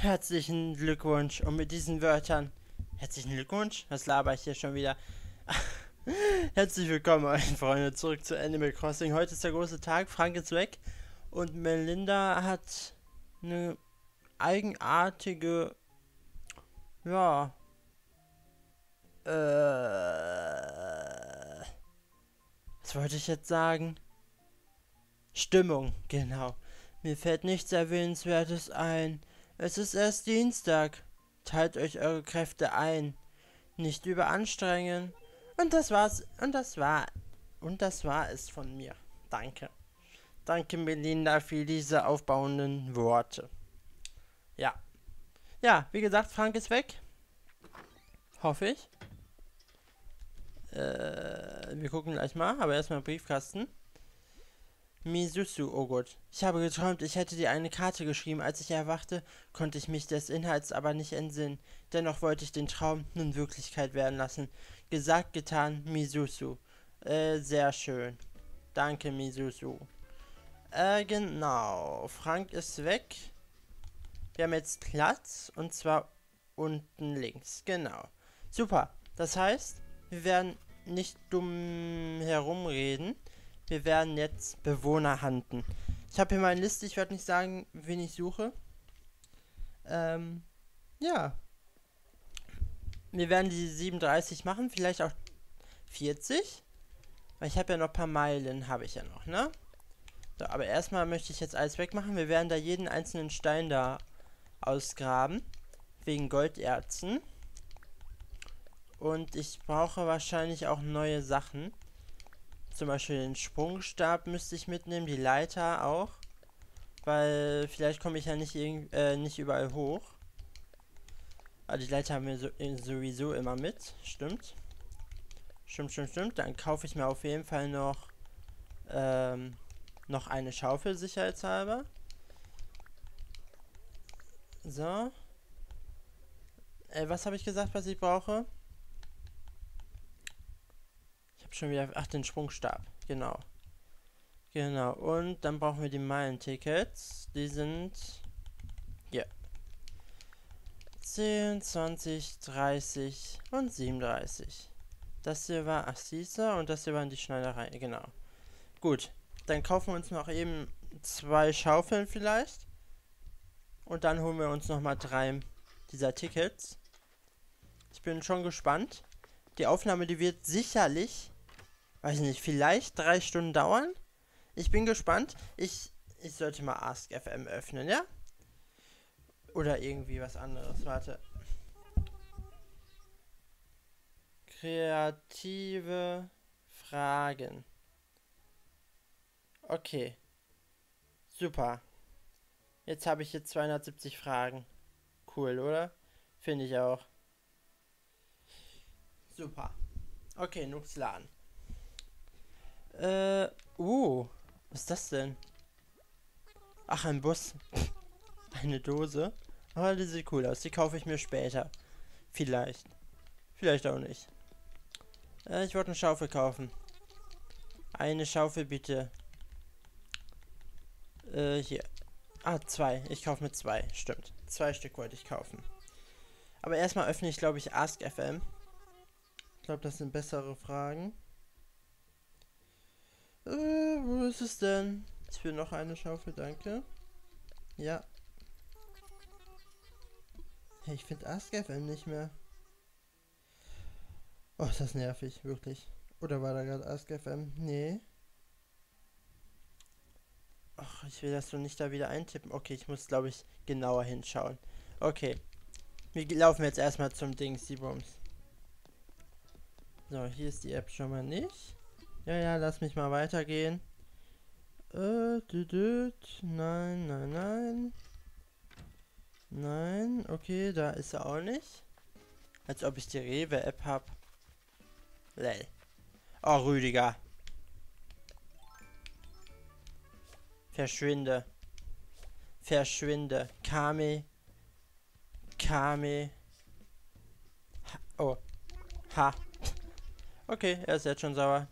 Herzlichen Glückwunsch. Und mit diesen Wörtern. Herzlichen Glückwunsch. Was laber ich hier schon wieder? Herzlich willkommen, meine Freunde, zurück zu Animal Crossing. Heute ist der große Tag. Frank ist weg. Und Melinda hat eine eigenartige. Ja. Äh. Was wollte ich jetzt sagen? Stimmung, genau. Mir fällt nichts Erwähnenswertes ein. Es ist erst Dienstag. Teilt euch eure Kräfte ein. Nicht überanstrengen. Und das war's. Und das war. Und das war es von mir. Danke. Danke, Melinda, für diese aufbauenden Worte. Ja. Ja, wie gesagt, Frank ist weg. Hoffe ich. Äh, wir gucken gleich mal, aber erstmal Briefkasten. Misusu, oh Gott. Ich habe geträumt, ich hätte dir eine Karte geschrieben. Als ich erwachte, konnte ich mich des Inhalts aber nicht entsinnen. Dennoch wollte ich den Traum nun Wirklichkeit werden lassen. Gesagt, getan, Misusu. Äh, sehr schön. Danke, Misusu. Äh, genau. Frank ist weg. Wir haben jetzt Platz. Und zwar unten links. Genau. Super. Das heißt, wir werden nicht dumm herumreden. Wir werden jetzt Bewohner handen. Ich habe hier meine Liste, ich werde nicht sagen, wen ich suche. Ähm, ja. Wir werden die 37 machen, vielleicht auch 40. Weil ich habe ja noch ein paar Meilen, habe ich ja noch, ne? So, aber erstmal möchte ich jetzt alles wegmachen. Wir werden da jeden einzelnen Stein da ausgraben. Wegen Golderzen. Und ich brauche wahrscheinlich auch neue Sachen. Zum Beispiel den Sprungstab müsste ich mitnehmen, die Leiter auch. Weil vielleicht komme ich ja nicht, äh, nicht überall hoch. Aber die Leiter haben wir so, äh, sowieso immer mit. Stimmt. Stimmt, stimmt, stimmt. Dann kaufe ich mir auf jeden Fall noch, ähm, noch eine Schaufel sicherheitshalber. So. Äh, was habe ich gesagt, was ich brauche? Schon wieder. Ach, den Sprungstab. Genau. Genau. Und dann brauchen wir die Meilentickets. Die sind. Ja. 10, 20, 30 und 37. Das hier war Assisa und das hier waren die Schneiderei. Genau. Gut. Dann kaufen wir uns noch eben zwei Schaufeln vielleicht. Und dann holen wir uns noch mal drei dieser Tickets. Ich bin schon gespannt. Die Aufnahme, die wird sicherlich weiß nicht, vielleicht drei Stunden dauern. Ich bin gespannt. Ich, ich sollte mal Ask FM öffnen, ja? Oder irgendwie was anderes. Warte. Kreative Fragen. Okay. Super. Jetzt habe ich jetzt 270 Fragen. Cool, oder? Finde ich auch. Super. Okay, Nuxlan. Äh, uh, was ist das denn? Ach, ein Bus. Eine Dose. Aber die sieht cool aus. Die kaufe ich mir später. Vielleicht. Vielleicht auch nicht. Äh, ich wollte eine Schaufel kaufen. Eine Schaufel bitte. Äh, hier. Ah, zwei. Ich kaufe mit zwei. Stimmt. Zwei Stück wollte ich kaufen. Aber erstmal öffne ich, glaube ich, Ask FM. Ich glaube, das sind bessere Fragen. Äh, wo ist es denn? Ich will noch eine Schaufel, danke. Ja. Hey, ich finde AskFM nicht mehr. Oh, ist das nervig, wirklich. Oder war da gerade AskFM? Nee. Ach, ich will das so nicht da wieder eintippen. Okay, ich muss, glaube ich, genauer hinschauen. Okay. Wir laufen jetzt erstmal zum Ding, Seabrooms. So, hier ist die App schon mal nicht. Ja, ja, lass mich mal weitergehen. Äh, düdüt. Nein, nein, nein. Nein, okay, da ist er auch nicht. Als ob ich die Rewe-App hab. Lell. Oh, Rüdiger. Verschwinde. Verschwinde. Kame. Kame. Ha oh. Ha. Okay, er ist jetzt schon sauer.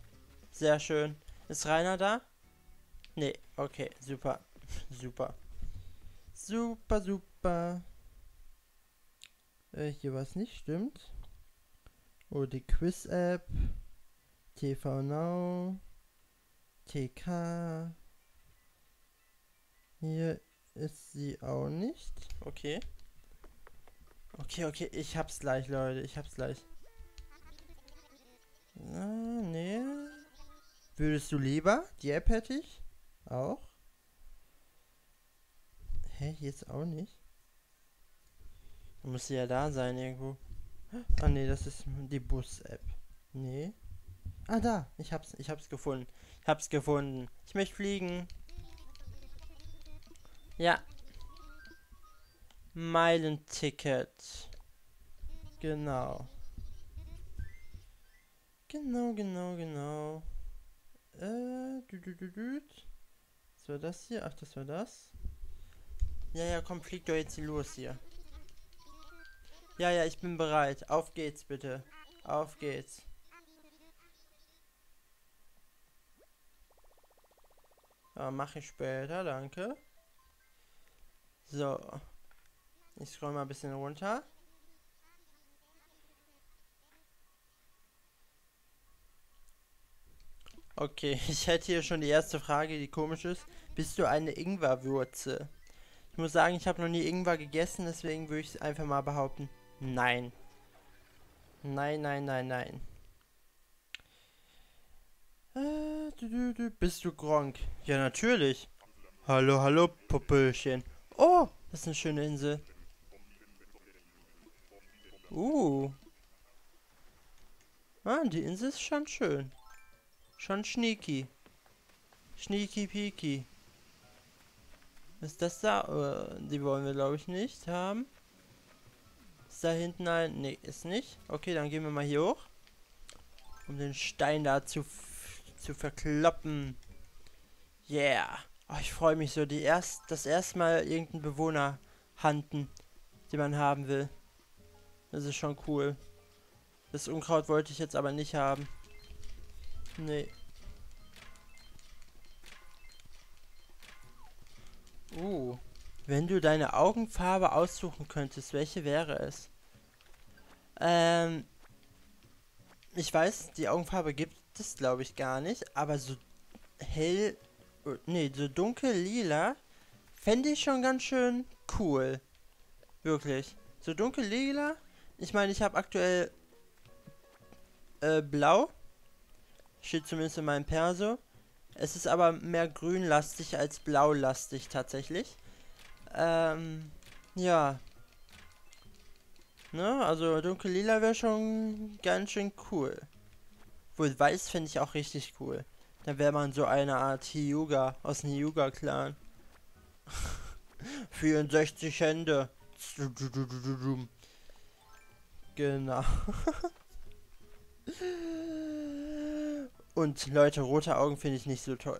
Sehr schön. Ist Rainer da? Nee, okay, super. super. Super, super. Äh, hier was nicht stimmt. Oh, die Quiz-App. TV Now. TK. Hier ist sie auch nicht. Okay. Okay, okay, ich hab's gleich, Leute. Ich hab's gleich. Ah, nee. Würdest du lieber? Die App hätte ich. Auch. Hä, ist auch nicht. Muss sie ja da sein irgendwo. Ah, nee, das ist die Bus-App. Nee. Ah, da. Ich hab's, ich hab's gefunden. Ich hab's gefunden. Ich möchte fliegen. Ja. Meilenticket. Genau. Genau, genau, genau. Äh, du, du, du, du. Was war das hier? Ach, das war das. Ja, ja, komm, flieg doch jetzt los hier. Ja, ja, ich bin bereit. Auf geht's, bitte. Auf geht's. Ja, mache ich später, danke. So. Ich scroll mal ein bisschen runter. Okay, ich hätte hier schon die erste Frage, die komisch ist. Bist du eine Ingwerwürze? Ich muss sagen, ich habe noch nie Ingwer gegessen, deswegen würde ich einfach mal behaupten, nein. Nein, nein, nein, nein. Äh, du, du, du, bist du Gronk? Ja, natürlich. Hallo, hallo, Puppelchen. Oh, das ist eine schöne Insel. Uh. Ah, die Insel ist schon schön. Schon sneaky. Sneaky peaky. Ist das da? Uh, die wollen wir, glaube ich, nicht haben. Ist da hinten ein... Ne, ist nicht. Okay, dann gehen wir mal hier hoch. Um den Stein da zu, zu verkloppen. Yeah. Oh, ich freue mich so, die erst, das erste Mal irgendeinen Bewohner handen, den man haben will. Das ist schon cool. Das Unkraut wollte ich jetzt aber nicht haben. Nee. Uh. Wenn du deine Augenfarbe aussuchen könntest, welche wäre es? Ähm. Ich weiß, die Augenfarbe gibt es, glaube ich, gar nicht. Aber so hell nee, so dunkel lila fände ich schon ganz schön cool. Wirklich. So dunkel lila. Ich meine, ich habe aktuell äh, blau. Steht zumindest in meinem Perso. Es ist aber mehr grünlastig als blaulastig tatsächlich. Ähm, ja. Ne, also dunkel lila wäre schon ganz schön cool. Wohl weiß finde ich auch richtig cool. Dann wäre man so eine Art Hyuga aus dem Hyuga-Clan. 64 Hände. Genau. Und Leute, rote Augen finde ich nicht so toll.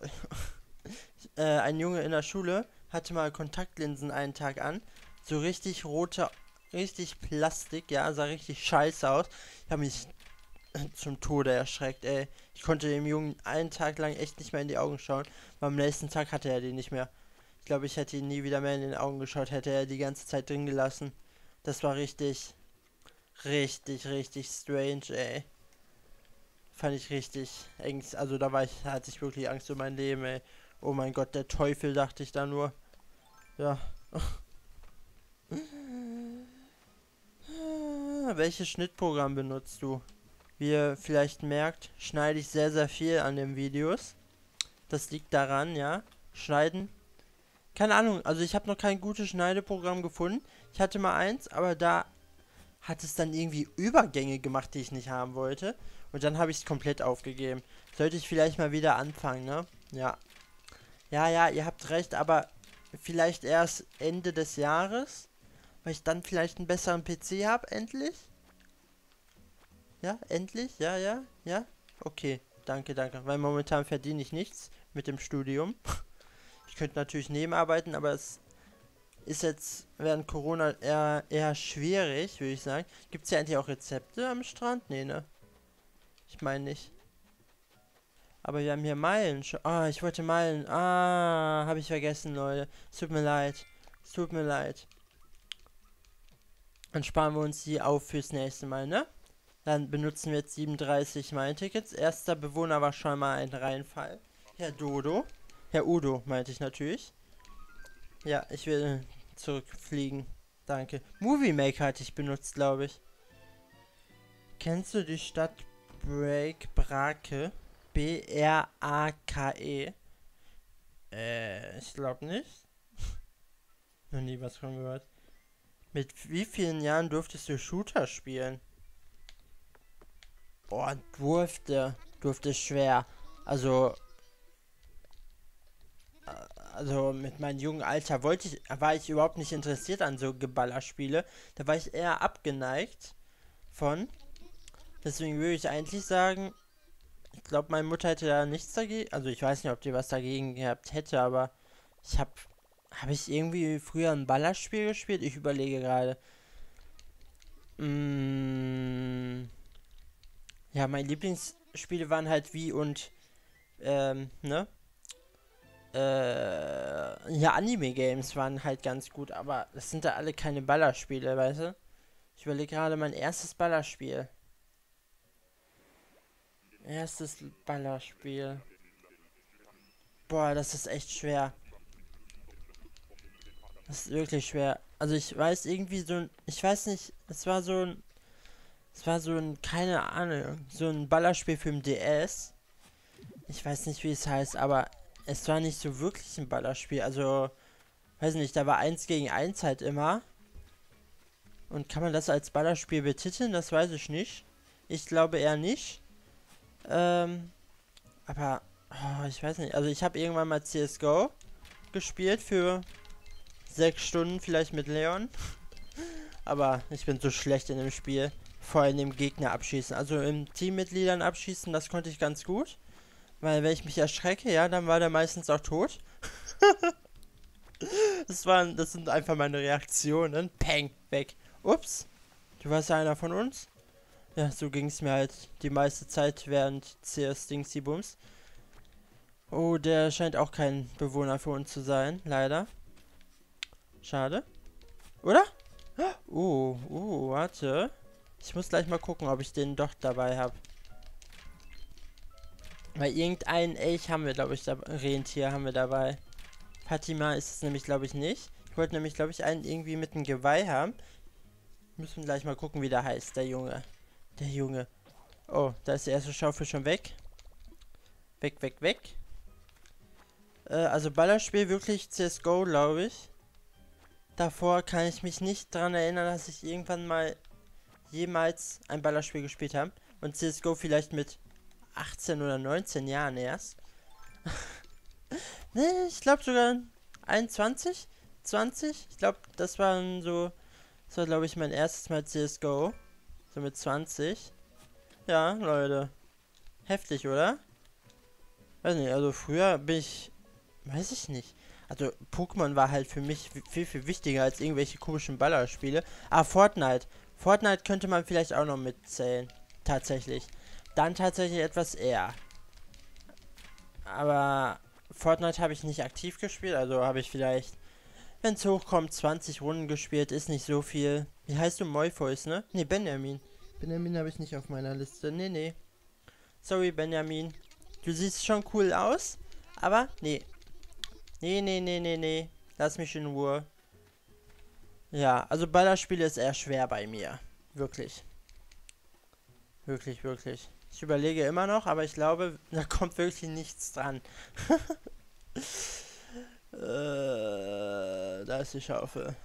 äh, ein Junge in der Schule hatte mal Kontaktlinsen einen Tag an. So richtig rote, richtig Plastik, ja, sah richtig scheiße aus. Ich habe mich zum Tode erschreckt, ey. Ich konnte dem Jungen einen Tag lang echt nicht mehr in die Augen schauen. Aber am nächsten Tag hatte er die nicht mehr. Ich glaube, ich hätte ihn nie wieder mehr in den Augen geschaut, hätte er die ganze Zeit drin gelassen. Das war richtig, richtig, richtig strange, ey. Fand ich richtig Angst. Also da war ich, hatte ich wirklich Angst um mein Leben, ey. Oh mein Gott, der Teufel, dachte ich da nur. Ja. Welches Schnittprogramm benutzt du? Wie ihr vielleicht merkt, schneide ich sehr, sehr viel an den Videos. Das liegt daran, ja. Schneiden. Keine Ahnung, also ich habe noch kein gutes Schneideprogramm gefunden. Ich hatte mal eins, aber da hat es dann irgendwie Übergänge gemacht, die ich nicht haben wollte. Und dann habe ich es komplett aufgegeben. Sollte ich vielleicht mal wieder anfangen, ne? Ja. Ja, ja, ihr habt recht, aber vielleicht erst Ende des Jahres. Weil ich dann vielleicht einen besseren PC habe, endlich. Ja, endlich? Ja, ja, ja. Okay, danke, danke. Weil momentan verdiene ich nichts mit dem Studium. Ich könnte natürlich nebenarbeiten, aber es ist jetzt während Corona eher, eher schwierig, würde ich sagen. Gibt es ja eigentlich auch Rezepte am Strand? Nee, ne? Ich meine nicht. Aber wir haben hier Meilen. Ah, ich wollte Meilen. Ah, habe ich vergessen, Leute. Es tut mir leid. Es tut mir leid. Dann sparen wir uns die auf fürs nächste Mal, ne? Dann benutzen wir jetzt 37 Mein-Tickets. Erster Bewohner war schon mal ein Reinfall. Herr Dodo. Herr Udo, meinte ich natürlich. Ja, ich will zurückfliegen. Danke. Movie Maker hatte ich benutzt, glaube ich. Kennst du die Stadt Break Brake? B-R-A-K-E. Äh, ich glaube nicht. Noch nie was von gehört. Mit wie vielen Jahren durftest du Shooter spielen? Boah, durfte. Durfte schwer. Also. Also mit meinem jungen Alter wollte ich, war ich überhaupt nicht interessiert an so Geballerspiele. Da war ich eher abgeneigt von. Deswegen würde ich eigentlich sagen, ich glaube, meine Mutter hätte da nichts dagegen. Also ich weiß nicht, ob die was dagegen gehabt hätte, aber ich habe habe ich irgendwie früher ein Ballerspiel gespielt? Ich überlege gerade. Mm, ja, meine Lieblingsspiele waren halt wie und ähm, ne? Äh, ja, Anime-Games waren halt ganz gut, aber das sind da alle keine Ballerspiele, weißt du? Ich überlege gerade mein erstes Ballerspiel. Erstes Ballerspiel. Boah, das ist echt schwer. Das ist wirklich schwer. Also ich weiß irgendwie so ein, ich weiß nicht, es war so ein, es war so ein, keine Ahnung, so ein Ballerspiel für den DS. Ich weiß nicht, wie es heißt, aber es war nicht so wirklich ein Ballerspiel. Also, weiß nicht, da war eins gegen eins halt immer. Und kann man das als Ballerspiel betiteln? Das weiß ich nicht. Ich glaube eher nicht. Ähm, aber, oh, ich weiß nicht. Also ich habe irgendwann mal CSGO gespielt für sechs Stunden vielleicht mit Leon. Aber ich bin so schlecht in dem Spiel. Vor allem im Gegner abschießen. Also im Teammitgliedern abschießen, das konnte ich ganz gut. Weil wenn ich mich erschrecke, ja, dann war der meistens auch tot. das waren, das sind einfach meine Reaktionen. Peng, weg. Ups. Du warst ja einer von uns. Ja, so ging es mir halt die meiste Zeit während CS Dingsy Booms. Oh, der scheint auch kein Bewohner für uns zu sein, leider. Schade. Oder? Oh, oh, warte. Ich muss gleich mal gucken, ob ich den doch dabei habe. Weil irgendein Elch haben wir, glaube ich, Rentier haben wir dabei. Fatima ist es nämlich, glaube ich, nicht. Ich wollte nämlich, glaube ich, einen irgendwie mit einem Geweih haben. Müssen gleich mal gucken, wie der heißt, der Junge. Der Junge. Oh, da ist die erste Schaufel schon weg. Weg, weg, weg. Äh, also Ballerspiel wirklich CSGO, glaube ich. Davor kann ich mich nicht daran erinnern, dass ich irgendwann mal jemals ein Ballerspiel gespielt habe. Und CSGO vielleicht mit 18 oder 19 Jahren erst. ne, ich glaube sogar 21, 20. Ich glaube, das waren so, das war glaube ich mein erstes Mal CSGO. So mit 20. Ja, Leute. Heftig, oder? Weiß nicht, also früher bin ich, weiß ich nicht. Also Pokémon war halt für mich viel, viel wichtiger als irgendwelche komischen Ballerspiele. Ah, Fortnite. Fortnite könnte man vielleicht auch noch mitzählen. Tatsächlich. Dann tatsächlich etwas eher. Aber Fortnite habe ich nicht aktiv gespielt, also habe ich vielleicht, wenn es hochkommt, 20 Runden gespielt, ist nicht so viel. Wie heißt du Moifois, ne? Ne, Benjamin. Benjamin habe ich nicht auf meiner Liste. Nee, nee. Sorry, Benjamin. Du siehst schon cool aus, aber nee, Nee, nee, nee, nee, nee. Lass mich in Ruhe. Ja, also Ballerspiele ist eher schwer bei mir. Wirklich. Wirklich, wirklich. Ich überlege immer noch, aber ich glaube, da kommt wirklich nichts dran. äh, da ist die Schaufel.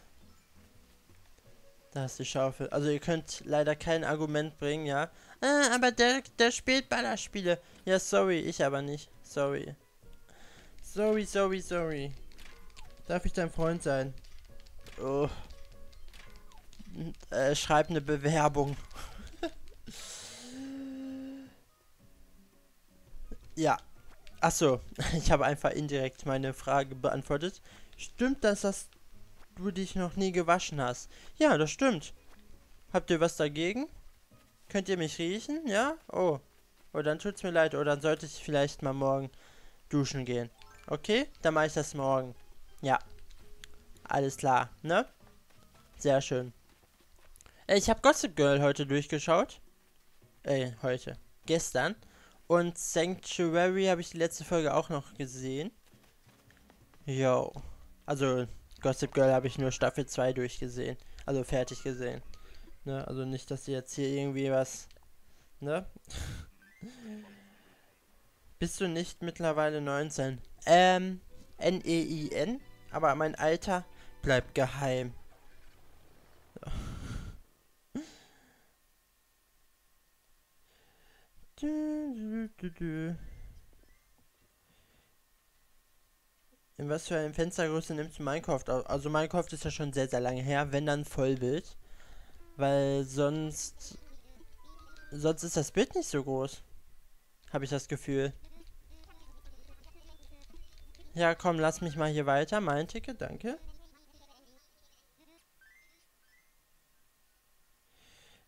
Da ist die Schaufel. Also ihr könnt leider kein Argument bringen, ja. Ah, aber der, der spielt Ballerspiele. Ja, sorry, ich aber nicht. Sorry. Sorry, sorry, sorry. Darf ich dein Freund sein? Oh. Äh, schreib eine Bewerbung. ja. Achso, ich habe einfach indirekt meine Frage beantwortet. Stimmt das, dass du dich noch nie gewaschen hast? Ja, das stimmt. Habt ihr was dagegen? Könnt ihr mich riechen? Ja? Oh. Oh, dann tut's mir leid. Oder dann sollte ich vielleicht mal morgen duschen gehen. Okay, dann mache ich das morgen. Ja. Alles klar, ne? Sehr schön. Äh, ich habe Gossip Girl heute durchgeschaut. Äh, heute. Gestern. Und Sanctuary habe ich die letzte Folge auch noch gesehen. Jo. Also, Gossip Girl habe ich nur Staffel 2 durchgesehen. Also fertig gesehen. Ne? Also nicht, dass ihr jetzt hier irgendwie was. Ne? Bist du nicht mittlerweile 19? Ähm, N-E-I-N, aber mein Alter bleibt geheim. In was für eine Fenstergröße nimmst du Minecraft? Also Minecraft ist ja schon sehr, sehr lange her, wenn dann Vollbild. Weil sonst... Sonst ist das Bild nicht so groß. Habe ich das Gefühl. Ja, komm, lass mich mal hier weiter. Mein Ticket, danke.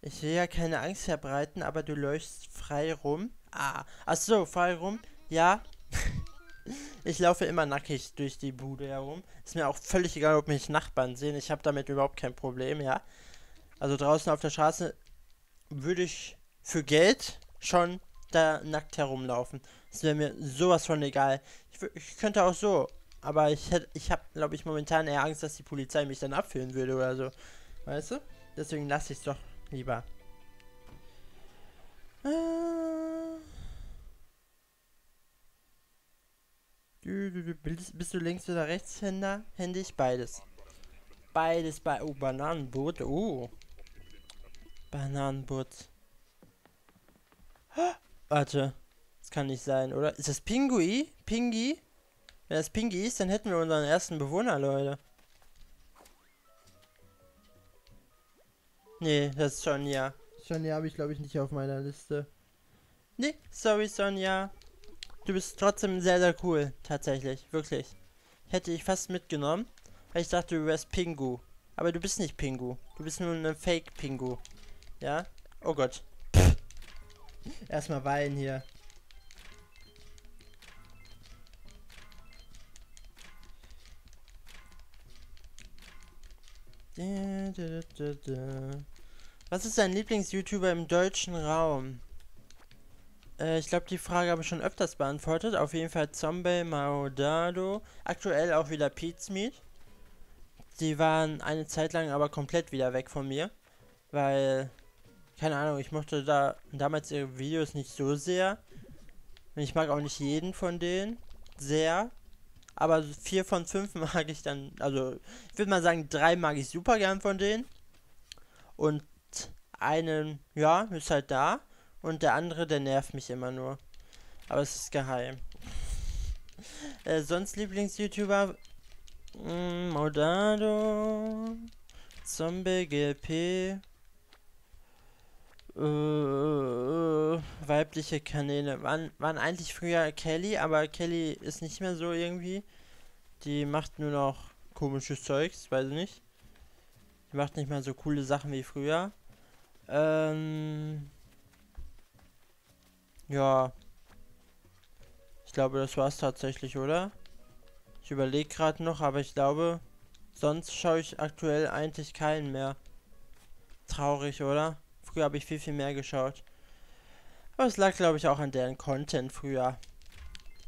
Ich will ja keine Angst verbreiten, aber du läufst frei rum. Ah, ach so, frei rum. Ja. ich laufe immer nackig durch die Bude herum. Ist mir auch völlig egal, ob mich Nachbarn sehen. Ich habe damit überhaupt kein Problem, ja. Also draußen auf der Straße würde ich für Geld schon da nackt herumlaufen. Das wäre mir sowas von egal. Ich, ich, könnte auch so. Aber ich ich habe, glaube ich, momentan eher Angst, dass die Polizei mich dann abführen würde oder so. Weißt du? Deswegen lasse ich es doch lieber. Äh. Du, du, du, bist, bist du links oder rechtshänder? Händig? Beides. Beides bei. Oh, Bananenboot. Oh. Bananenboot. Warte. Das kann nicht sein, oder? Ist das Pingui? Pingi? Wenn das Pingi ist, dann hätten wir unseren ersten Bewohner, Leute. Nee, das ist Sonja. Sonja habe ich, glaube ich, nicht auf meiner Liste. Nee, sorry, Sonja. Du bist trotzdem sehr, sehr cool. Tatsächlich. Wirklich. Hätte ich fast mitgenommen, weil ich dachte, du wärst Pingu. Aber du bist nicht Pingu. Du bist nur eine Fake-Pingu. Ja? Oh Gott. Erstmal weinen hier. Was ist dein Lieblings-YouTuber im deutschen Raum? Äh, ich glaube, die Frage habe ich schon öfters beantwortet. Auf jeden Fall Zombie Maudado. Aktuell auch wieder Pizmeet. Die waren eine Zeit lang aber komplett wieder weg von mir. Weil, keine Ahnung, ich mochte da damals ihre Videos nicht so sehr. Und ich mag auch nicht jeden von denen sehr. Aber vier von fünf mag ich dann, also ich würde mal sagen, drei mag ich super gern von denen. Und einen, ja, ist halt da. Und der andere, der nervt mich immer nur. Aber es ist geheim. äh, sonst Lieblings-YouTuber? Mm, Maudado. Zombie GLP. Äh, weibliche Kanäle waren, waren eigentlich früher Kelly, aber Kelly ist nicht mehr so irgendwie. Die macht nur noch komisches Zeugs, weiß ich nicht. Die macht nicht mehr so coole Sachen wie früher. Ähm. Ja. Ich glaube, das war's tatsächlich, oder? Ich überlege gerade noch, aber ich glaube, sonst schaue ich aktuell eigentlich keinen mehr. Traurig, oder? Früher habe ich viel, viel mehr geschaut. Aber es lag, glaube ich, auch an deren Content früher.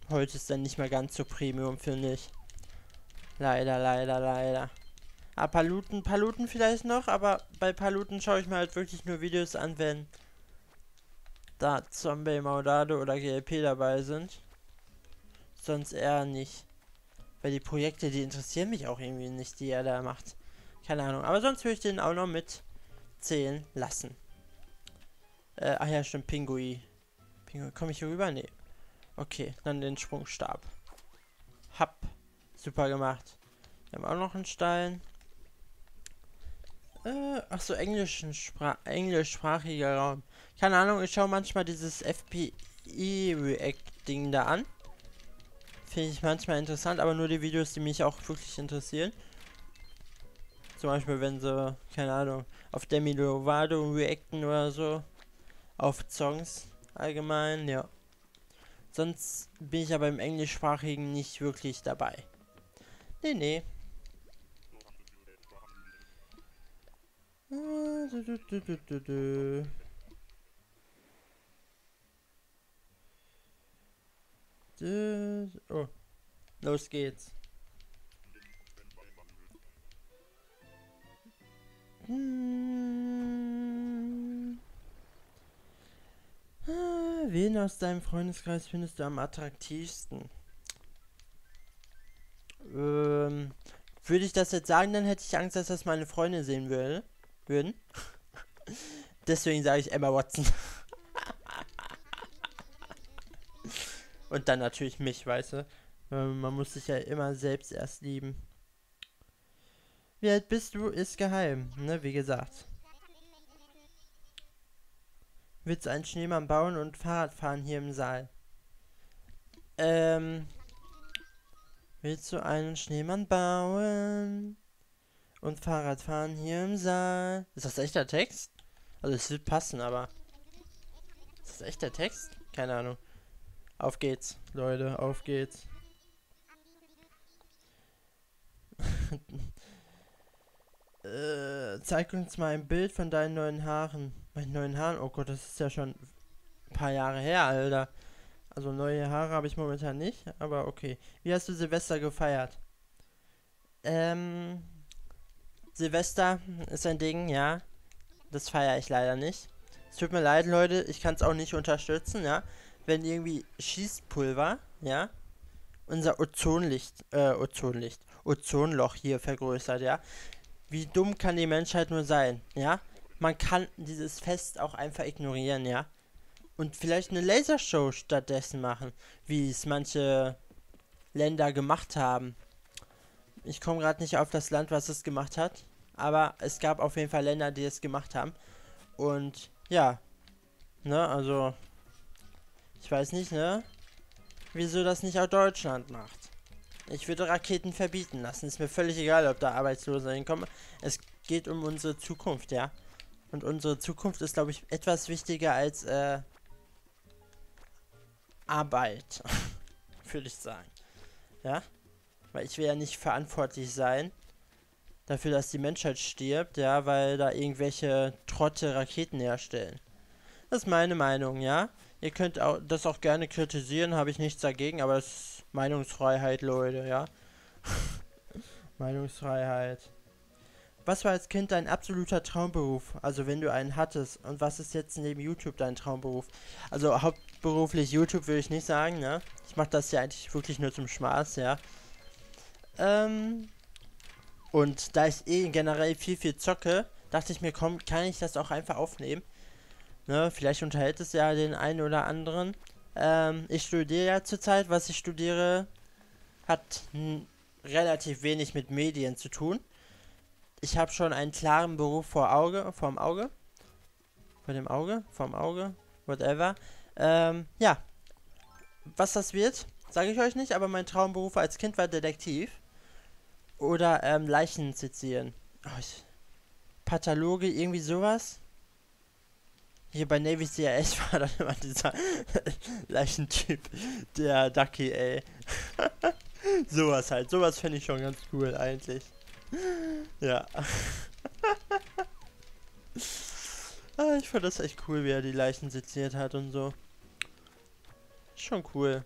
Heute ist dann nicht mehr ganz so Premium, finde ich. Leider, leider, leider. Ah, Paluten, Paluten vielleicht noch, aber bei Paluten schaue ich mir halt wirklich nur Videos an, wenn da Zombie, Maudado oder GLP dabei sind. Sonst eher nicht. Weil die Projekte, die interessieren mich auch irgendwie nicht, die er da macht. Keine Ahnung. Aber sonst würde ich den auch noch mit zählen lassen. Äh, ach ja, stimmt, Pingui. Pingui, komme ich hier rüber? Nee. Okay, dann den Sprungstab. Hab. Super gemacht. Wir haben auch noch einen Stein. Äh, ach so, englischen Spra englischsprachiger Raum. Keine Ahnung, ich schaue manchmal dieses FPI-React-Ding da an. Finde ich manchmal interessant, aber nur die Videos, die mich auch wirklich interessieren. Zum Beispiel, wenn sie, keine Ahnung, auf Demi Lovato reacten oder so auf Songs allgemein, ja. Sonst bin ich aber im englischsprachigen nicht wirklich dabei. Nee, nee. du, du, du, du, du, du. Du- Oh. Los geht's. Hm. Ah, Wen aus deinem Freundeskreis findest du am attraktivsten? Ähm, würde ich das jetzt sagen, dann hätte ich Angst, dass das meine Freunde sehen würde, würden. Deswegen sage ich Emma Watson. Und dann natürlich mich, weißt du. Ähm, Man muss sich ja immer selbst erst lieben. Wie alt bist du, ist geheim, ne, wie gesagt. Willst du einen Schneemann bauen und Fahrrad fahren hier im Saal? Ähm. Willst du einen Schneemann bauen und Fahrrad fahren hier im Saal? Ist das echter Text? Also es wird passen, aber. Ist das echter Text? Keine Ahnung. Auf geht's, Leute, auf geht's. äh, zeig uns mal ein Bild von deinen neuen Haaren. Meinen neuen Haaren? Oh Gott, das ist ja schon ein paar Jahre her, Alter. Also neue Haare habe ich momentan nicht, aber okay. Wie hast du Silvester gefeiert? Ähm, Silvester ist ein Ding, ja. Das feiere ich leider nicht. Es tut mir leid, Leute, ich kann es auch nicht unterstützen, ja. Wenn irgendwie Schießpulver, ja, unser Ozonlicht, äh, Ozonlicht, Ozonloch hier vergrößert, ja. Wie dumm kann die Menschheit nur sein, ja? Man kann dieses Fest auch einfach ignorieren, ja. Und vielleicht eine Lasershow stattdessen machen, wie es manche Länder gemacht haben. Ich komme gerade nicht auf das Land, was es gemacht hat, aber es gab auf jeden Fall Länder, die es gemacht haben. Und ja, ne, also ich weiß nicht, ne, wieso das nicht auch Deutschland macht. Ich würde Raketen verbieten lassen. Ist mir völlig egal, ob da Arbeitslose hinkommen. Es geht um unsere Zukunft, ja. Und unsere Zukunft ist, glaube ich, etwas wichtiger als äh, Arbeit, würde ich sagen. Ja? Weil ich will ja nicht verantwortlich sein dafür, dass die Menschheit stirbt, ja, weil da irgendwelche Trotte Raketen herstellen. Das ist meine Meinung, ja. Ihr könnt auch, das auch gerne kritisieren, habe ich nichts dagegen, aber es ist Meinungsfreiheit, Leute, ja. Meinungsfreiheit. Was war als Kind dein absoluter Traumberuf? Also wenn du einen hattest. Und was ist jetzt neben YouTube dein Traumberuf? Also hauptberuflich YouTube würde ich nicht sagen, ne? Ich mache das ja eigentlich wirklich nur zum Spaß, ja. Ähm. Und da ich eh generell viel, viel zocke, dachte ich mir, komm, kann ich das auch einfach aufnehmen. Ne? Vielleicht unterhält es ja den einen oder anderen. Ähm, ich studiere ja zurzeit. Was ich studiere, hat relativ wenig mit Medien zu tun. Ich habe schon einen klaren Beruf vor Auge, vorm Auge. Vor dem Auge, vorm Auge, whatever. Ähm, ja. Was das wird, sage ich euch nicht, aber mein Traumberuf als Kind war Detektiv. Oder ähm, Leichen sezieren. Oh, Pathologe, irgendwie sowas. Hier bei Navy CRS war dann immer dieser Leichentyp, der Ducky, ey. sowas halt, sowas finde ich schon ganz cool eigentlich. Ja. ah, ich fand das echt cool, wie er die Leichen seziert hat und so. Schon cool.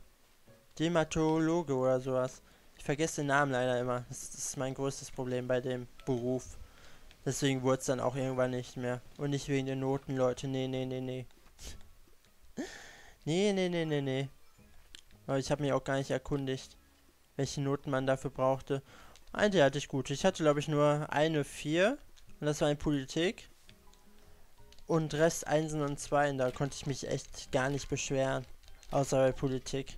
Dermatologe oder sowas. Ich vergesse den Namen leider immer. Das ist mein größtes Problem bei dem Beruf. Deswegen wurde es dann auch irgendwann nicht mehr. Und nicht wegen den Noten, Leute. Nee, nee, nee, nee. nee, nee, nee, nee, nee. Aber ich habe mich auch gar nicht erkundigt, welche Noten man dafür brauchte. Eine hatte ich gut. Ich hatte, glaube ich, nur eine 4. Und das war in Politik. Und Rest Einsen und Zweien. Da konnte ich mich echt gar nicht beschweren. Außer bei Politik.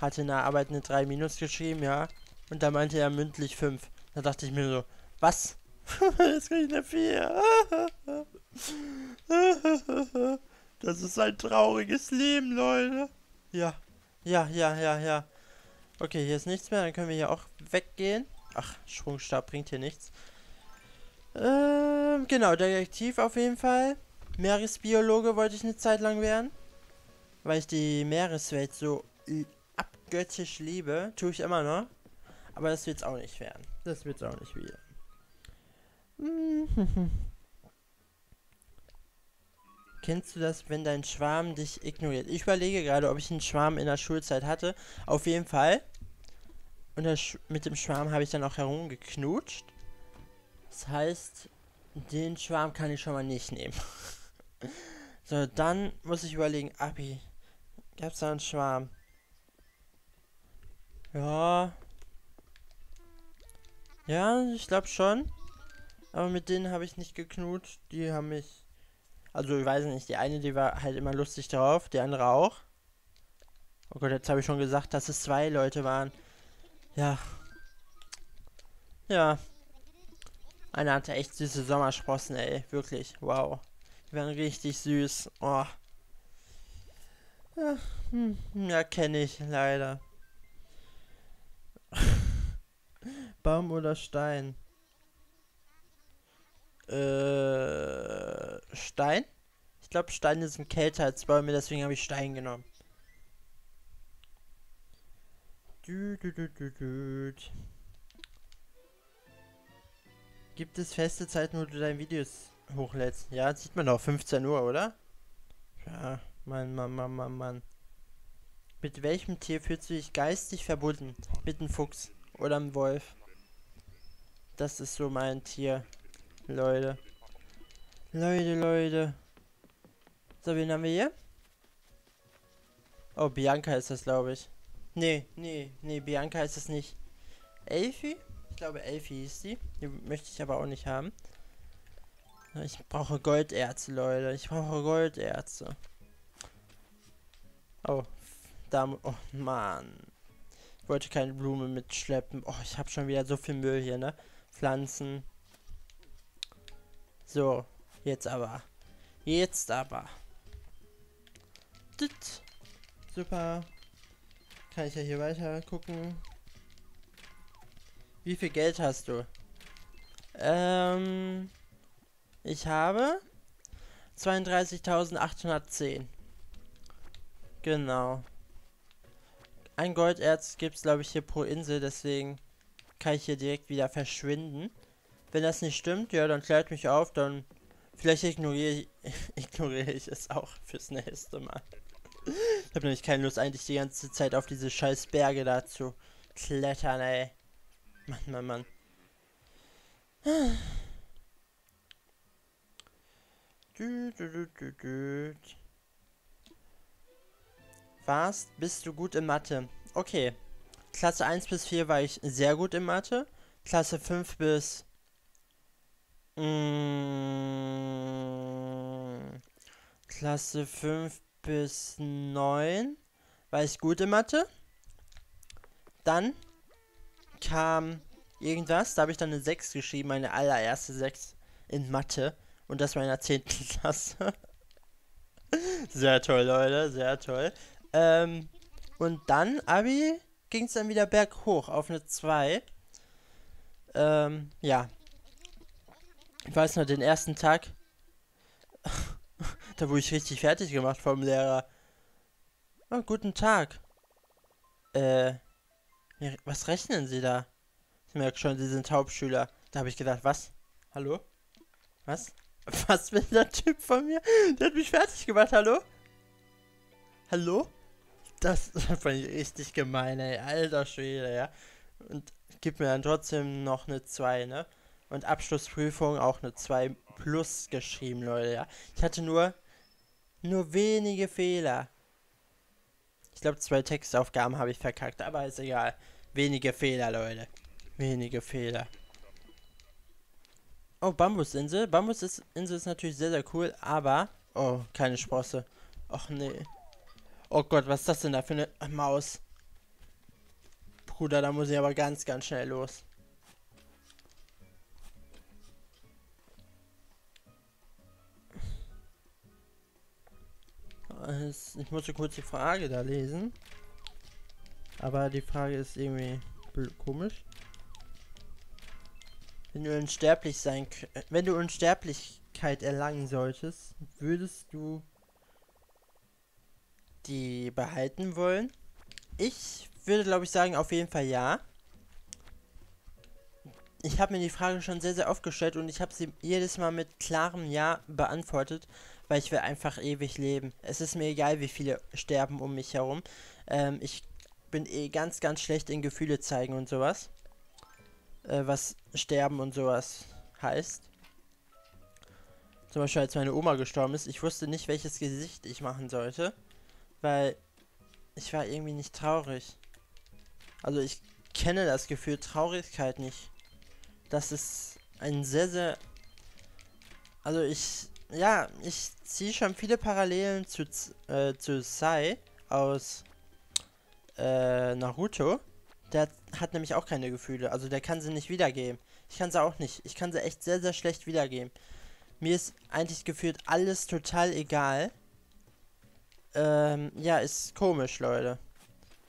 Hatte in der Arbeit eine 3 minus geschrieben, ja. Und da meinte er mündlich 5. Da dachte ich mir so, was? Jetzt krieg ich eine 4. Das ist ein trauriges Leben, Leute. Ja. Ja, ja, ja, ja. Okay, hier ist nichts mehr. Dann können wir hier auch weggehen. Ach, Schwungstab bringt hier nichts. Ähm, genau, Detektiv auf jeden Fall. Meeresbiologe wollte ich eine Zeit lang werden. Weil ich die Meereswelt so abgöttisch liebe. Tue ich immer noch. Aber das wird's auch nicht werden. Das wird's auch nicht wieder. Kennst du das, wenn dein Schwarm dich ignoriert? Ich überlege gerade, ob ich einen Schwarm in der Schulzeit hatte. Auf jeden Fall. Und mit dem Schwarm habe ich dann auch herumgeknutscht. Das heißt, den Schwarm kann ich schon mal nicht nehmen. so, dann muss ich überlegen, Abi, es da einen Schwarm? Ja. Ja, ich glaube schon. Aber mit denen habe ich nicht geknutscht. Die haben mich. Also, ich weiß nicht, die eine, die war halt immer lustig drauf, die andere auch. Oh Gott, jetzt habe ich schon gesagt, dass es zwei Leute waren. Ja. Ja. Einer hatte echt süße Sommersprossen, ey. Wirklich. Wow. Die waren richtig süß. Oh. Ja, hm, ja kenne ich leider. Baum oder Stein? Äh, Stein? Ich glaube, Steine sind kälter als Bäume, deswegen habe ich Stein genommen. Du, du, du. Gibt es feste Zeiten, wo du deine Videos hochlädst? Ja, sieht man doch, 15 Uhr, oder? Ja, Mann, Mann, Mann, Mann, Mann. Mit welchem Tier fühlst du dich geistig verbunden? Mit einem Fuchs oder einem Wolf? Das ist so mein Tier. Leute. Leute, Leute. So, wen haben wir hier? Oh, Bianca ist das, glaube ich. Nee, nee, nee, Bianca ist es nicht. Elfie? Ich glaube, Elfie hieß sie. Die möchte ich aber auch nicht haben. Ich brauche Golderze, Leute. Ich brauche Golderze. Oh, da... Oh, Mann. Ich wollte keine Blume mitschleppen. Oh, ich habe schon wieder so viel Müll hier, ne? Pflanzen. So, jetzt aber. Jetzt aber. Dit. Super. Kann ich ja hier weiter gucken. Wie viel Geld hast du? Ähm, ich habe 32.810. Genau. Ein Golderz gibt es, glaube ich, hier pro Insel, deswegen kann ich hier direkt wieder verschwinden. Wenn das nicht stimmt, ja, dann klärt mich auf, dann vielleicht ignoriere ich, ignoriere ich es auch fürs nächste Mal. Ich habe nämlich keine Lust, eigentlich die ganze Zeit auf diese scheiß Berge da zu klettern, ey. Mann, Mann, Mann. Du, du, du, Warst, bist du gut in Mathe? Okay. Klasse 1 bis 4 war ich sehr gut in Mathe. Klasse 5 bis... Mh, mm, Klasse 5 bis 9 war ich gut Mathe. Dann kam irgendwas, da habe ich dann eine 6 geschrieben, meine allererste 6 in Mathe. Und das war in der 10. Klasse. sehr toll, Leute, sehr toll. Ähm, und dann, Abi, ging es dann wieder berghoch auf eine 2. Ähm, ja. Ich weiß noch, den ersten Tag, da wurde ich richtig fertig gemacht vom Lehrer. Oh, guten Tag. Äh, was rechnen Sie da? Ich merke schon, Sie sind Hauptschüler. Da habe ich gedacht, was? Hallo? Was? Was will der Typ von mir? Der hat mich fertig gemacht, hallo? Hallo? Das fand ich richtig gemein, ey. Alter Schwede, ja. Und gibt mir dann trotzdem noch eine 2, ne? Und Abschlussprüfung auch eine 2 plus geschrieben, Leute, ja. Ich hatte nur, nur wenige Fehler. Ich glaube, zwei Textaufgaben habe ich verkackt, aber ist egal. Wenige Fehler, Leute. Wenige Fehler. Oh, Bambusinsel. Bambusinsel ist natürlich sehr, sehr cool, aber... Oh, keine Sprosse. Och, nee. Oh Gott, was ist das denn da für eine Maus? Bruder, da muss ich aber ganz, ganz schnell los. Ich musste kurz die Frage da lesen. Aber die Frage ist irgendwie komisch. Wenn du unsterblich sein, wenn du Unsterblichkeit erlangen solltest, würdest du die behalten wollen? Ich würde, glaube ich, sagen, auf jeden Fall ja. ich habe mir die Frage schon sehr, sehr oft gestellt und ich habe sie jedes Mal mit klarem Ja beantwortet, weil ich will einfach ewig leben. Es ist mir egal, wie viele sterben um mich herum. Ähm, ich bin eh ganz, ganz schlecht in Gefühle zeigen und sowas. Äh, was sterben und sowas heißt. Zum Beispiel, als meine Oma gestorben ist, ich wusste nicht, welches Gesicht ich machen sollte, weil ich war irgendwie nicht traurig. Also ich kenne das Gefühl Traurigkeit nicht. Das ist ein sehr, sehr... Also ich... Ja, ich ziehe schon viele Parallelen zu, äh, zu Sai aus äh, Naruto. Der hat nämlich auch keine Gefühle. Also der kann sie nicht wiedergeben. Ich kann sie auch nicht. Ich kann sie echt sehr, sehr schlecht wiedergeben. Mir ist eigentlich gefühlt alles total egal. Ähm, ja, ist komisch, Leute.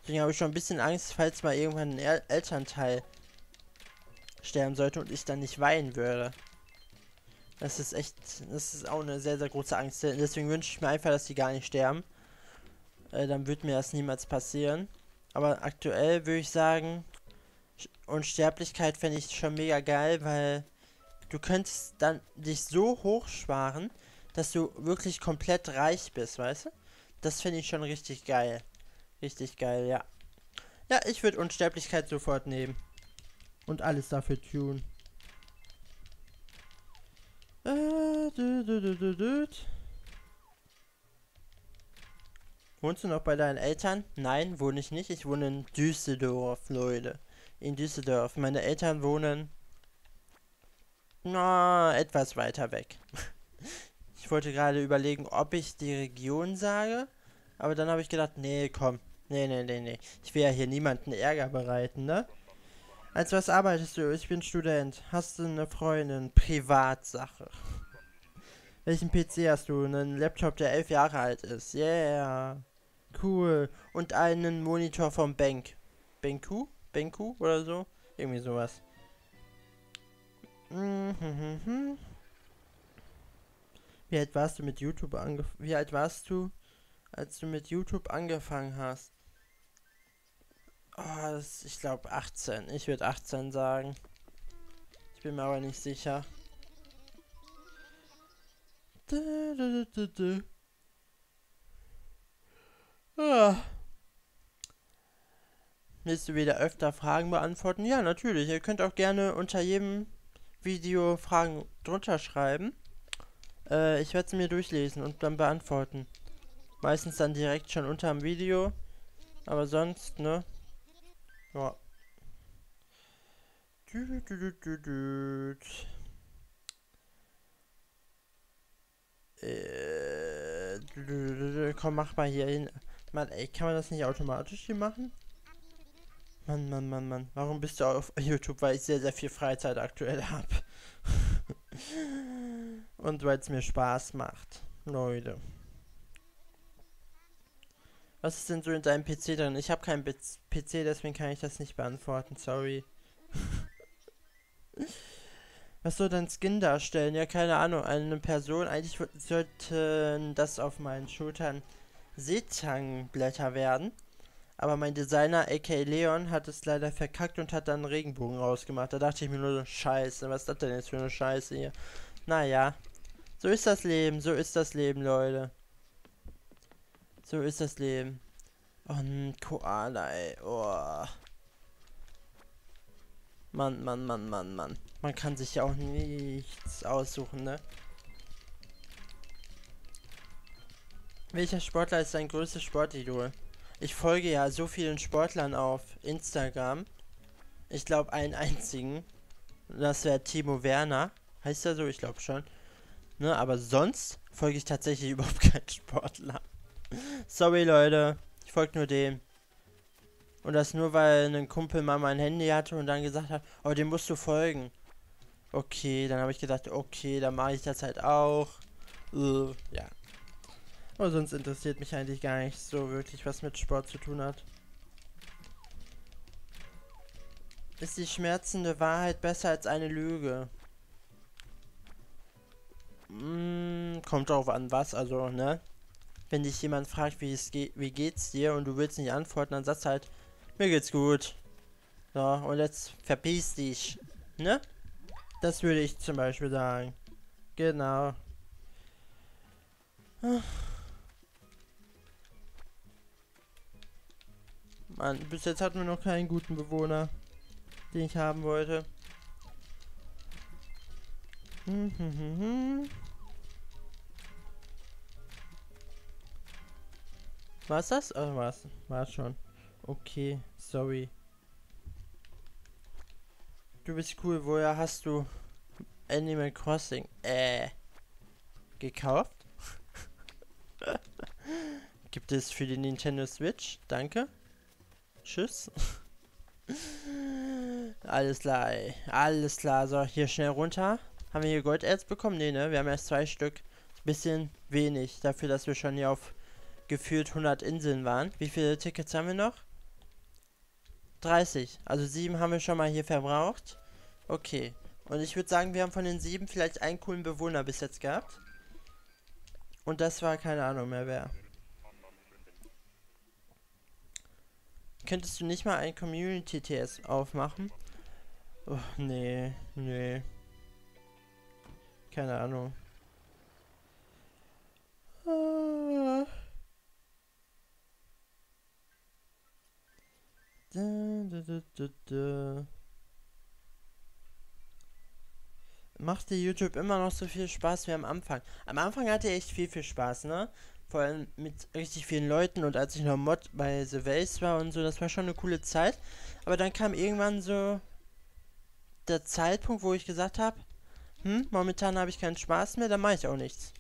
Deswegen habe ich schon ein bisschen Angst, falls mal irgendwann ein El Elternteil sterben sollte und ich dann nicht weinen würde. Das ist echt, das ist auch eine sehr, sehr große Angst. Deswegen wünsche ich mir einfach, dass die gar nicht sterben. Äh, dann wird mir das niemals passieren. Aber aktuell würde ich sagen, Unsterblichkeit fände ich schon mega geil, weil du könntest dann dich so hochsparen, dass du wirklich komplett reich bist, weißt du? Das finde ich schon richtig geil. Richtig geil, ja. Ja, ich würde Unsterblichkeit sofort nehmen. Und alles dafür tun. Äh, Wohnst du noch bei deinen Eltern? Nein, wohne ich nicht. Ich wohne in Düsseldorf, Leute. In Düsseldorf. Meine Eltern wohnen. Na, etwas weiter weg. ich wollte gerade überlegen, ob ich die Region sage. Aber dann habe ich gedacht, nee, komm. Nee, nee, nee, nee. Ich will ja hier niemanden Ärger bereiten, ne? Als was arbeitest du? Ich bin Student. Hast du eine Freundin? Privatsache. Welchen PC hast du? Einen Laptop, der elf Jahre alt ist. Yeah. Cool. Und einen Monitor vom Bank. Benku? Benku oder so? Irgendwie sowas. Wie alt warst du mit YouTube ange Wie alt warst du, als du mit YouTube angefangen hast? Oh, das, ich glaube 18. Ich würde 18 sagen. Ich bin mir aber nicht sicher. Du, du, du, Ah. Willst du wieder öfter Fragen beantworten? Ja, natürlich. Ihr könnt auch gerne unter jedem Video Fragen drunter schreiben. Äh, ich werde sie mir durchlesen und dann beantworten. Meistens dann direkt schon unter dem Video. Aber sonst, ne? Ja. Du, du, du, äh, komm, mach mal hier hin. Mann, ey, kann man das nicht automatisch hier machen? Mann, Mann, Mann, Mann. Warum bist du auf YouTube? Weil ich sehr, sehr viel Freizeit aktuell habe. Und weil es mir Spaß macht. Leute. Was ist denn so in deinem PC drin? Ich habe keinen PC, deswegen kann ich das nicht beantworten. Sorry. Was soll dein Skin darstellen? Ja, keine Ahnung. Eine Person. Eigentlich sollten das auf meinen Schultern Seezangenblätter werden. Aber mein Designer, aka Leon, hat es leider verkackt und hat dann einen Regenbogen rausgemacht. Da dachte ich mir nur so, scheiße, was ist das denn jetzt für eine Scheiße hier? Naja, so ist das Leben, so ist das Leben, Leute. So ist das Leben. Ein Koala, ey. Oh. Mann, Mann, Mann, Mann, Mann. Man kann sich ja auch nichts aussuchen, ne? Welcher Sportler ist dein größtes Sportidol? Ich folge ja so vielen Sportlern auf Instagram. Ich glaube einen einzigen. Das wäre Timo Werner. Heißt er so? Ich glaube schon. Ne, aber sonst folge ich tatsächlich überhaupt keinen Sportler. Sorry, Leute. Ich folge nur dem. Und das nur, weil ein Kumpel mal mein Handy hatte und dann gesagt hat, oh, dem musst du folgen. Okay, dann habe ich gedacht, okay, dann mache ich das halt auch. Uh, ja. Aber sonst interessiert mich eigentlich gar nicht so wirklich, was mit Sport zu tun hat. Ist die schmerzende Wahrheit besser als eine Lüge? Mm, kommt drauf an, was, also, ne? Wenn dich jemand fragt, wie es geht, wie geht's dir und du willst nicht antworten, dann sagst halt, mir geht's gut. So, und jetzt verpiss dich. ne? Das würde ich zum Beispiel sagen. Genau. Mann, bis jetzt hatten wir noch keinen guten Bewohner, den ich haben wollte. Hm, hm, hm, hm. War's das? Oh, war's. War's schon. Okay, sorry. Du bist cool. Woher hast du Animal Crossing äh gekauft? Gibt es für die Nintendo Switch? Danke. Tschüss. Alles klar, ey. Alles klar. So, hier schnell runter. Haben wir hier Golderz bekommen? Nee, ne? Wir haben erst zwei Stück. Bisschen wenig. Dafür, dass wir schon hier auf gefühlt 100 Inseln waren. Wie viele Tickets haben wir noch? 30. Also sieben haben wir schon mal hier verbraucht. Okay. Und ich würde sagen, wir haben von den sieben vielleicht einen coolen Bewohner bis jetzt gehabt. Und das war keine Ahnung mehr wer. Könntest du nicht mal ein Community TS aufmachen? Oh, nee, nee. Keine Ahnung. Ah. Da, da, da, da, Macht dir YouTube immer noch so viel Spaß wie am Anfang? Am Anfang hatte ich echt viel, viel Spaß, ne? Vor allem mit richtig vielen Leuten und als ich noch Mod bei The Vase war und so, das war schon eine coole Zeit. Aber dann kam irgendwann so der Zeitpunkt, wo ich gesagt habe, hm, momentan habe ich keinen Spaß mehr, dann mache ich auch nichts.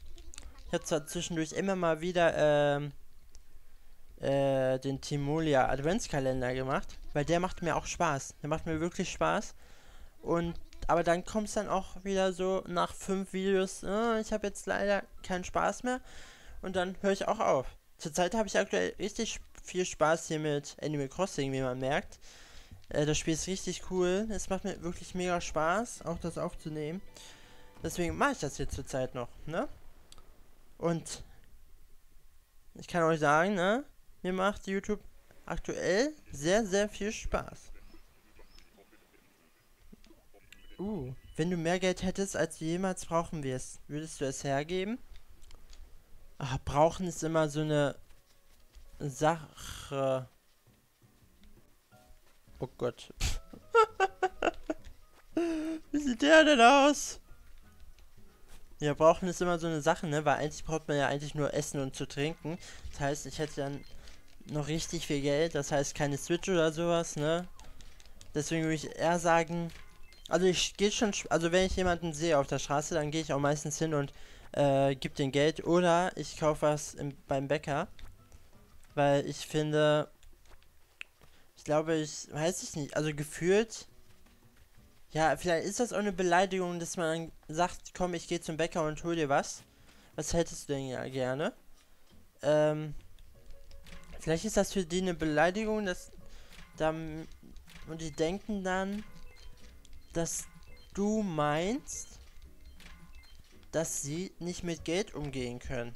Ich habe zwar zwischendurch immer mal wieder, ähm, äh, den Timolia Adventskalender gemacht, weil der macht mir auch Spaß. Der macht mir wirklich Spaß. Und aber dann kommt es dann auch wieder so nach fünf Videos, oh, ich habe jetzt leider keinen Spaß mehr. Und dann höre ich auch auf. Zurzeit habe ich aktuell richtig viel Spaß hier mit Animal Crossing, wie man merkt. Äh, das Spiel ist richtig cool. Es macht mir wirklich mega Spaß, auch das aufzunehmen. Deswegen mache ich das jetzt zurzeit noch, ne? Und ich kann euch sagen, ne? Mir macht YouTube aktuell sehr, sehr viel Spaß. Uh, wenn du mehr Geld hättest, als du jemals brauchen wirst, würdest du es hergeben? Ach, brauchen ist immer so eine Sache. Oh Gott. Wie sieht der denn aus? Ja, brauchen ist immer so eine Sache, ne? Weil eigentlich braucht man ja eigentlich nur Essen und zu trinken. Das heißt, ich hätte dann noch richtig viel Geld, das heißt keine Switch oder sowas, ne? Deswegen würde ich eher sagen, also ich gehe schon, also wenn ich jemanden sehe auf der Straße, dann gehe ich auch meistens hin und äh, gebe den Geld oder ich kaufe was im, beim Bäcker, weil ich finde, ich glaube, ich weiß ich nicht, also gefühlt, ja, vielleicht ist das auch eine Beleidigung, dass man sagt, komm, ich gehe zum Bäcker und hol dir was. Was hättest du denn ja gerne? Ähm, Vielleicht ist das für die eine Beleidigung, dass dann und die denken dann, dass du meinst, dass sie nicht mit Geld umgehen können.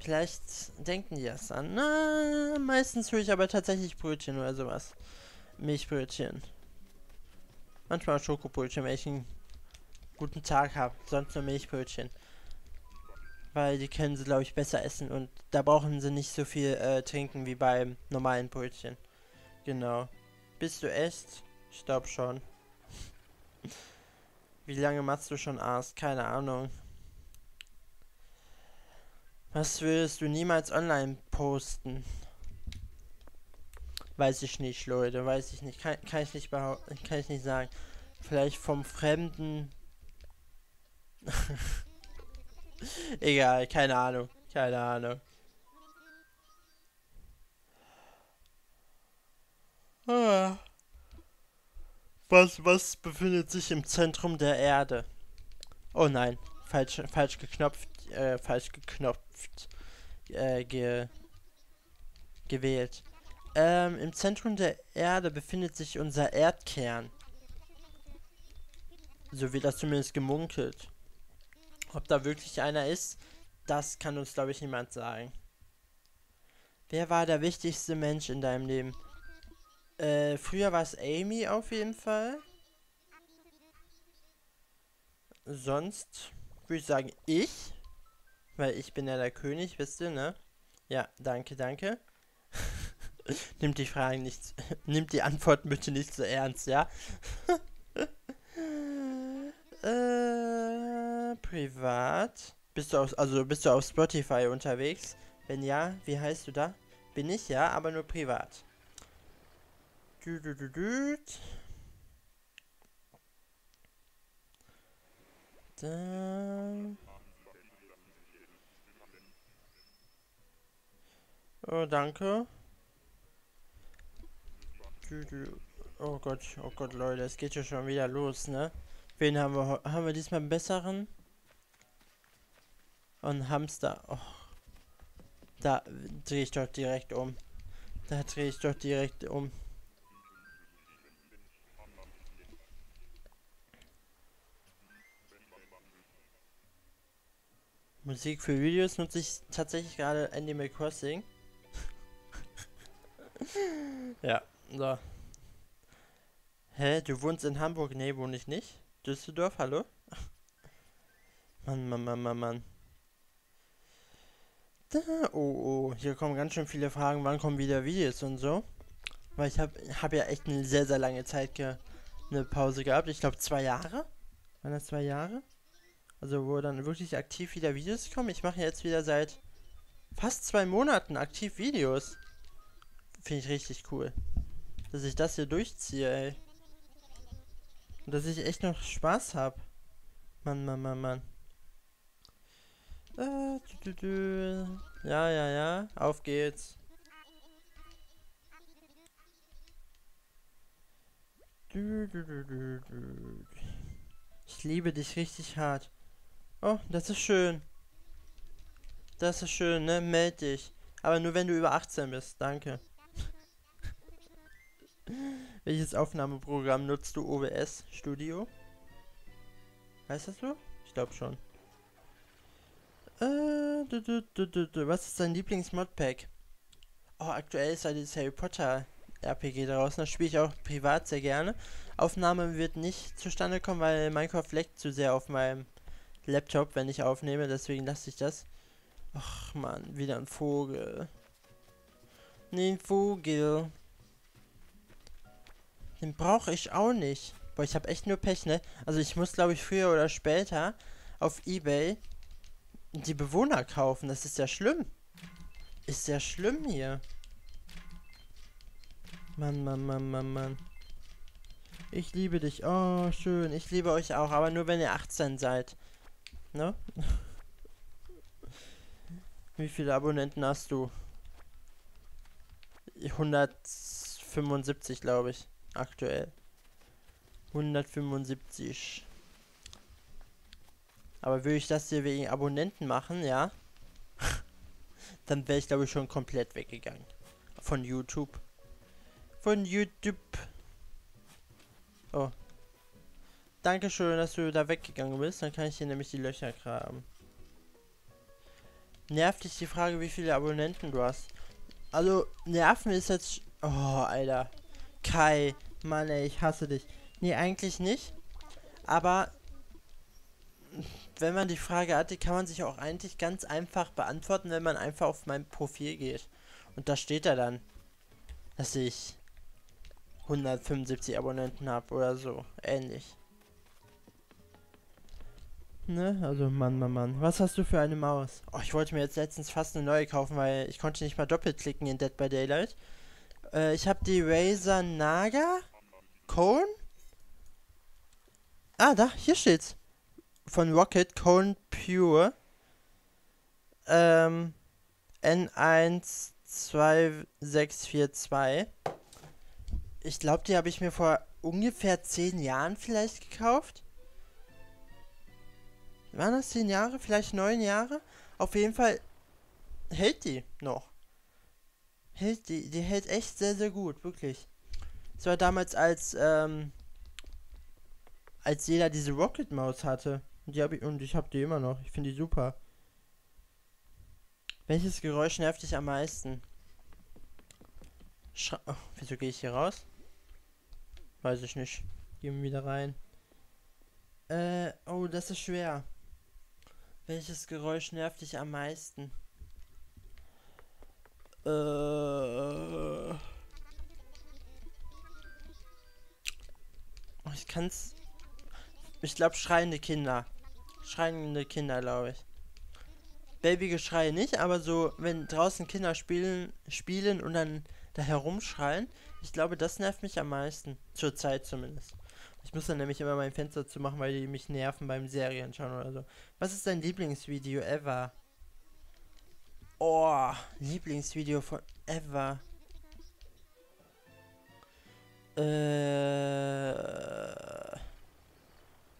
Vielleicht denken die das an. Na, meistens höre ich aber tatsächlich Brötchen oder sowas. Milchbrötchen. Manchmal Schokobrötchen, wenn ich einen guten Tag habe. Sonst nur Milchbrötchen weil die können sie, glaube ich, besser essen und da brauchen sie nicht so viel äh, trinken wie beim normalen Brötchen. Genau. Bist du esst? Ich glaube schon. wie lange machst du schon Arzt? Keine Ahnung. Was würdest du niemals online posten? Weiß ich nicht, Leute. Weiß ich nicht. Kann, kann ich nicht behaupten. Kann ich nicht sagen. Vielleicht vom Fremden. Egal, keine Ahnung. Keine Ahnung. Ah. Was, was befindet sich im Zentrum der Erde? Oh nein, falsch, falsch geknopft, äh, falsch geknopft, äh, ge, gewählt. Ähm, im Zentrum der Erde befindet sich unser Erdkern. So wird das zumindest gemunkelt. Ob da wirklich einer ist, das kann uns, glaube ich, niemand sagen. Wer war der wichtigste Mensch in deinem Leben? Äh, früher war es Amy auf jeden Fall. sonst würde ich sagen, ich. Weil ich bin ja der König, wisst ihr, ne? Ja, danke, danke. nimmt die Fragen nicht, nimmt die Antworten bitte nicht so ernst, ja? äh, privat. Bist du auf, also bist du auf Spotify unterwegs? Wenn ja, wie heißt du da? Bin ich ja, aber nur privat. Du, du, du, du. Da. Oh, danke. Oh Gott, oh Gott, Leute, es geht ja schon wieder los, ne? Wen haben wir? Haben wir diesmal einen besseren? Und Hamster. Oh. Da drehe ich doch direkt um. Da drehe ich doch direkt um. Musik für Videos nutze ich tatsächlich gerade Animal Crossing. ja, so. Hä, du wohnst in Hamburg? Nee, wohne ich nicht. Düsseldorf, hallo? Mann, Mann, Mann, Mann, Mann. Da, oh, oh, hier kommen ganz schön viele Fragen, wann kommen wieder Videos und so. Weil ich habe hab ja echt eine sehr, sehr lange Zeit eine Pause gehabt. Ich glaube zwei Jahre. Waren das zwei Jahre? Also wo dann wirklich aktiv wieder Videos kommen. Ich mache jetzt wieder seit fast zwei Monaten aktiv Videos. Finde ich richtig cool. Dass ich das hier durchziehe, ey. Und dass ich echt noch Spaß habe. Mann, Mann, Mann, Mann. Äh. Ja, ja, ja. Auf geht's. Ich liebe dich richtig hart. Oh, das ist schön. Das ist schön, ne? Meld dich. Aber nur wenn du über 18 bist. Danke. Welches Aufnahmeprogramm nutzt du? OBS Studio? Heißt das so? Ich glaube schon. Äh, Was ist dein Lieblingsmodpack? Oh, aktuell ist ja dieses Harry Potter RPG draußen. Das spiele ich auch privat sehr gerne. Aufnahme wird nicht zustande kommen, weil Minecraft leckt zu sehr auf meinem Laptop, wenn ich aufnehme. Deswegen lasse ich das. Ach man, wieder ein Vogel. Nee, ein Vogel. Den brauche ich auch nicht. Boah, ich habe echt nur Pech, ne? Also ich muss, glaube ich, früher oder später auf Ebay die Bewohner kaufen. Das ist ja schlimm. Ist ja schlimm hier. Mann, Mann, Mann, Mann, Mann. Ich liebe dich. Oh, schön. Ich liebe euch auch, aber nur wenn ihr 18 seid. Ne? Wie viele Abonnenten hast du? 175, glaube ich aktuell. 175. Aber würde ich das hier wegen Abonnenten machen, ja, dann wäre ich glaube ich schon komplett weggegangen. Von YouTube. Von YouTube. Oh. Dankeschön, dass du da weggegangen bist. Dann kann ich hier nämlich die Löcher graben. Nervt dich die Frage, wie viele Abonnenten du hast? Also, nerven ist jetzt... Oh, Alter. Kai, Mann, ey, ich hasse dich. Nee, eigentlich nicht. Aber wenn man die Frage hat, die kann man sich auch eigentlich ganz einfach beantworten, wenn man einfach auf mein Profil geht. Und da steht er dann, dass ich 175 Abonnenten habe oder so. Ähnlich. Ne? Also, Mann, Mann, Mann. Was hast du für eine Maus? Oh, ich wollte mir jetzt letztens fast eine neue kaufen, weil ich konnte nicht mal doppelt klicken in Dead by Daylight. Äh, ich habe die Razer Naga Cone? Ah, da, hier steht's. Von Rocket Cone Pure. Ähm, N12642. Ich glaube, die habe ich mir vor ungefähr 10 Jahren vielleicht gekauft. Waren das 10 Jahre? Vielleicht 9 Jahre? Auf jeden Fall hält die noch. Hält die, die hält echt sehr, sehr gut, wirklich. Es war damals als, ähm, als jeder diese Rocket Maus hatte. Und, die hab ich, und ich habe die immer noch. Ich finde die super. Welches Geräusch nervt dich am meisten? Schra oh, wieso gehe ich hier raus? Weiß ich nicht. Gehen wir wieder rein. Äh, oh, das ist schwer. Welches Geräusch nervt dich am meisten? Äh. Ich kann's. Ich glaube, schreiende Kinder. Schreiende Kinder, glaube ich. Babygeschrei nicht, aber so, wenn draußen Kinder spielen, spielen und dann da herumschreien, ich glaube, das nervt mich am meisten. Zurzeit zumindest. Ich muss dann nämlich immer mein Fenster zu machen, weil die mich nerven beim Serien schauen oder so. Was ist dein Lieblingsvideo ever? Oh, Lieblingsvideo von ever. Äh.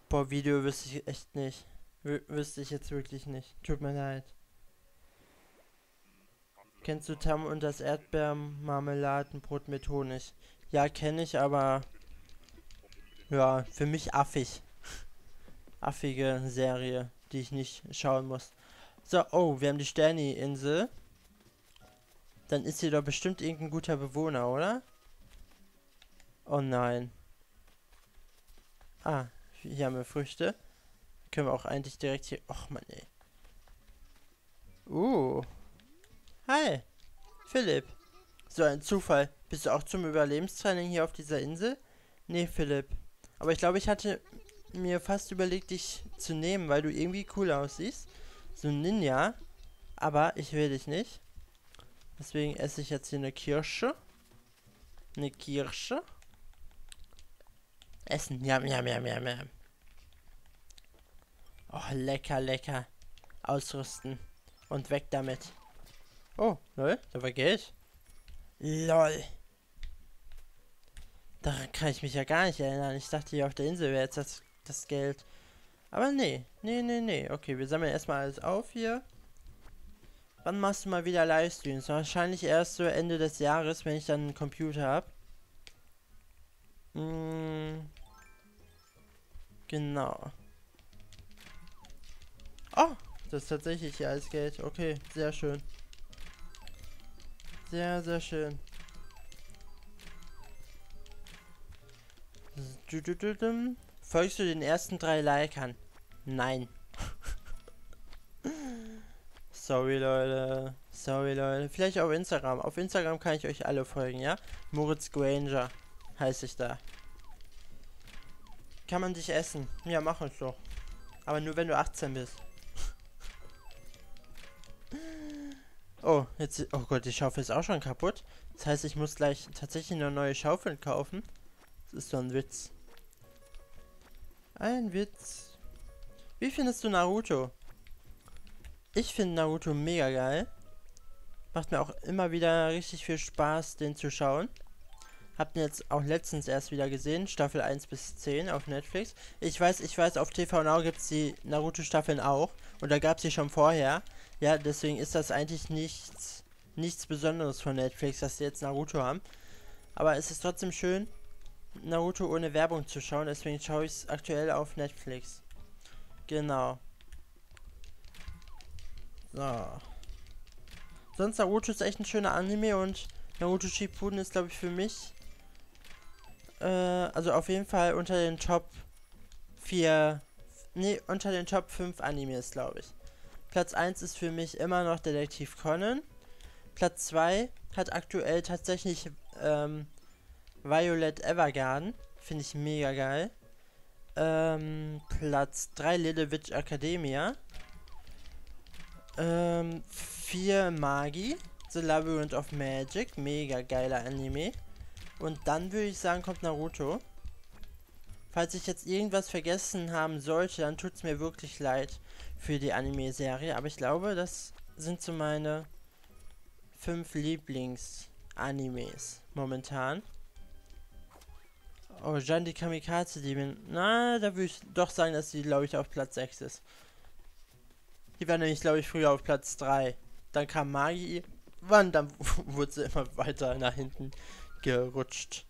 Boah, Video wüsste ich echt nicht. Wüsste ich jetzt wirklich nicht. Tut mir leid. Kennst du Tam und das Erdbeermarmeladenbrot mit Honig? Ja, kenne ich, aber ja, für mich affig. Affige Serie, die ich nicht schauen muss. So, oh, wir haben die Sterni-Insel. Dann ist hier doch bestimmt irgendein guter Bewohner, oder? Oh nein. Ah, hier haben wir Früchte. Können wir auch eigentlich direkt hier... Och, Mann, ey. Uh. Hi. Philipp. So ein Zufall. Bist du auch zum Überlebenstraining hier auf dieser Insel? Nee, Philipp. Aber ich glaube, ich hatte mir fast überlegt, dich zu nehmen, weil du irgendwie cool aussiehst. So ein Ninja. Aber ich will dich nicht. Deswegen esse ich jetzt hier eine Kirsche. Eine Kirsche. Essen. Ja, ja, ja, ja, ja. Oh, lecker, lecker. Ausrüsten. Und weg damit. Oh, lol, da war Geld. Lol. Daran kann ich mich ja gar nicht erinnern. Ich dachte, hier auf der Insel wäre jetzt das, das Geld. Aber nee, nee, nee, nee. Okay, wir sammeln erstmal alles auf hier. Wann machst du mal wieder Livestreams? Wahrscheinlich erst so Ende des Jahres, wenn ich dann einen Computer habe. Hm, genau. Oh, das ist tatsächlich hier alles Geld. Okay, sehr schön. Sehr, sehr schön. Folgst du den ersten drei Likern? Nein. Sorry, Leute. Sorry, Leute. Vielleicht auf Instagram. Auf Instagram kann ich euch alle folgen, ja? Moritz Granger heiße ich da. Kann man dich essen? Ja, mach uns doch. Aber nur wenn du 18 bist. Oh, jetzt. Oh Gott, die Schaufel ist auch schon kaputt. Das heißt, ich muss gleich tatsächlich eine neue Schaufel kaufen. Das ist so ein Witz. Ein Witz. Wie findest du Naruto? Ich finde Naruto mega geil. Macht mir auch immer wieder richtig viel Spaß, den zu schauen. Hab ihn jetzt auch letztens erst wieder gesehen, Staffel 1 bis 10 auf Netflix. Ich weiß, ich weiß, auf TV Now gibt es die Naruto-Staffeln auch. Und da gab es sie schon vorher. Ja, deswegen ist das eigentlich nichts, nichts Besonderes von Netflix, dass sie jetzt Naruto haben. Aber es ist trotzdem schön, Naruto ohne Werbung zu schauen, deswegen schaue ich es aktuell auf Netflix. Genau. So. Sonst Naruto ist echt ein schöner Anime und Naruto Shippuden ist glaube ich für mich äh, also auf jeden Fall unter den Top 4 nee, unter den Top 5 Animes, glaube ich. Platz 1 ist für mich immer noch Detektiv Conan. Platz 2 hat aktuell tatsächlich ähm, Violet Evergarden. Finde ich mega geil. Ähm, Platz 3 Little Witch Academia. Ähm, 4 Magi. The Labyrinth of Magic. Mega geiler Anime. Und dann würde ich sagen, kommt Naruto. Falls ich jetzt irgendwas vergessen haben sollte, dann tut es mir wirklich leid für die Anime-Serie. Aber ich glaube, das sind so meine fünf Lieblings-Animes momentan. Oh, Jan die Kamikaze Demon. Na, da würde ich doch sagen, dass sie, glaube ich, auf Platz 6 ist. Die war nämlich, glaube ich, früher auf Platz 3. Dann kam Magi. Wann? Dann wurde sie immer weiter nach hinten gerutscht.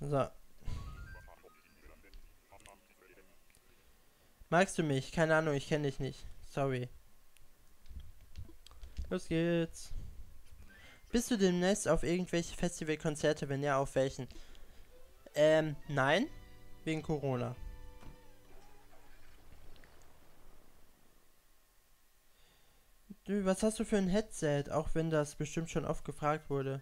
So. Magst du mich? Keine Ahnung, ich kenne dich nicht. Sorry. Los geht's. Bist du demnächst auf irgendwelche Festivalkonzerte, wenn ja, auf welchen? Ähm, nein. Wegen Corona. Du, was hast du für ein Headset? Auch wenn das bestimmt schon oft gefragt wurde.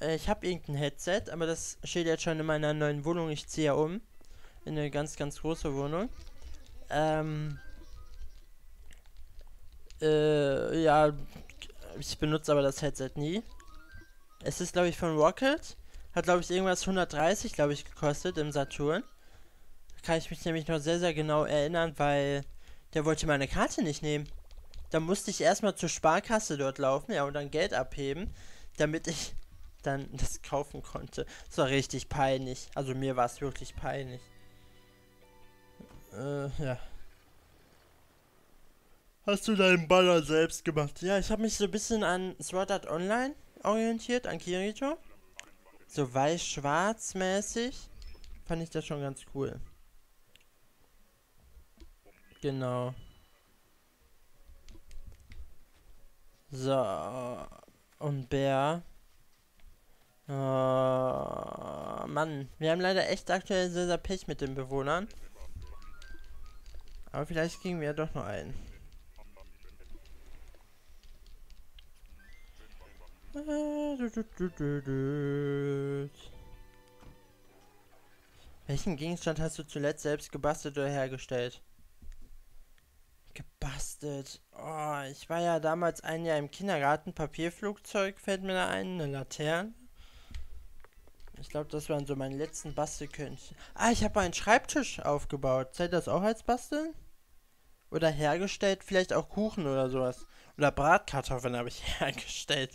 Äh, ich habe irgendein Headset, aber das steht jetzt schon in meiner neuen Wohnung. Ich ziehe ja um. In eine ganz, ganz große Wohnung. Ähm. Äh, ja. Ich benutze aber das Headset nie. Es ist, glaube ich, von Rocket. Hat, glaube ich, irgendwas 130, glaube ich, gekostet im Saturn. Da kann ich mich nämlich noch sehr, sehr genau erinnern, weil der wollte meine Karte nicht nehmen. Da musste ich erstmal zur Sparkasse dort laufen, ja, und dann Geld abheben, damit ich dann das kaufen konnte. Das war richtig peinlich. Also mir war es wirklich peinlich. Äh, ja. Hast du deinen Baller selbst gemacht? Ja, ich habe mich so ein bisschen an Sword Art Online orientiert, an Kirito. So weiß-schwarz mäßig. Fand ich das schon ganz cool. Genau. So. Und Bär. Oh, Mann. Wir haben leider echt aktuell sehr, sehr Pech mit den Bewohnern. Aber vielleicht kriegen wir ja doch noch einen. Welchen Gegenstand hast du zuletzt selbst gebastelt oder hergestellt? Gebastelt. Oh, ich war ja damals ein Jahr im Kindergarten. Papierflugzeug fällt mir da ein, eine Laterne. Ich glaube, das waren so meine letzten Bastelkönchen. Ah, ich habe einen Schreibtisch aufgebaut. Zählt das auch als Basteln? Oder hergestellt? Vielleicht auch Kuchen oder sowas. Oder Bratkartoffeln habe ich hergestellt.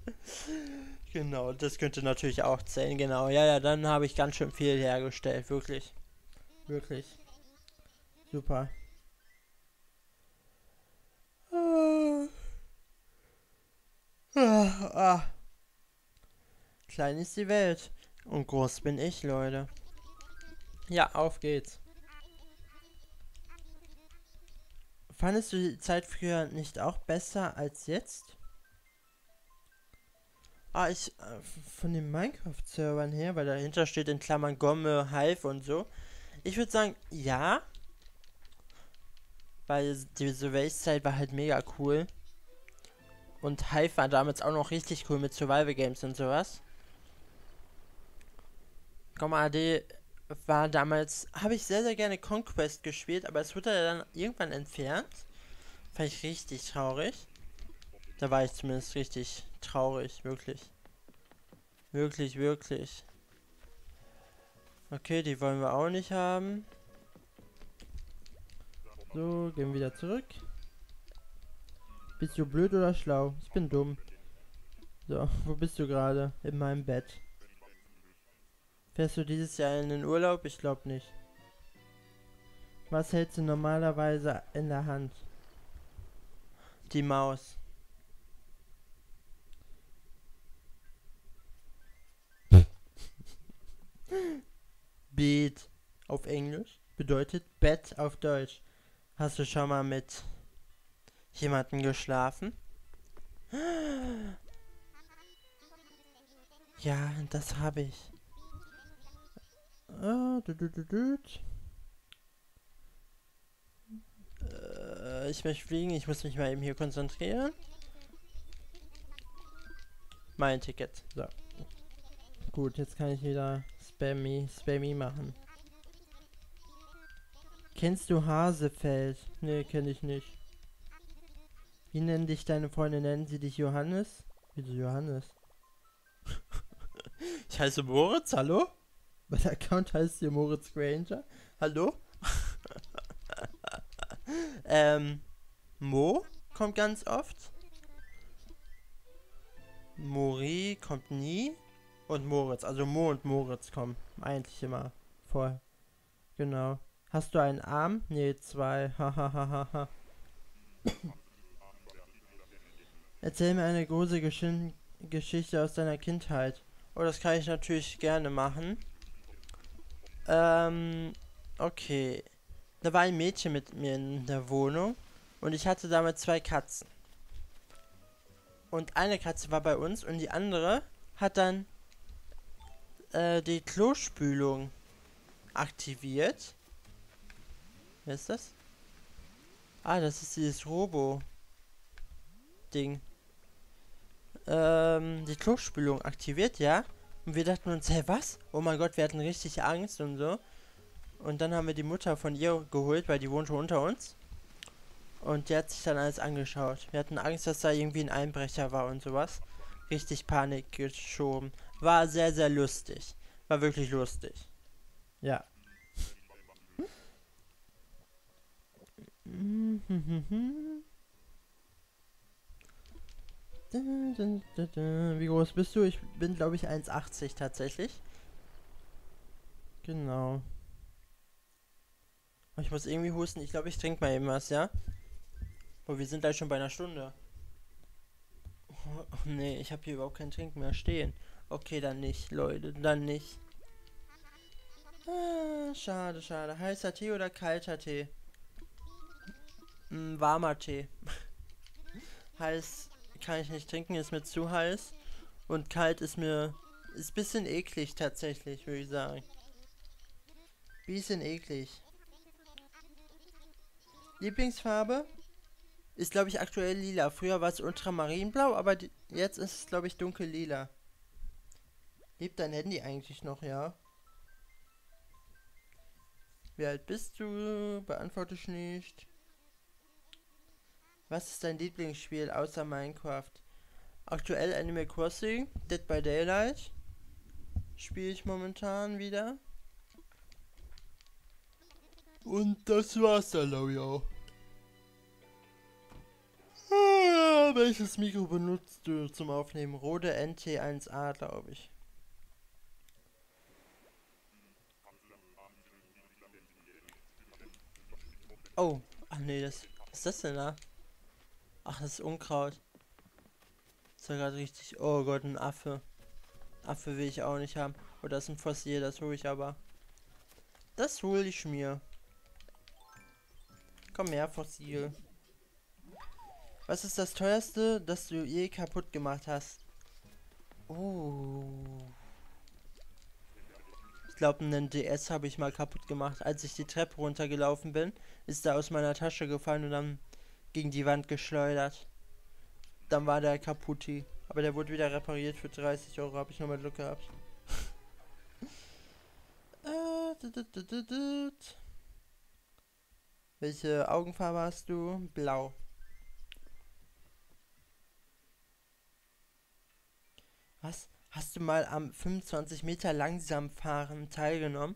genau, das könnte natürlich auch zählen. Genau, ja, ja, dann habe ich ganz schön viel hergestellt. Wirklich. Wirklich. Super. Ah. Ah, ah. Klein ist die Welt. Und groß bin ich, Leute. Ja, auf geht's. Fandest du die Zeit früher nicht auch besser als jetzt? Ah, ich, äh, von den Minecraft-Servern her, weil dahinter steht in Klammern Gomme, Hive und so. Ich würde sagen, ja. Weil diese Race-Zeit war halt mega cool. Und Hive war damals auch noch richtig cool mit Survival Games und sowas. AD war damals, habe ich sehr, sehr gerne Conquest gespielt, aber es wurde dann irgendwann entfernt. Fand ich richtig traurig. Da war ich zumindest richtig traurig, wirklich. Wirklich, wirklich. Okay, die wollen wir auch nicht haben. So, gehen wieder zurück. Bist du blöd oder schlau? Ich bin dumm. So, wo bist du gerade? In meinem Bett. Fährst du dieses Jahr in den Urlaub? Ich glaube nicht. Was hältst du normalerweise in der Hand? Die Maus. Beat auf Englisch bedeutet Bett auf Deutsch. Hast du schon mal mit jemandem geschlafen? Ja, das habe ich. Äh, ich möchte fliegen, ich muss mich mal eben hier konzentrieren. Mein Ticket. So. Gut, jetzt kann ich wieder Spammy, Spammy machen. Kennst du Hasefeld? Nee, kenne ich nicht. Wie nennen dich deine Freunde? Nennen sie dich Johannes? Wieso Johannes? ich heiße Moritz, hallo? Mein Account heißt hier Moritz Granger. Hallo? ähm, Mo kommt ganz oft. Mori kommt nie. Und Moritz. Also Mo und Moritz kommen eigentlich immer vor. Genau. Hast du einen Arm? Nee, zwei. Erzähl mir eine große Gesch Geschichte aus deiner Kindheit. Oh, das kann ich natürlich gerne machen. Ähm, okay. Da war ein Mädchen mit mir in der Wohnung und ich hatte damit zwei Katzen. Und eine Katze war bei uns und die andere hat dann äh, die Klospülung aktiviert. Wer ist das? Ah, das ist dieses Robo. Ding. Ähm, die Klospülung aktiviert, ja. Und wir dachten uns, hä, was? Oh mein Gott, wir hatten richtig Angst und so. Und dann haben wir die Mutter von ihr geholt, weil die wohnte unter uns. Und die hat sich dann alles angeschaut. Wir hatten Angst, dass da irgendwie ein Einbrecher war und sowas. Richtig Panik geschoben. War sehr, sehr lustig. War wirklich lustig. Ja. Wie groß bist du? Ich bin, glaube ich, 1,80 tatsächlich. Genau. Ich muss irgendwie husten. Ich glaube, ich trinke mal eben was, ja? Oh, wir sind gleich schon bei einer Stunde. Oh, nee, ich habe hier überhaupt kein Trinken mehr stehen. Okay, dann nicht, Leute, dann nicht. Ah, schade, schade. Heißer Tee oder kalter Tee? Mm, warmer Tee. Heiß kann ich nicht trinken, ist mir zu heiß. Und kalt ist mir. Ist bisschen eklig tatsächlich, würde ich sagen. Bisschen eklig. Lieblingsfarbe? Ist glaube ich aktuell lila. Früher war es ultramarinblau, aber jetzt ist es glaube ich dunkel lila. Lebt dein Handy eigentlich noch, ja? Wie alt bist du? Beantworte ich nicht. Was ist dein Lieblingsspiel außer Minecraft? Aktuell Animal Crossing, Dead by Daylight. Spiele ich momentan wieder. Und das war's dann, glaube ich auch. Ah, welches Mikro benutzt du zum Aufnehmen? Rode NT1A, glaube ich. Oh, ach nee, das. Was ist das denn da? Ach, das ist Unkraut. Das war gerade richtig. Oh Gott, ein Affe. Affe will ich auch nicht haben. Oder oh, das ist ein Fossil, das hole ich aber. Das hole ich mir. Komm her, Fossil. Was ist das teuerste, das du je kaputt gemacht hast? Oh. Ich glaube, einen DS habe ich mal kaputt gemacht. Als ich die Treppe runtergelaufen bin, ist er aus meiner Tasche gefallen und dann gegen die Wand geschleudert. Dann war der kaputti. Aber der wurde wieder repariert für 30 Euro. Habe ich nochmal Glück gehabt. Äh, Welche Augenfarbe hast du? Blau. Was? Hast du mal am 25 Meter langsamen Fahren teilgenommen?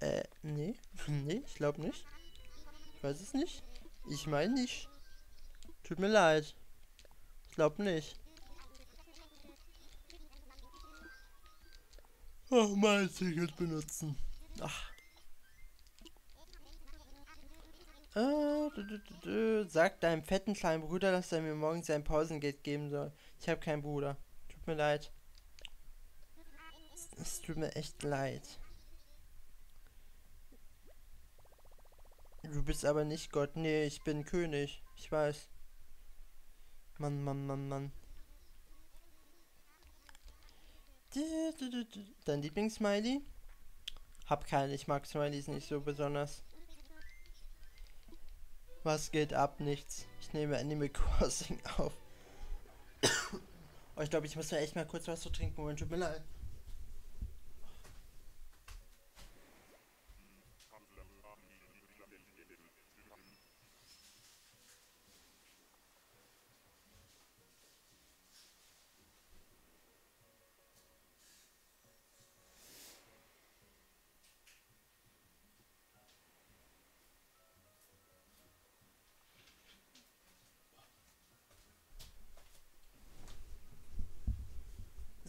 Äh, nee. nee, ich glaube nicht weiß es nicht. Ich meine nicht. Tut mir leid. Ich glaube nicht. Ach, mein Ticket benutzen. Ach. Äh, du, du, du, Sag deinem fetten kleinen Bruder, dass er mir morgen sein Pausengeld geben soll. Ich habe keinen Bruder. Tut mir leid. Es tut mir echt leid. Du bist aber nicht Gott. Nee, ich bin König. Ich weiß. Mann, Mann, Mann, Mann. Dein Lieblingssmiley? Hab keinen. Ich mag Smileys nicht so besonders. Was geht ab? Nichts. Ich nehme Animal Crossing auf. oh, ich glaube, ich muss ja echt mal kurz was zu trinken holen. Tut mir leid.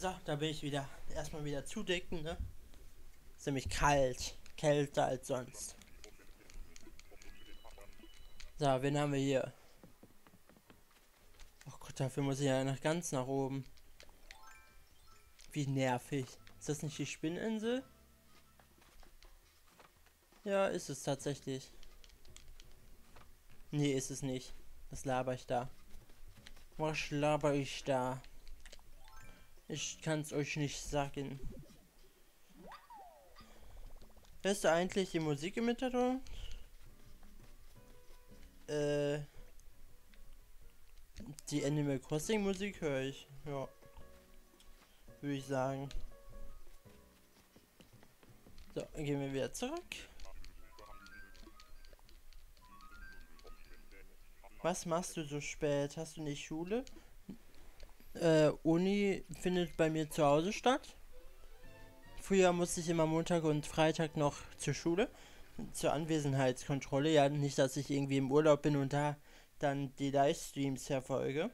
So, da bin ich wieder. Erstmal wieder zudecken, ne? Ist nämlich kalt. Kälter als sonst. So, wen haben wir hier? Oh Gott, dafür muss ich ja noch ganz nach oben. Wie nervig. Ist das nicht die Spinninsel? Ja, ist es tatsächlich. Nee, ist es nicht. Das laber ich da. Was laber ich da? Ich kann es euch nicht sagen. Hörst du eigentlich die Musik im Hintergrund? Äh. die Animal Crossing Musik höre ich. Ja. Würde ich sagen. So, gehen wir wieder zurück. Was machst du so spät? Hast du nicht Schule? Äh, Uni findet bei mir zu Hause statt. Früher musste ich immer Montag und Freitag noch zur Schule. Zur Anwesenheitskontrolle. Ja, nicht, dass ich irgendwie im Urlaub bin und da dann die Livestreams verfolge.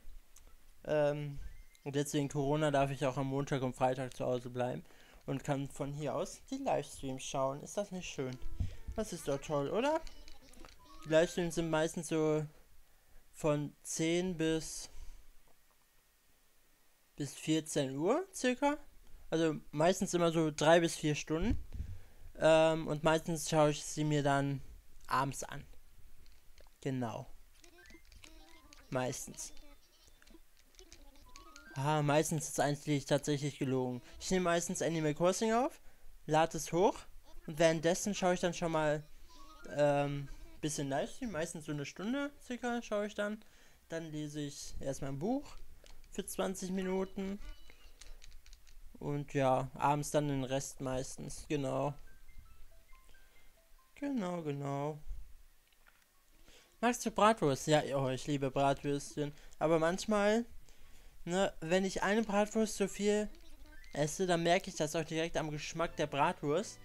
Ähm, und deswegen Corona darf ich auch am Montag und Freitag zu Hause bleiben und kann von hier aus die Livestreams schauen. Ist das nicht schön? Das ist doch toll, oder? Die Livestreams sind meistens so von 10 bis bis 14 Uhr circa. Also meistens immer so drei bis vier Stunden. Ähm, und meistens schaue ich sie mir dann abends an. Genau. Meistens. Ah, meistens ist eigentlich tatsächlich gelogen. Ich nehme meistens Animal Crossing auf, lade es hoch und währenddessen schaue ich dann schon mal ähm, bisschen Livestream, meistens so eine Stunde circa schaue ich dann. Dann lese ich erstmal ein Buch für 20 Minuten. Und ja, abends dann den Rest meistens, genau. Genau, genau. Magst du Bratwurst? Ja, oh, ich liebe Bratwürstchen. Aber manchmal ne, wenn ich eine Bratwurst zu viel esse, dann merke ich das auch direkt am Geschmack der Bratwurst.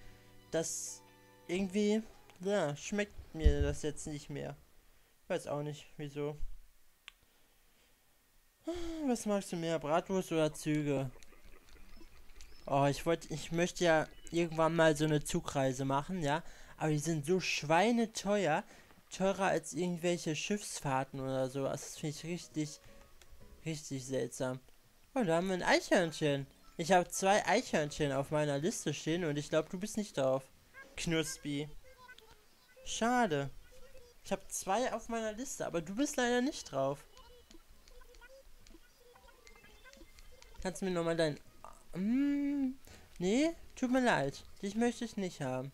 dass irgendwie, ja, schmeckt mir das jetzt nicht mehr. Weiß auch nicht, wieso. Was magst du mehr, Bratwurst oder Züge? Oh, ich wollte, ich möchte ja irgendwann mal so eine Zugreise machen, ja. Aber die sind so schweineteuer. Teurer als irgendwelche Schiffsfahrten oder so. Das finde ich richtig, Richtig seltsam. Oh, da haben wir ein Eichhörnchen. Ich habe zwei Eichhörnchen auf meiner Liste stehen und ich glaube, du bist nicht drauf. Knuspi. Schade. Ich habe zwei auf meiner Liste, aber du bist leider nicht drauf. Kannst du mir nochmal dein... Hm, nee, tut mir leid. Dich möchte ich nicht haben.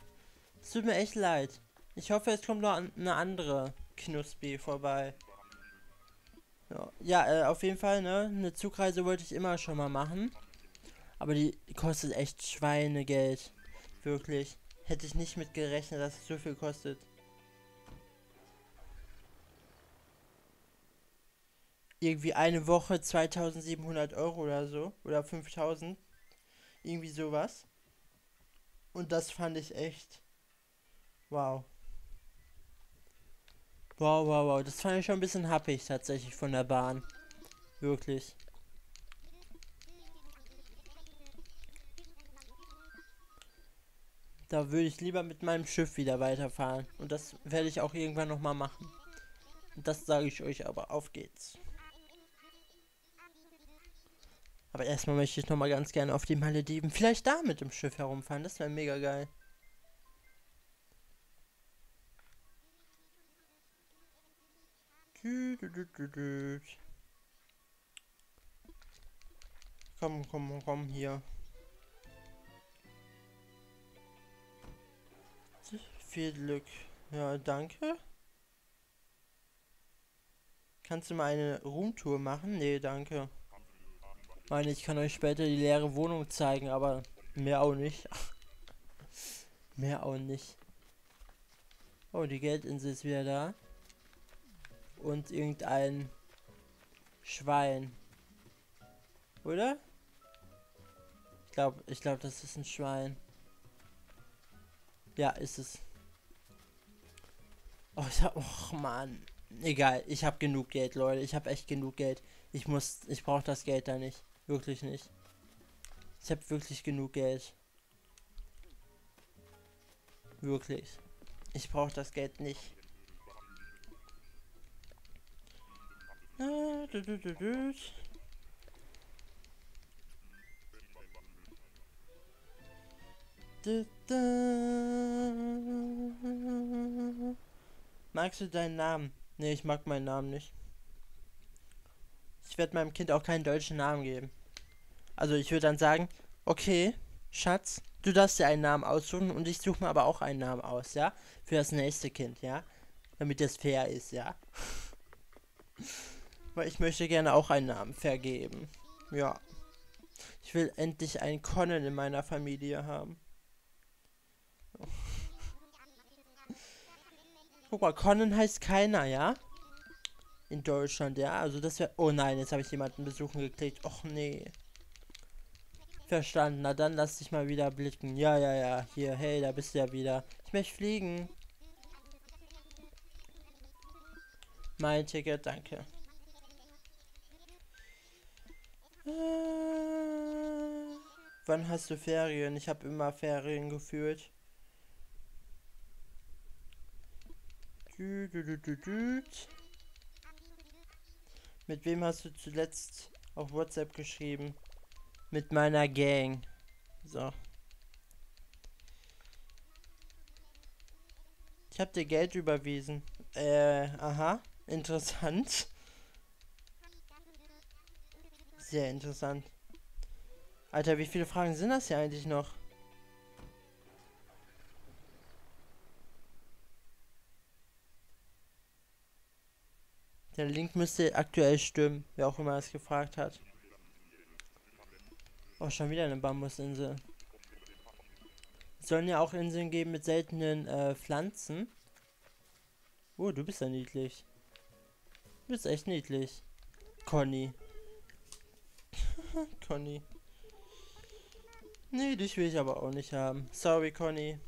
Es tut mir echt leid. Ich hoffe, es kommt noch eine andere Knuspi vorbei. Ja, äh, auf jeden Fall, ne? Eine Zugreise wollte ich immer schon mal machen. Aber die kostet echt Schweinegeld. Wirklich. Hätte ich nicht mit gerechnet, dass es so viel kostet. Irgendwie eine Woche 2700 Euro oder so. Oder 5000. Irgendwie sowas. Und das fand ich echt. Wow. Wow, wow, wow. Das fand ich schon ein bisschen happig tatsächlich von der Bahn. Wirklich. Da würde ich lieber mit meinem Schiff wieder weiterfahren. Und das werde ich auch irgendwann nochmal machen. Und das sage ich euch aber. Auf geht's. Aber erstmal möchte ich nochmal ganz gerne auf die Malediven. Vielleicht da mit dem Schiff herumfahren. Das wäre mega geil. Komm, komm, komm hier. Viel Glück. Ja, danke. Kannst du mal eine Roomtour machen? Nee, danke. Meine, ich kann euch später die leere Wohnung zeigen, aber mehr auch nicht. mehr auch nicht. Oh, die Geldinsel ist wieder da und irgendein Schwein. Oder? Ich glaube, ich glaube, das ist ein Schwein. Ja, ist es. Oh, ich oh Mann. Egal, ich habe genug Geld, Leute. Ich habe echt genug Geld. Ich muss, ich brauche das Geld da nicht. Wirklich nicht. Ich habe wirklich genug Geld. Wirklich. Ich brauche das Geld nicht. Magst du deinen Namen? Nee, ich mag meinen Namen nicht. Ich werde meinem Kind auch keinen deutschen Namen geben. Also ich würde dann sagen, okay, Schatz, du darfst dir einen Namen aussuchen und ich suche mir aber auch einen Namen aus, ja? Für das nächste Kind, ja? Damit das fair ist, ja? Weil ich möchte gerne auch einen Namen vergeben. Ja. Ich will endlich einen Conan in meiner Familie haben. Guck mal, Conan heißt keiner, ja? In Deutschland, ja? Also das wäre... Oh nein, jetzt habe ich jemanden besuchen geklickt. Och nee. Verstanden. Na dann lass dich mal wieder blicken. Ja, ja, ja. Hier, hey, da bist du ja wieder. Ich möchte fliegen. Mein Ticket, danke. Äh, wann hast du Ferien? Ich habe immer Ferien gefühlt. Mit wem hast du zuletzt auf WhatsApp geschrieben? Mit meiner Gang. So. Ich habe dir Geld überwiesen. Äh, aha. Interessant. Sehr interessant. Alter, wie viele Fragen sind das hier eigentlich noch? Der Link müsste aktuell stimmen, wer auch immer es gefragt hat. Oh, schon wieder eine Bambusinsel. Es sollen ja auch Inseln geben mit seltenen äh, Pflanzen. Oh, du bist ja niedlich. Du bist echt niedlich. Conny. Conny. Nee, dich will ich aber auch nicht haben. Sorry, Conny.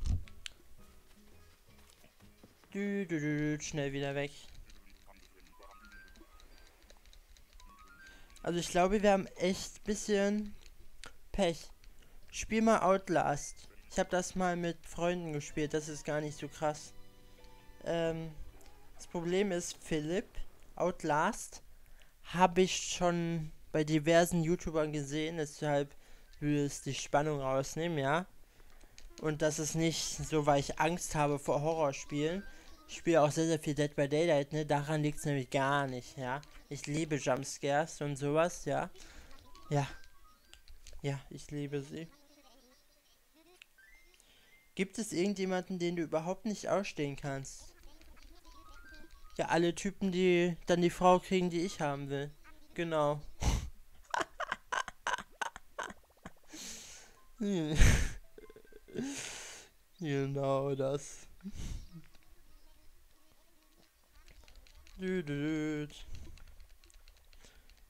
Du, du, du, schnell wieder weg. Also ich glaube, wir haben echt bisschen Pech. Spiel mal Outlast. Ich habe das mal mit Freunden gespielt. Das ist gar nicht so krass. Ähm, das Problem ist, Philipp, Outlast habe ich schon bei diversen YouTubern gesehen. Deshalb will es die Spannung rausnehmen, ja. Und das ist nicht so, weil ich Angst habe vor Horrorspielen. Ich spiele auch sehr, sehr viel Dead by Daylight, ne? Daran liegt es nämlich gar nicht, ja. Ich liebe Jumpscares und sowas, ja. Ja. Ja, ich liebe sie. Gibt es irgendjemanden, den du überhaupt nicht ausstehen kannst? Ja, alle Typen, die dann die Frau kriegen, die ich haben will. Genau. genau das.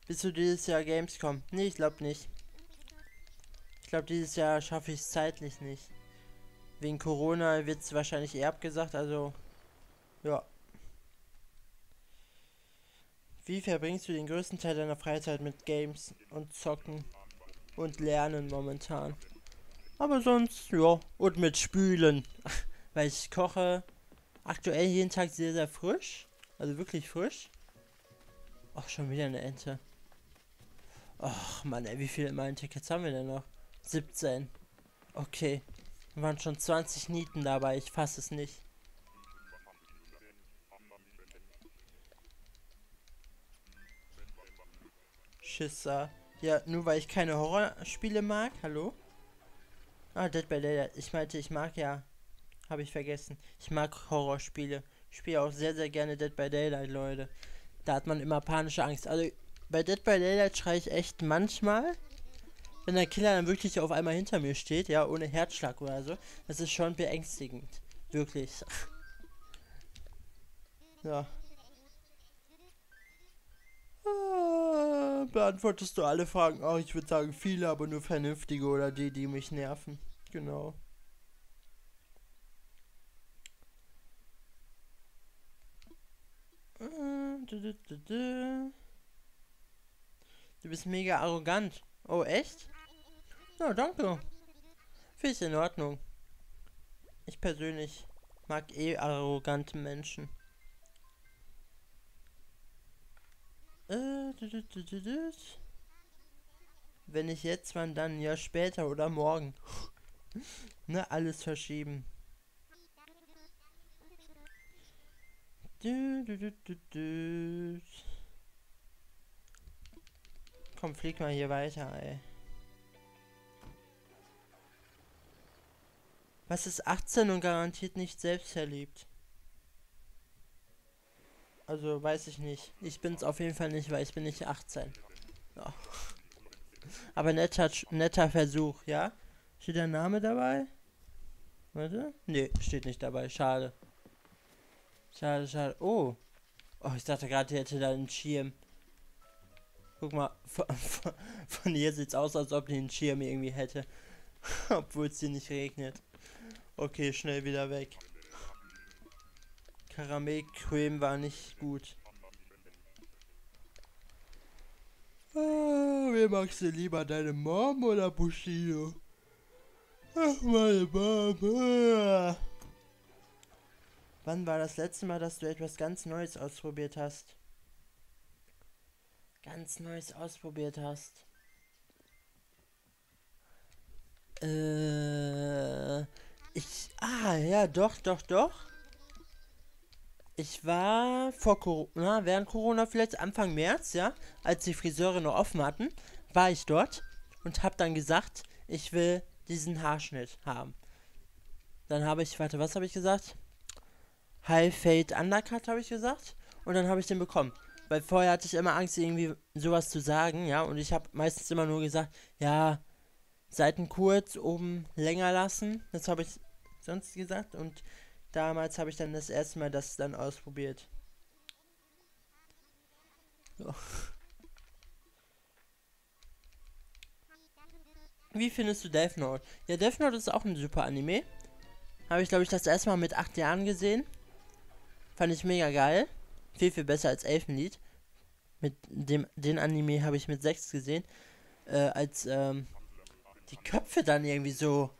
Bist du dieses Jahr Gamescom? Nee, ich glaube nicht. Ich glaube, dieses Jahr schaffe ich es zeitlich nicht. Wegen Corona wird es wahrscheinlich eher abgesagt, also ja. Wie verbringst du den größten Teil deiner Freizeit mit Games und Zocken und Lernen momentan? Aber sonst, ja, und mit Spülen. Weil ich koche aktuell jeden Tag sehr, sehr frisch. Also wirklich frisch. Ach, schon wieder eine Ente. Ach, Mann, ey, wie viele meinen Tickets haben wir denn noch? 17. Okay. Wir waren schon 20 Nieten dabei, ich fasse es nicht. Schisser. Ja, nur weil ich keine Horrorspiele mag. Hallo? Ah, Dead by Daylight. Ich meinte, ich mag ja. Habe ich vergessen. Ich mag Horrorspiele. Ich spiele auch sehr, sehr gerne Dead by Daylight, Leute. Da hat man immer panische Angst. Also bei Dead by Daylight schreie ich echt manchmal, wenn der Killer dann wirklich auf einmal hinter mir steht, ja, ohne Herzschlag oder so. Das ist schon beängstigend. Wirklich. ja. Ah, beantwortest du alle Fragen? Oh, ich würde sagen viele, aber nur vernünftige oder die, die mich nerven. Genau. Du bist mega arrogant. Oh, echt? Ja, danke. Finde ich in Ordnung. Ich persönlich mag eh arrogante Menschen. Äh, Wenn ich jetzt, wann dann? Ja, später oder morgen. ne, alles verschieben. Du, du, du, Komm, flieg mal hier weiter, ey. Was ist 18 und garantiert nicht selbstverliebt? Also weiß ich nicht. Ich bin es auf jeden Fall nicht, weil ich bin nicht 18. Ja. Aber netter, netter Versuch, ja? Steht der Name dabei? Warte. Nee, steht nicht dabei. Schade. Schade, schade. Oh. Oh, ich dachte gerade, der hätte da einen Schirm. Guck mal, von, von, von hier sieht's aus, als ob die einen Schirm irgendwie hätte. Obwohl es hier nicht regnet. Okay, schnell wieder weg. Karamellcreme war nicht gut. Ah, wer magst du lieber, deine Mom oder Bushido? Ach, meine Mom. Ah. Wann war das letzte Mal, dass du etwas ganz Neues ausprobiert hast? Ganz Neues ausprobiert hast. Äh, ich, ah, ja, doch, doch, doch ich war vor Corona, während Corona vielleicht Anfang März, ja, als die Friseure noch offen hatten, war ich dort und habe dann gesagt, ich will diesen Haarschnitt haben. Dann habe ich, warte, was habe ich gesagt? High Fade Undercut habe ich gesagt und dann habe ich den bekommen. Weil vorher hatte ich immer Angst, irgendwie sowas zu sagen, ja, und ich habe meistens immer nur gesagt, ja, Seiten kurz, oben länger lassen. Das habe ich sonst gesagt und damals habe ich dann das erste Mal das dann ausprobiert. So. Wie findest du Death Note? Ja, Death Note ist auch ein super Anime. Habe ich, glaube ich, das erste Mal mit 8 Jahren gesehen. Fand ich mega geil. Viel, viel besser als Elfenlied. Mit dem den Anime habe ich mit 6 gesehen. Äh, als ähm, die Köpfe dann irgendwie so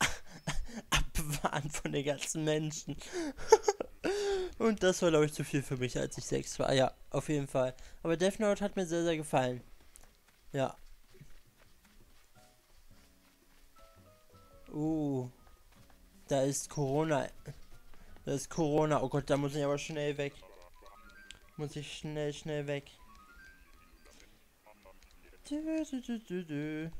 waren von den ganzen Menschen. Und das war, glaube ich, zu viel für mich, als ich sechs war. Ja, auf jeden Fall. Aber Death Note hat mir sehr, sehr gefallen. Ja. Uh. Da ist Corona. Da ist Corona. Oh Gott, da muss ich aber schnell weg. Muss ich schnell, schnell weg. Du, du, du,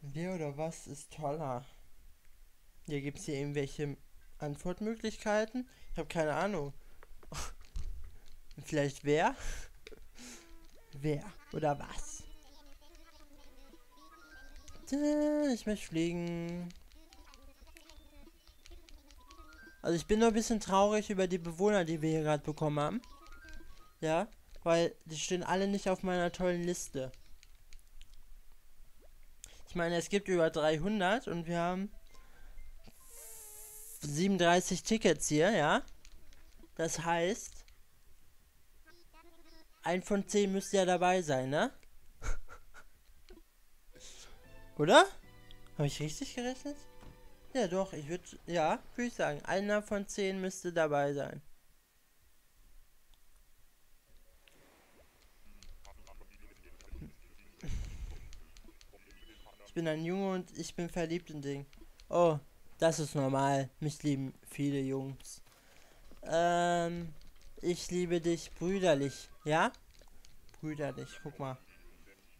Wer oder was ist toller? Hier gibt es hier irgendwelche Antwortmöglichkeiten. Ich habe keine Ahnung. Vielleicht wer? Wer oder was? Ich möchte fliegen. Also ich bin nur ein bisschen traurig über die Bewohner, die wir hier gerade bekommen haben. Ja, weil die stehen alle nicht auf meiner tollen Liste. Ich meine, es gibt über 300 und wir haben 37 Tickets hier, ja. Das heißt, ein von 10 müsste ja dabei sein, ne? Oder? Habe ich richtig gerechnet? Ja, doch, ich würde, ja, würde ich sagen, einer von 10 müsste dabei sein. Ich bin ein Junge und ich bin verliebt in Ding. Oh, das ist normal. Mich lieben viele Jungs. Ähm, ich liebe dich brüderlich. Ja? Brüderlich. Guck mal.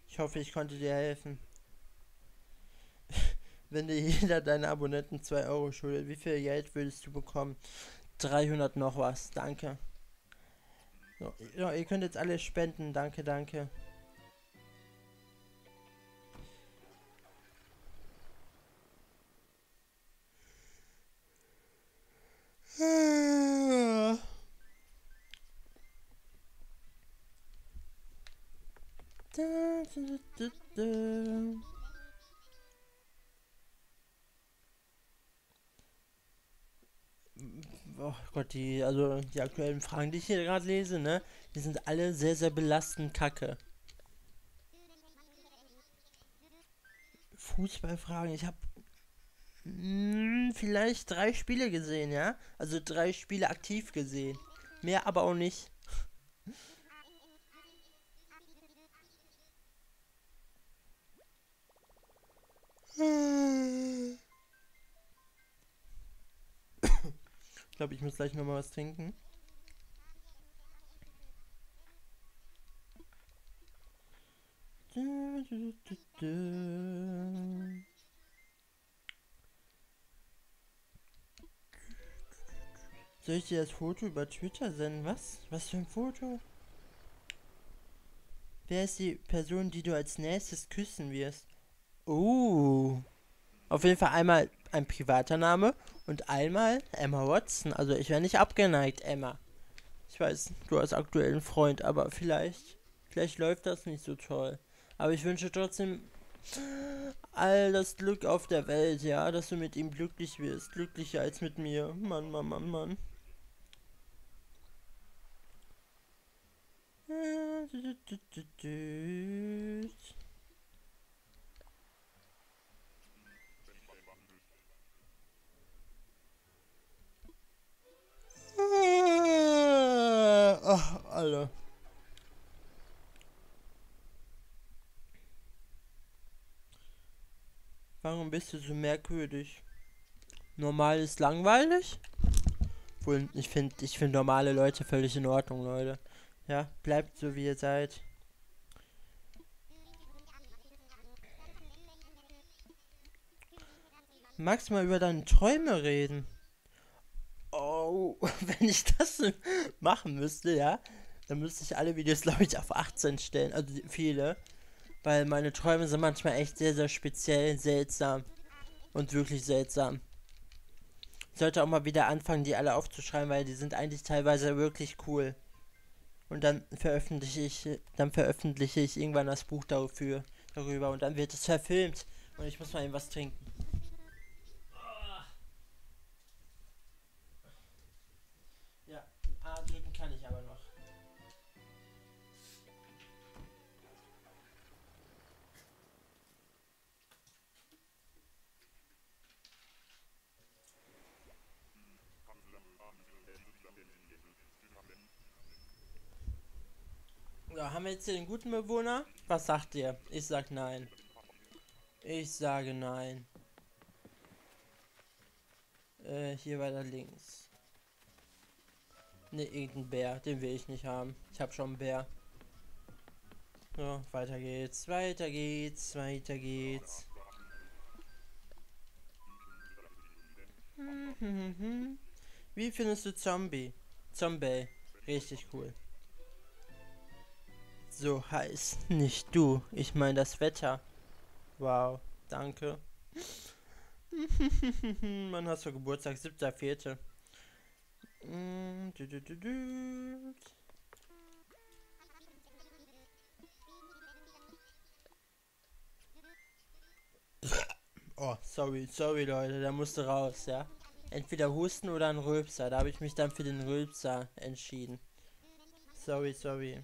Ich hoffe, ich konnte dir helfen. Wenn dir jeder deiner Abonnenten 2 Euro schuldet, wie viel Geld würdest du bekommen? 300 noch was. Danke. So, ihr könnt jetzt alle spenden. Danke, danke. Oh Gott, die, also die aktuellen Fragen, die ich hier gerade lese, ne, die sind alle sehr, sehr belastend kacke. Fußballfragen, ich habe hm, vielleicht drei Spiele gesehen, ja? Also drei Spiele aktiv gesehen. Mehr aber auch nicht. Ich glaube, ich muss gleich nochmal was trinken. Soll ich dir das Foto über Twitter senden? Was? Was für ein Foto? Wer ist die Person, die du als nächstes küssen wirst? Oh. Auf jeden Fall einmal ein privater Name und einmal Emma Watson. Also ich wäre nicht abgeneigt, Emma. Ich weiß, du hast aktuell einen Freund, aber vielleicht, vielleicht läuft das nicht so toll. Aber ich wünsche trotzdem all das Glück auf der Welt, ja, dass du mit ihm glücklich wirst. Glücklicher als mit mir. Mann, Mann, Mann, Mann. Alle. Warum bist du so merkwürdig? Normal ist langweilig? Ich finde ich find normale Leute völlig in Ordnung, Leute. Ja, bleibt so wie ihr seid. Magst du mal über deine Träume reden? Oh, wenn ich das machen müsste, ja, dann müsste ich alle Videos, glaube ich, auf 18 stellen. Also viele. Weil meine Träume sind manchmal echt sehr, sehr speziell, seltsam. Und wirklich seltsam. Ich sollte auch mal wieder anfangen, die alle aufzuschreiben, weil die sind eigentlich teilweise wirklich cool. Und dann veröffentliche ich, dann veröffentliche ich irgendwann das Buch dafür, darüber und dann wird es verfilmt. Und ich muss mal eben was trinken. Haben wir jetzt hier den guten Bewohner? Was sagt ihr? Ich sag nein. Ich sage nein. Äh, hier weiter links. Ne, irgendein Bär. Den will ich nicht haben. Ich habe schon einen Bär. So, weiter geht's. Weiter geht's. Weiter geht's. Wie findest du Zombie? Zombie. Richtig cool so heiß. Nicht du, ich meine das Wetter. Wow, danke. Man hast du Geburtstag, 7.4. Oh, sorry, sorry Leute, der musste raus, ja. Entweder Husten oder ein Rülpser. Da habe ich mich dann für den Rülpser entschieden. Sorry, sorry.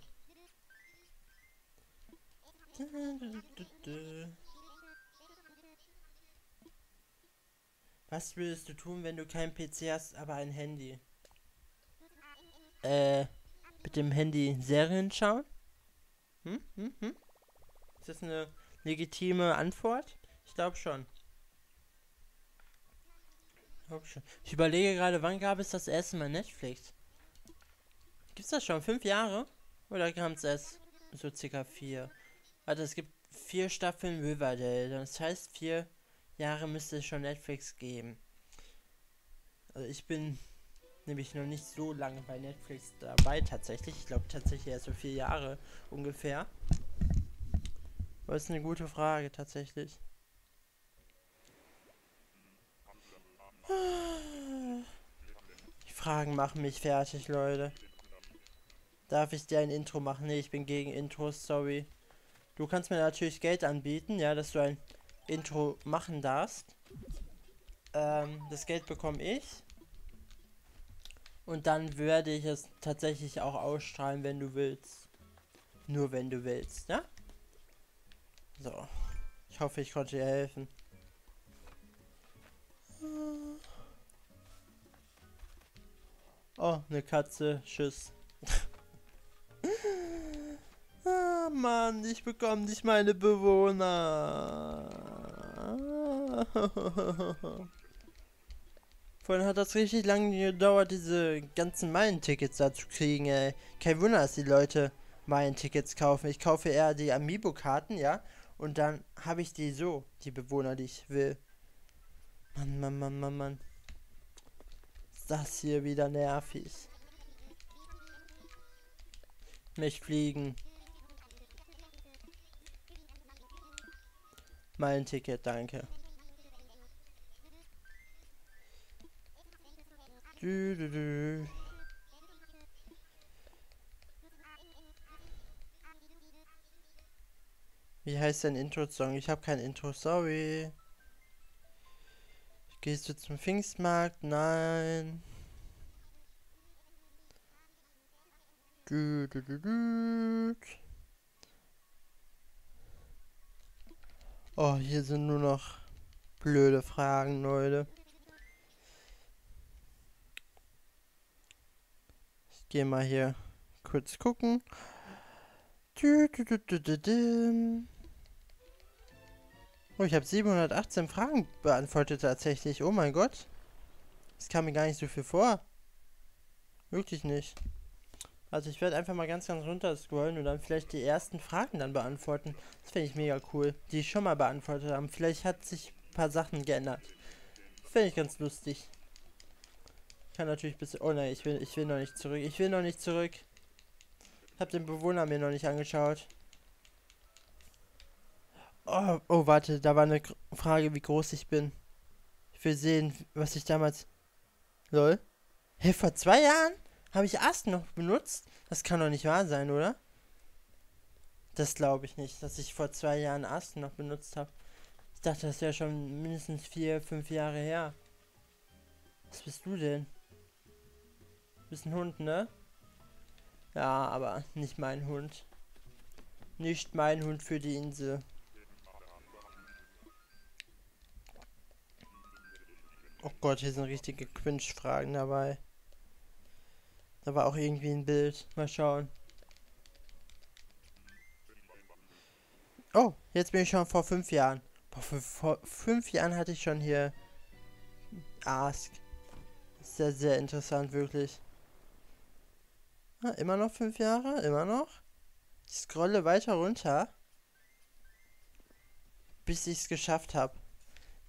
Was würdest du tun, wenn du kein PC hast, aber ein Handy? Äh, mit dem Handy Serien schauen? Hm? Hm? Hm? Ist das eine legitime Antwort? Ich glaube schon. schon. Ich überlege gerade, wann gab es das erste Mal Netflix? Gibt's das schon? Fünf Jahre? Oder kam es erst so circa vier? Warte, es gibt vier Staffeln Riverdale. Das heißt, vier Jahre müsste es schon Netflix geben. Also ich bin nämlich noch nicht so lange bei Netflix dabei tatsächlich. Ich glaube tatsächlich erst so vier Jahre ungefähr. Aber ist eine gute Frage tatsächlich. Die Fragen machen mich fertig, Leute. Darf ich dir ein Intro machen? Nee, ich bin gegen Intros, sorry. Du kannst mir natürlich Geld anbieten, ja, dass du ein Intro machen darfst. Ähm, das Geld bekomme ich. Und dann werde ich es tatsächlich auch ausstrahlen, wenn du willst. Nur wenn du willst, ja? So. Ich hoffe, ich konnte dir helfen. Oh, eine Katze. Tschüss. Mann, ich bekomme nicht meine Bewohner. Vorhin hat das richtig lange gedauert, diese ganzen Meilen-Tickets da zu kriegen, ey. Kein Wunder, dass die Leute Meilen-Tickets kaufen. Ich kaufe eher die Amiibo-Karten, ja. Und dann habe ich die so, die Bewohner, die ich will. Mann, Mann, Mann, Mann, Mann. ist das hier wieder nervig. Nicht fliegen. Mein Ticket, danke. Du, du, du. Wie heißt dein Intro-Song? Ich habe kein Intro, sorry. Gehst du zum Pfingstmarkt? Nein. Du, du, du, du. Oh, hier sind nur noch blöde Fragen, Leute. Ich gehe mal hier kurz gucken. Oh, ich habe 718 Fragen beantwortet tatsächlich. Oh mein Gott. Das kam mir gar nicht so viel vor. Wirklich nicht. Also ich werde einfach mal ganz, ganz runter scrollen und dann vielleicht die ersten Fragen dann beantworten. Das finde ich mega cool. Die schon mal beantwortet haben. Vielleicht hat sich ein paar Sachen geändert. Finde ich ganz lustig. Kann natürlich ein bisschen... Oh nein, ich will, ich will noch nicht zurück. Ich will noch nicht zurück. Ich habe den Bewohner mir noch nicht angeschaut. Oh, oh, warte, da war eine Frage, wie groß ich bin. Ich will sehen, was ich damals. Lol. Hey, vor zwei Jahren habe ich Ast noch benutzt? Das kann doch nicht wahr sein, oder? Das glaube ich nicht, dass ich vor zwei Jahren Ast noch benutzt habe. Ich dachte, das wäre schon mindestens vier, fünf Jahre her. Was bist du denn? Du bist ein Hund, ne? Ja, aber nicht mein Hund. Nicht mein Hund für die Insel. Oh Gott, hier sind richtige Quinch-Fragen dabei. Da war auch irgendwie ein Bild. Mal schauen. Oh, jetzt bin ich schon vor fünf Jahren. Boah, vor, vor fünf Jahren hatte ich schon hier Ask. Sehr, sehr interessant, wirklich. Ah, immer noch fünf Jahre? Immer noch? Ich scrolle weiter runter. Bis ich es geschafft habe.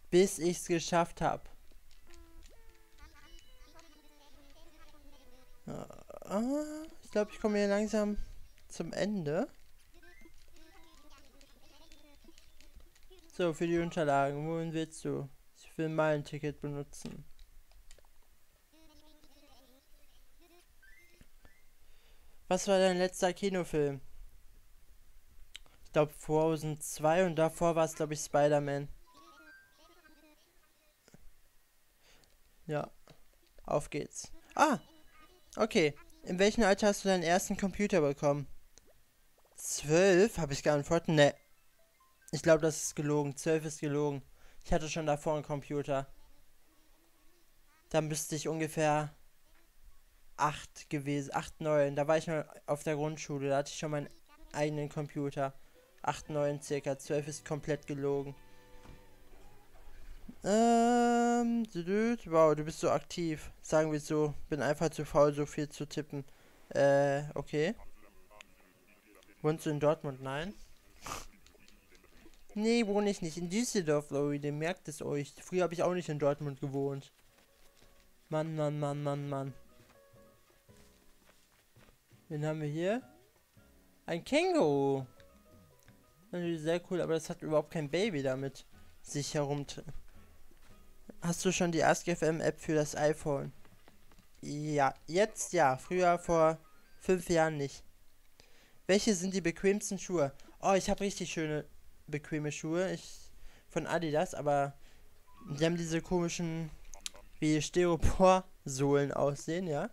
Bis ich es geschafft habe. Ich glaube, ich komme hier langsam zum Ende. So, für die Unterlagen, wohin willst du? Ich will mal ein Ticket benutzen. Was war dein letzter Kinofilm? Ich glaube Frozen 2 und davor war es glaube ich Spider-Man. Ja. Auf geht's. Ah! Okay. In welchem Alter hast du deinen ersten Computer bekommen? Zwölf? Habe ich geantwortet? Ne. Ich glaube, das ist gelogen. Zwölf ist gelogen. Ich hatte schon davor einen Computer. Da müsste ich ungefähr acht gewesen. Acht, neun. Da war ich noch auf der Grundschule. Da hatte ich schon meinen eigenen Computer. Acht, neun circa. Zwölf ist komplett gelogen. Ähm, wow, du bist so aktiv. Sagen wir so. Bin einfach zu faul, so viel zu tippen. Äh, okay. Wohnst du in Dortmund? Nein. nee, wohne ich nicht. In Düsseldorf, Leute. Merkt es euch. Früher habe ich auch nicht in Dortmund gewohnt. Mann, Mann, Mann, Mann, Mann. Wen haben wir hier? Ein Känguru. Natürlich sehr cool, aber das hat überhaupt kein Baby damit sich herumtreibt. Hast du schon die AskFM App für das iPhone? Ja, jetzt ja. Früher vor fünf Jahren nicht. Welche sind die bequemsten Schuhe? Oh, ich habe richtig schöne bequeme Schuhe. Ich von Adidas, aber die haben diese komischen wie Styropor-Sohlen aussehen, ja.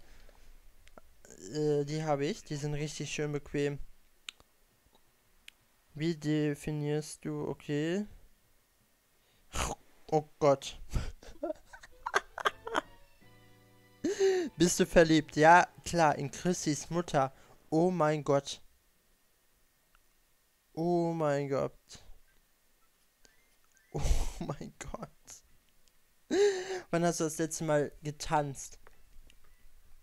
Äh, die habe ich. Die sind richtig schön bequem. Wie definierst du, okay? Oh Gott. Bist du verliebt? Ja, klar, in Chrissys Mutter. Oh mein Gott. Oh mein Gott. Oh mein Gott. Wann hast du das letzte Mal getanzt?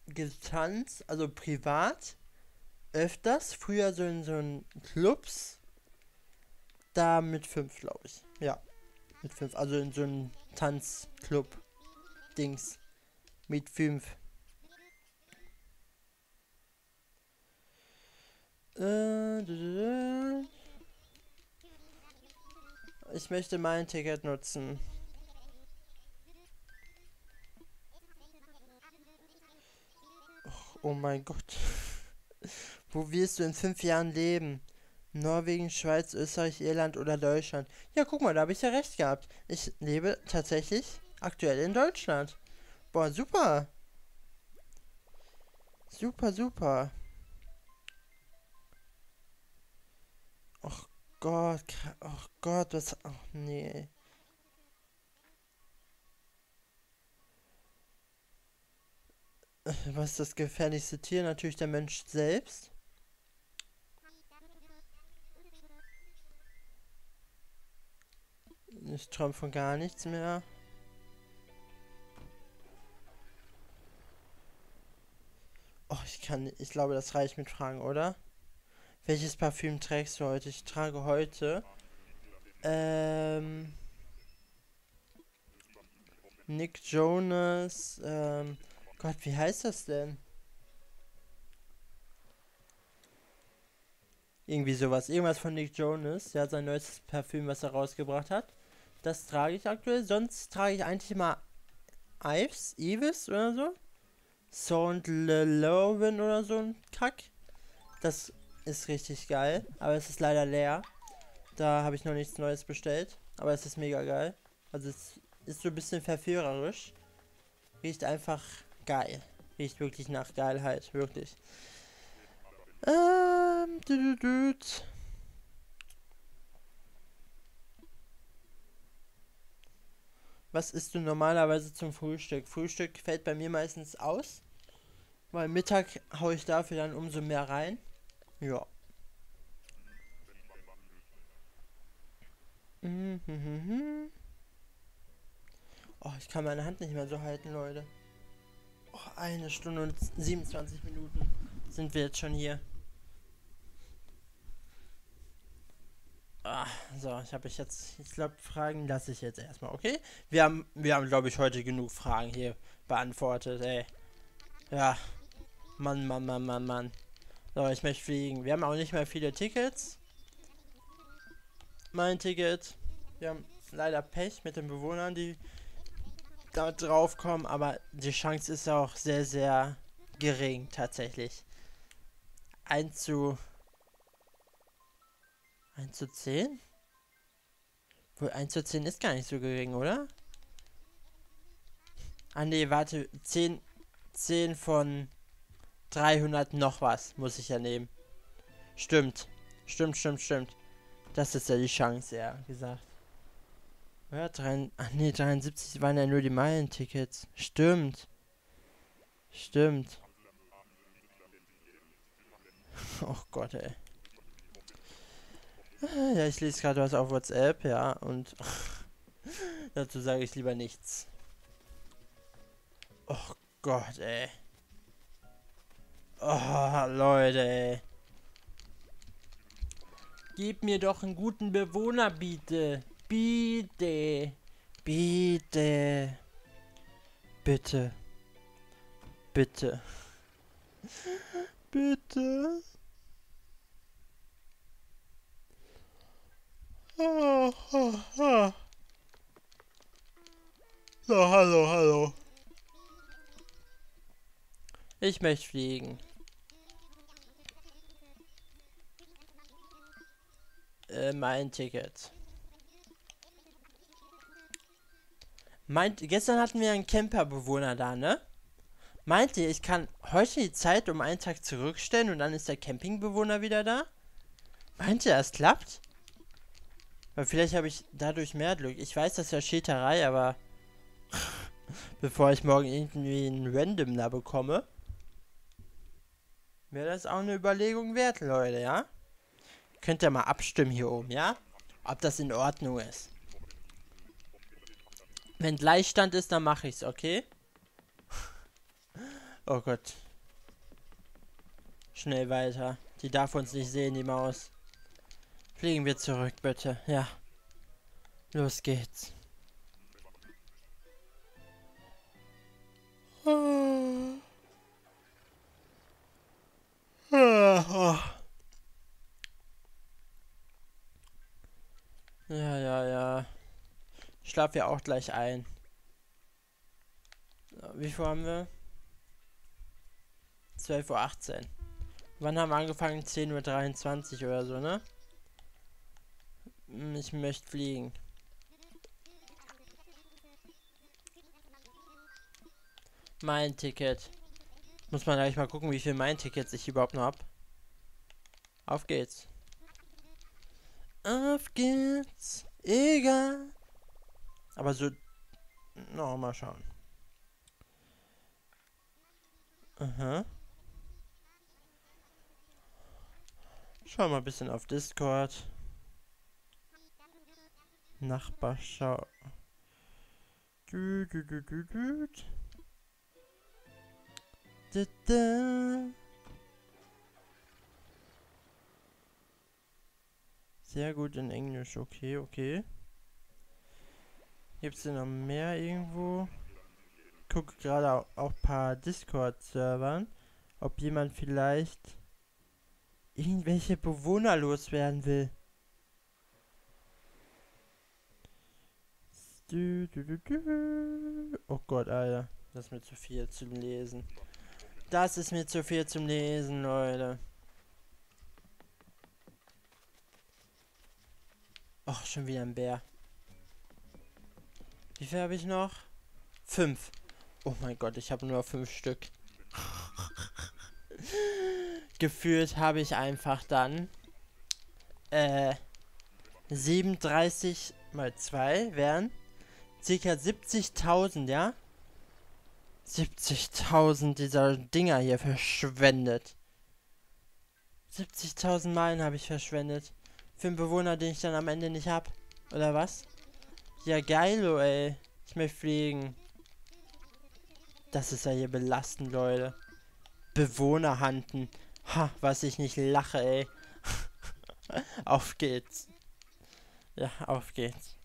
Getanzt, also privat, öfters, früher so in so einen Clubs, da mit fünf, glaube ich. Ja. Mit fünf, also in so einem Tanzclub-Dings. Mit 5. Äh, ich möchte mein Ticket nutzen. Oh mein Gott. Wo wirst du in fünf Jahren leben? Norwegen, Schweiz, Österreich, Irland oder Deutschland? Ja, guck mal, da habe ich ja recht gehabt. Ich lebe tatsächlich aktuell in Deutschland. Boah, super. Super, super. Och Gott, oh Gott, was. Oh nee. Was ist das gefährlichste Tier? Natürlich der Mensch selbst. Ich träume von gar nichts mehr. Oh, ich kann. Ich glaube, das reicht mit Fragen, oder? Welches Parfüm trägst du heute? Ich trage heute. Ähm. Nick Jonas. Ähm. Gott, wie heißt das denn? Irgendwie sowas. Irgendwas von Nick Jonas. Ja, sein neues Parfüm, was er rausgebracht hat. Das trage ich aktuell. Sonst trage ich eigentlich immer Ives, Evis oder so. Sound Loven oder so ein Kack. Das ist richtig geil. Aber es ist leider leer. Da habe ich noch nichts Neues bestellt. Aber es ist mega geil. Also es ist so ein bisschen verführerisch. Riecht einfach geil. Riecht wirklich nach Geilheit, wirklich. Ähm, dü -dü -dü. Was isst du normalerweise zum Frühstück? Frühstück fällt bei mir meistens aus, weil Mittag haue ich dafür dann umso mehr rein. Ja. Oh, ich kann meine Hand nicht mehr so halten, Leute. Oh, eine Stunde und 27 Minuten sind wir jetzt schon hier. Ah, so, ich habe ich jetzt, ich glaube, Fragen lasse ich jetzt erstmal, okay? Wir haben, wir haben, glaube ich, heute genug Fragen hier beantwortet, ey. Ja. Mann, Mann, Mann, Mann, Mann. So, ich möchte fliegen. Wir haben auch nicht mehr viele Tickets. Mein Ticket. Wir haben leider Pech mit den Bewohnern, die da drauf kommen, aber die Chance ist auch sehr, sehr gering tatsächlich. 1 zu 1 zu 10? Wohl 1 zu 10 ist gar nicht so gering, oder? Ah ne, warte, 10, 10 von 300 noch was muss ich ja nehmen. Stimmt. Stimmt, stimmt, stimmt. Das ist ja die Chance, ja, gesagt. Ja, 3, ach nee, 73 waren ja nur die Meilentickets. Stimmt. Stimmt. Oh Gott, ey. Ja, ich lese gerade was auf WhatsApp, ja, und dazu sage ich lieber nichts. Oh Gott, ey. Oh, Leute, ey. Gib mir doch einen guten Bewohner, bitte. Bitte. Bitte. Bitte. Bitte. Bitte. Oh, oh, oh. So, hallo, hallo. Ich möchte fliegen. Äh, mein Ticket. Meint, gestern hatten wir einen Camperbewohner da, ne? Meint ihr, ich kann heute die Zeit um einen Tag zurückstellen und dann ist der Campingbewohner wieder da? Meint ihr, das klappt? Weil vielleicht habe ich dadurch mehr Glück. Ich weiß, das ist ja Scheterei, aber bevor ich morgen irgendwie einen Random da bekomme, wäre das auch eine Überlegung wert, Leute, ja? Könnt ihr mal abstimmen hier oben, ja? Ob das in Ordnung ist. Wenn Gleichstand ist, dann mache ich's, okay? oh Gott. Schnell weiter. Die darf uns nicht sehen, die Maus. Fliegen wir zurück, bitte. Ja. Los geht's. Ja, ja, ja. Ich schlafe ja auch gleich ein. Wie viel haben wir? 12.18 Uhr. Wann haben wir angefangen? 10.23 Uhr oder so, ne? Ich möchte fliegen. Mein Ticket. Muss man gleich mal gucken, wie viel mein Ticket ich überhaupt noch hab. Auf geht's. Auf geht's. Egal. Aber so. Noch mal schauen. Aha. Schau mal ein bisschen auf Discord. Nachbarschau. Du, du, du, du, du. Da. Sehr gut in Englisch, okay, okay. Gibt es denn noch mehr irgendwo? Gucke gerade auch paar Discord-Servern, ob jemand vielleicht irgendwelche Bewohner loswerden will. Oh Gott, Alter. Das ist mir zu viel zum Lesen. Das ist mir zu viel zum Lesen, Leute. Ach, schon wieder ein Bär. Wie viel habe ich noch? Fünf. Oh mein Gott, ich habe nur fünf Stück. Gefühlt habe ich einfach dann äh 37 mal 2 wären circa 70.000, ja? 70.000 dieser Dinger hier verschwendet. 70.000 Meilen habe ich verschwendet. Für einen Bewohner, den ich dann am Ende nicht hab. Oder was? Ja, geil, oh, ey. Ich möchte fliegen. Das ist ja hier belastend, Leute. Bewohner handen. Ha, was ich nicht lache, ey. auf geht's. Ja, auf geht's.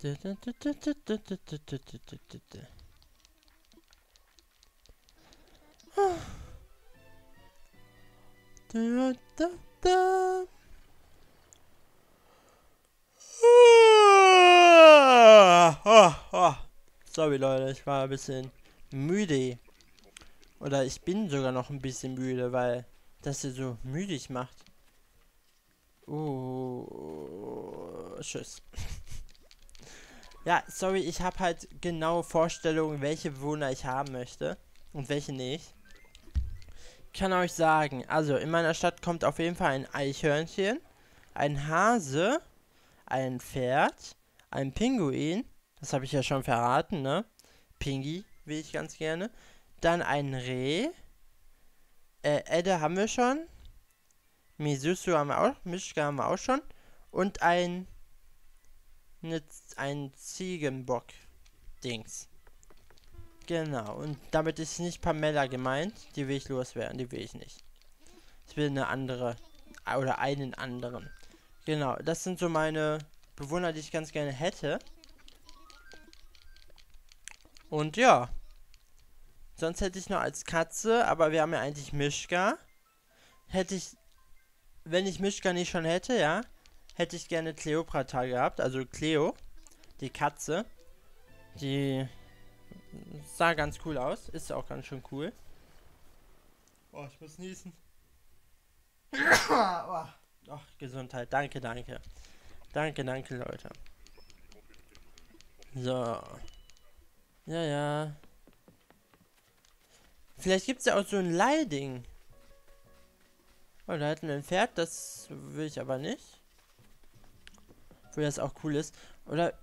Da, da, da. Oh, oh. Sorry Leute, ich war ein bisschen müde. Oder ich bin sogar noch ein bisschen müde, weil das hier so müdig macht. Oh, tschüss. ja, sorry, ich habe halt genaue Vorstellungen, welche Bewohner ich haben möchte und welche nicht kann euch sagen, also in meiner Stadt kommt auf jeden Fall ein Eichhörnchen, ein Hase, ein Pferd, ein Pinguin, das habe ich ja schon verraten, ne? Pingi will ich ganz gerne. Dann ein Reh. Äh, Edde haben wir schon. Misusu haben wir auch. Mischka haben wir auch schon. Und ein. Ne, ein Ziegenbock-Dings. Genau, und damit ist nicht Pamela gemeint. Die will ich loswerden, die will ich nicht. Ich will eine andere. Oder einen anderen. Genau, das sind so meine Bewohner, die ich ganz gerne hätte. Und ja. Sonst hätte ich noch als Katze, aber wir haben ja eigentlich Mischka. Hätte ich, wenn ich Mischka nicht schon hätte, ja, hätte ich gerne Cleopatra gehabt, also Cleo, die Katze. Die Sah ganz cool aus. Ist auch ganz schön cool. Oh, ich muss niesen. oh. Ach, Gesundheit. Danke, danke. Danke, danke, Leute. So. Ja, ja. Vielleicht gibt es ja auch so ein Leihding. Oh, da hätten wir ein Pferd. Das will ich aber nicht. Wo das auch cool ist. Oder,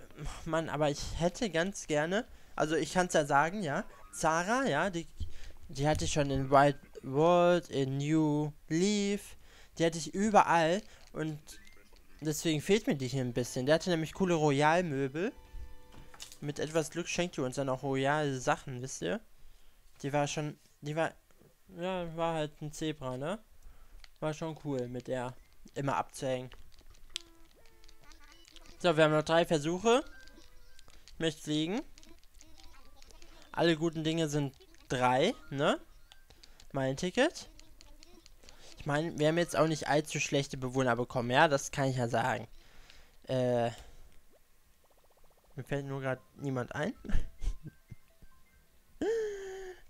Mann, aber ich hätte ganz gerne also ich kann es ja sagen, ja. Zara, ja, die, die hatte ich schon in Wild World, in New Leaf. Die hatte ich überall und deswegen fehlt mir die hier ein bisschen. Der hatte nämlich coole Royal-Möbel. Mit etwas Glück schenkt die uns dann auch royale Sachen, wisst ihr? Die war schon, die war, ja, war halt ein Zebra, ne? War schon cool, mit der immer abzuhängen. So, wir haben noch drei Versuche. Ich möchte fliegen. Alle guten Dinge sind drei, ne? Mein Ticket. Ich meine, wir haben jetzt auch nicht allzu schlechte Bewohner bekommen, ja, das kann ich ja sagen. Äh, mir fällt nur gerade niemand ein.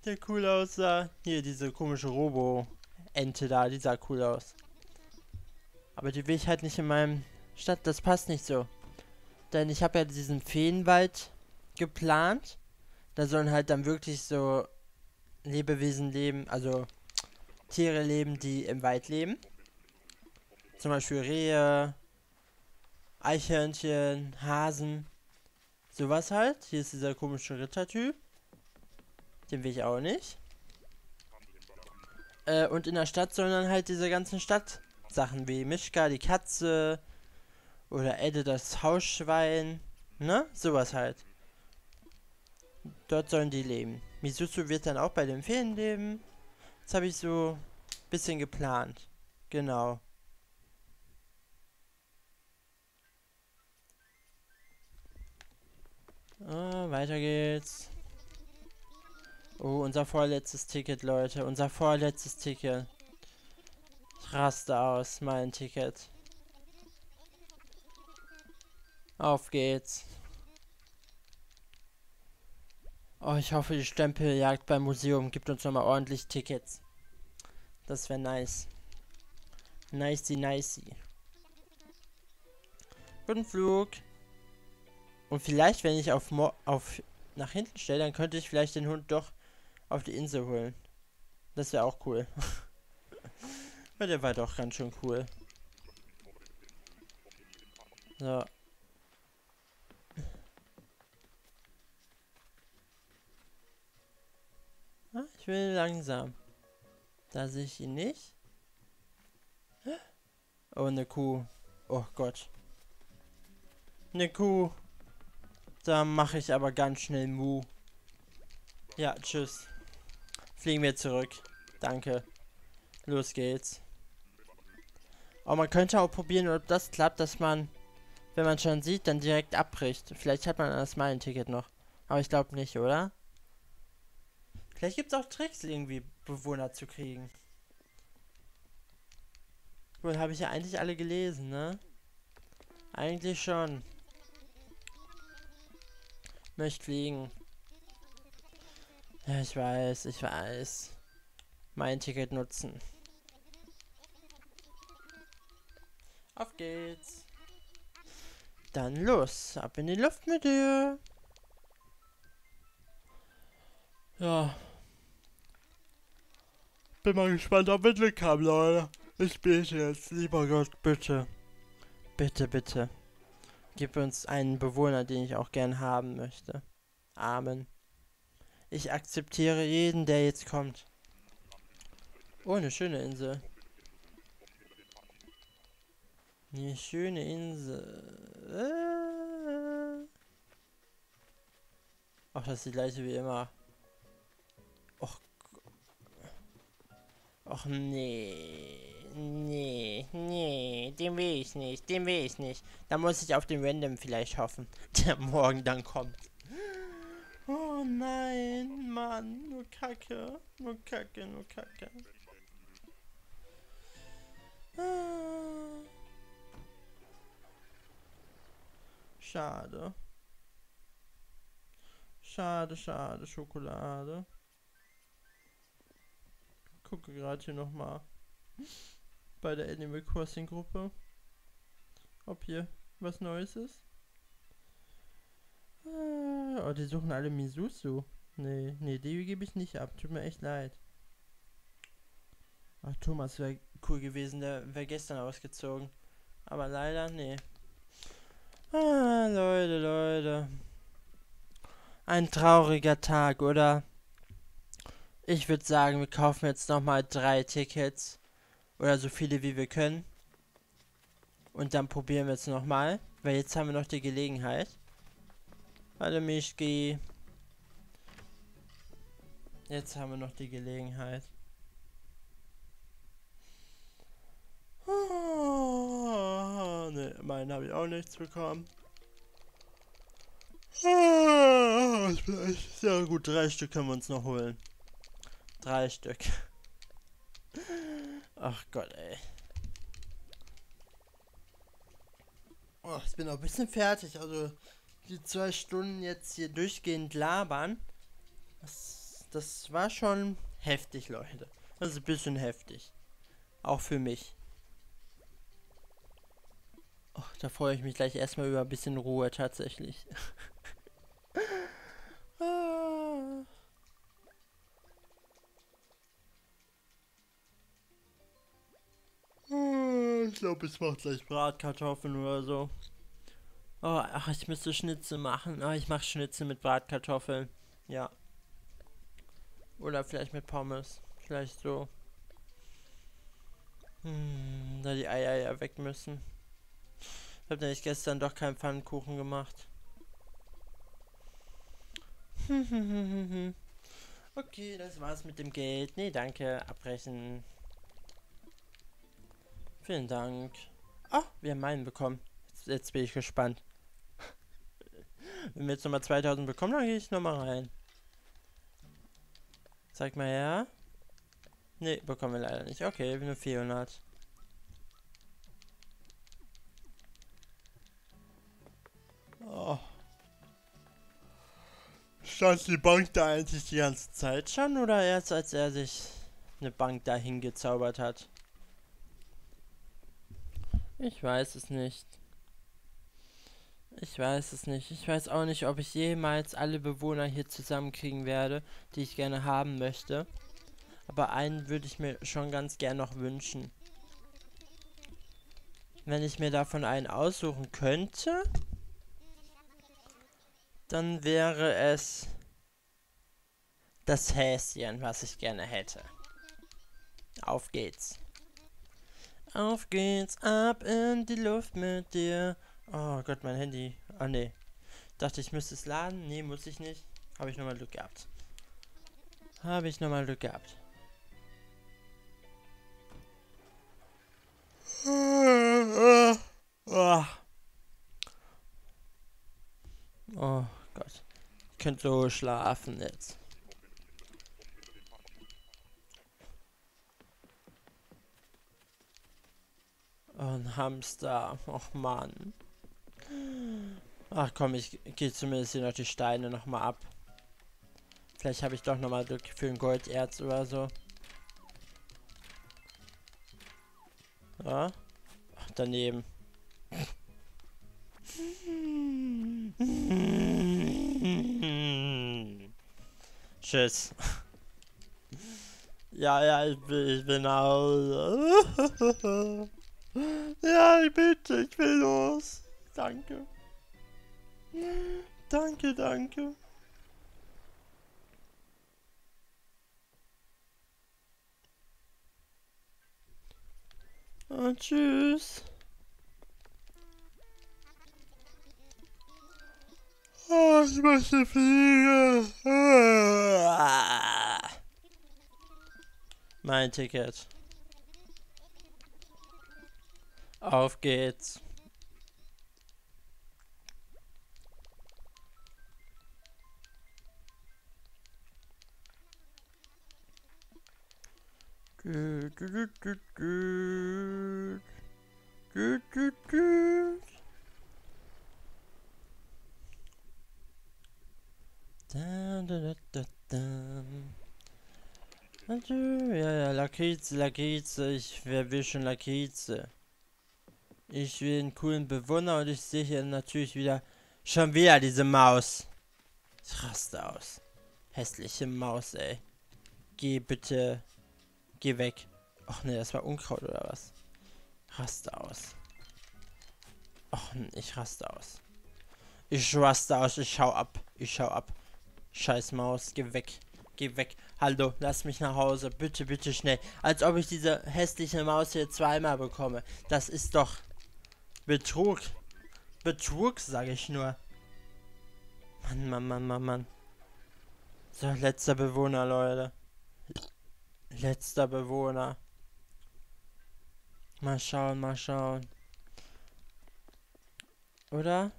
Der cool aussah. Hier, diese komische Robo-Ente da, die sah cool aus. Aber die will ich halt nicht in meinem Stadt, das passt nicht so. Denn ich habe ja diesen Feenwald geplant. Da sollen halt dann wirklich so Lebewesen leben, also Tiere leben, die im Wald leben. Zum Beispiel Rehe, Eichhörnchen, Hasen. Sowas halt. Hier ist dieser komische Rittertyp. Den will ich auch nicht. Äh, und in der Stadt sollen dann halt diese ganzen Stadtsachen wie Mischka, die Katze oder Edde das Hausschwein. Ne? Sowas halt. Dort sollen die leben. Misuzu wird dann auch bei den Ferien leben. Das habe ich so ein bisschen geplant. Genau. Oh, weiter geht's. Oh, unser vorletztes Ticket, Leute. Unser vorletztes Ticket. Ich raste aus, mein Ticket. Auf geht's. Oh, ich hoffe, die Stempeljagd beim Museum gibt uns nochmal ordentlich Tickets. Das wäre nice. Nicey, nicey. Guten Flug. Und vielleicht, wenn ich auf, Mo auf nach hinten stelle, dann könnte ich vielleicht den Hund doch auf die Insel holen. Das wäre auch cool. Weil der war doch ganz schön cool. So. Ah, ich will langsam. Da sehe ich ihn nicht. Oh, eine Kuh. Oh Gott. Eine Kuh. Da mache ich aber ganz schnell Mu. Ja, tschüss. Fliegen wir zurück. Danke. Los geht's. Aber man könnte auch probieren, ob das klappt, dass man, wenn man schon sieht, dann direkt abbricht. Vielleicht hat man das mal ein Ticket noch. Aber ich glaube nicht, oder? Vielleicht gibt es auch Tricks, irgendwie Bewohner zu kriegen. Wohl, habe ich ja eigentlich alle gelesen, ne? Eigentlich schon. Möchte fliegen. Ja, ich weiß, ich weiß. Mein Ticket nutzen. Auf geht's. Dann los, ab in die Luft mit dir. Ja. Bin mal gespannt, ob Mittel kam, Leute. Ich bete jetzt, lieber Gott, bitte. Bitte, bitte. Gib uns einen Bewohner, den ich auch gern haben möchte. Amen. Ich akzeptiere jeden, der jetzt kommt. Oh, eine schöne Insel. Eine schöne Insel. Ach, das ist die gleiche wie immer. Och. Och, nee. Nee, nee, den will ich nicht, den will ich nicht. Da muss ich auf den Random vielleicht hoffen, der morgen dann kommt. Oh nein, Mann, nur Kacke, nur Kacke, nur Kacke. Ah. Schade. Schade, schade, Schokolade. Gucke gerade hier nochmal bei der Animal Crossing Gruppe, ob hier was Neues ist. Ah, oh, die suchen alle Misusu. Nee, nee, die gebe ich nicht ab. Tut mir echt leid. Ach, Thomas wäre cool gewesen, der wäre gestern ausgezogen. Aber leider, nee. Ah, Leute, Leute. Ein trauriger Tag, oder? Ich würde sagen, wir kaufen jetzt nochmal drei Tickets. Oder so viele wie wir können. Und dann probieren wir es nochmal. Weil jetzt haben wir noch die Gelegenheit. Hallo Mischki. Jetzt haben wir noch die Gelegenheit. Oh, ne, meinen habe ich auch nichts bekommen. Ah, ja gut, drei Stück können wir uns noch holen. Drei Stück. Ach Gott, ey. Oh, ich bin auch ein bisschen fertig. Also die zwei Stunden jetzt hier durchgehend labern, das, das war schon heftig, Leute. Also ein bisschen heftig. Auch für mich. Oh, da freue ich mich gleich erstmal über ein bisschen Ruhe tatsächlich. glaube, es macht gleich Bratkartoffeln oder so. Oh, ach, ich müsste Schnitzel machen. Oh, ich mache Schnitzel mit Bratkartoffeln. Ja. Oder vielleicht mit Pommes. Vielleicht so. Hm, da die Eier ja weg müssen. Ich habe nämlich gestern doch keinen Pfannkuchen gemacht. okay, das war's mit dem Geld. Nee, danke. Abbrechen. Vielen Dank. Ah, wir haben meinen bekommen. Jetzt, jetzt bin ich gespannt. Wenn wir jetzt nochmal 2000 bekommen, dann gehe ich nochmal rein. Zeig mal her. Ne, bekommen wir leider nicht. Okay, nur 400. Oh. Stand die Bank da eigentlich die ganze Zeit schon oder erst als er sich eine Bank dahin gezaubert hat? Ich weiß es nicht. Ich weiß es nicht. Ich weiß auch nicht, ob ich jemals alle Bewohner hier zusammenkriegen werde, die ich gerne haben möchte. Aber einen würde ich mir schon ganz gern noch wünschen. Wenn ich mir davon einen aussuchen könnte, dann wäre es das Häschen, was ich gerne hätte. Auf geht's. Auf geht's, ab in die Luft mit dir. Oh Gott, mein Handy. Ah, ne. Dachte, ich müsste es laden. Nee, muss ich nicht. Habe ich nochmal Glück gehabt. Habe ich nochmal Glück gehabt. Oh Gott. Ich könnte so schlafen jetzt. Ein Hamster. Och Mann. Ach komm, ich gehe zumindest hier noch die Steine nochmal ab. Vielleicht habe ich doch nochmal Glück für ein Golderz oder so. Ja. Ach, daneben. Tschüss. Ja, ja, ich bin, ich bin nach. Ja, bitte, ich will los. Danke. Danke, danke. Und tschüss. Oh, ich möchte fliegen. Mein Ticket. Auf geht's. Gut, gut, gut, gut. Gut, gut, gut. Da, da, da, da, da. Ja, ja, Lakritze, Lakritze, ich, schon Lakritze? Ich will einen coolen Bewohner und ich sehe hier natürlich wieder schon wieder diese Maus. Ich raste aus. Hässliche Maus, ey. Geh bitte. Geh weg. Ach ne, das war Unkraut oder was? Raste aus. Ach, ich raste aus. Ich raste aus, ich schau ab. Ich schau ab. Scheiß Maus, geh weg. Geh weg. Hallo, lass mich nach Hause. Bitte, bitte schnell. Als ob ich diese hässliche Maus hier zweimal bekomme. Das ist doch Betrug. Betrug, sage ich nur. Mann, Mann, Mann, Mann, Mann. So, letzter Bewohner, Leute. Letzter Bewohner. Mal schauen, mal schauen. Oder?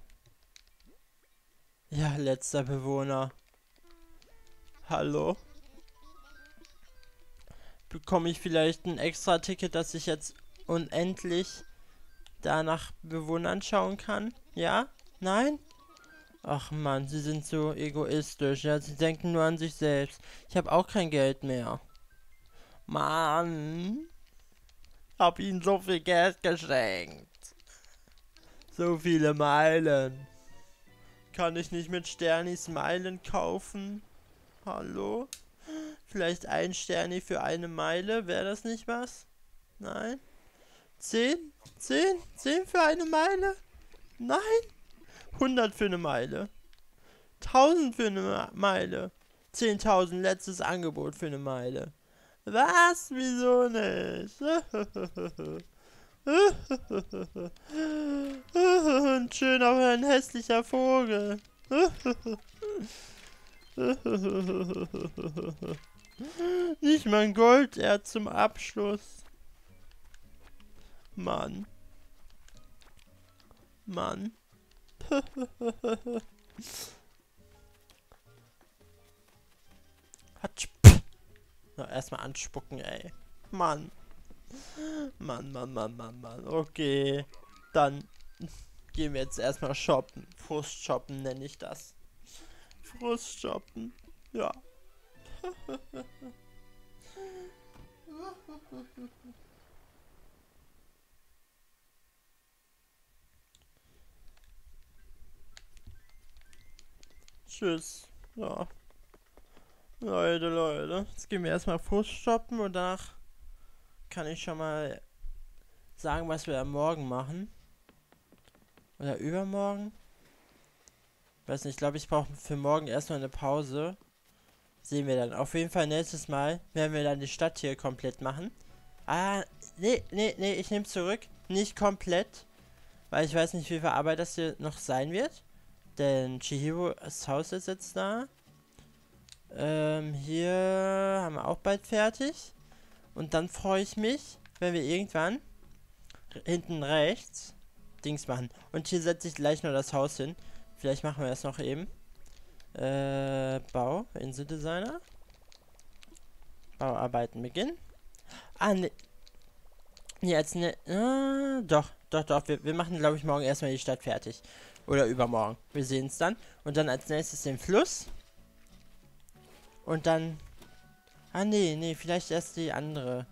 Ja, letzter Bewohner. Hallo? bekomme ich vielleicht ein extra Ticket, dass ich jetzt unendlich danach Bewohnern schauen kann? Ja? Nein? Ach man, sie sind so egoistisch. Ja, sie denken nur an sich selbst. Ich habe auch kein Geld mehr. Mann. Hab ihnen so viel Geld geschenkt. So viele Meilen. Kann ich nicht mit Sternis Meilen kaufen? Hallo? Vielleicht ein Sterni für eine Meile? Wäre das nicht was? Nein? Zehn? Zehn? Zehn für eine Meile? Nein? 100 für eine Meile. 1000 für eine Meile. 10.000 letztes Angebot für eine Meile. Was? Wieso nicht? Und schön auch ein hässlicher Vogel. Nicht mein Golderz zum Abschluss. Mann. Mann. Hatsch. Na, erstmal anspucken, ey. Mann. Mann, Mann, Mann, Mann, Mann. Okay. Dann gehen wir jetzt erstmal shoppen. Frust shoppen nenne ich das. Frust shoppen. Ja. Tschüss. Ja. Leute, Leute. Jetzt gehen wir erstmal Fuß shoppen und danach kann ich schon mal sagen, was wir am Morgen machen. Oder übermorgen. Weiß nicht, ich glaube, ich brauche für morgen erstmal eine Pause. Sehen wir dann. Auf jeden Fall nächstes Mal werden wir dann die Stadt hier komplett machen. Ah, nee, nee, nee, ich nehme zurück. Nicht komplett. Weil ich weiß nicht, wie viel Arbeit das hier noch sein wird. Denn Chihiros Haus ist jetzt da. Ähm, hier haben wir auch bald fertig. Und dann freue ich mich, wenn wir irgendwann hinten rechts Dings machen. Und hier setze ich gleich noch das Haus hin. Vielleicht machen wir das noch eben. Äh, Bau, Inseldesigner. Bauarbeiten beginnen. Ah, ne. Als ne. Äh, doch, doch, doch. Wir, wir machen, glaube ich, morgen erstmal die Stadt fertig. Oder übermorgen. Wir sehen es dann. Und dann als nächstes den Fluss. Und dann... Ah, nee, nee, vielleicht erst die andere.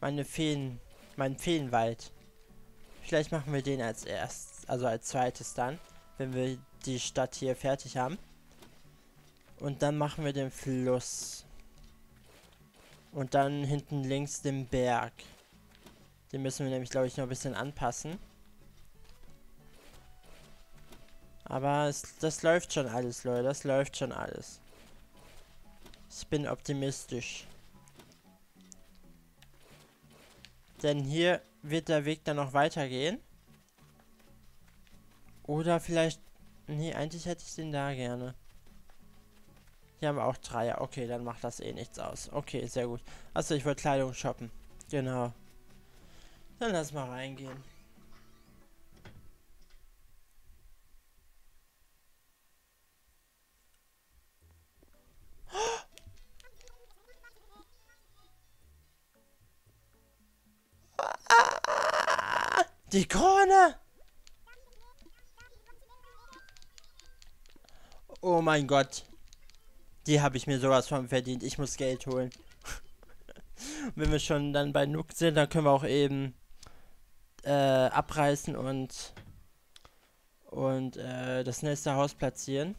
Meine Feen... Mein Feenwald. Vielleicht machen wir den als erstes. Also als zweites dann. Wenn wir die Stadt hier fertig haben. Und dann machen wir den Fluss. Und dann hinten links den Berg. Den müssen wir nämlich, glaube ich, noch ein bisschen anpassen. Aber es, das läuft schon alles, Leute. Das läuft schon alles. Ich bin optimistisch. Denn hier wird der Weg dann noch weitergehen. Oder vielleicht... Nee, eigentlich hätte ich den da gerne. Hier haben wir auch Dreier. Okay, dann macht das eh nichts aus. Okay, sehr gut. Achso, ich wollte Kleidung shoppen. Genau. Dann lass mal reingehen. Die Krone! Oh mein Gott. Die habe ich mir sowas von verdient. Ich muss Geld holen. Wenn wir schon dann bei Nook sind, dann können wir auch eben äh, abreißen und und äh, das nächste Haus platzieren.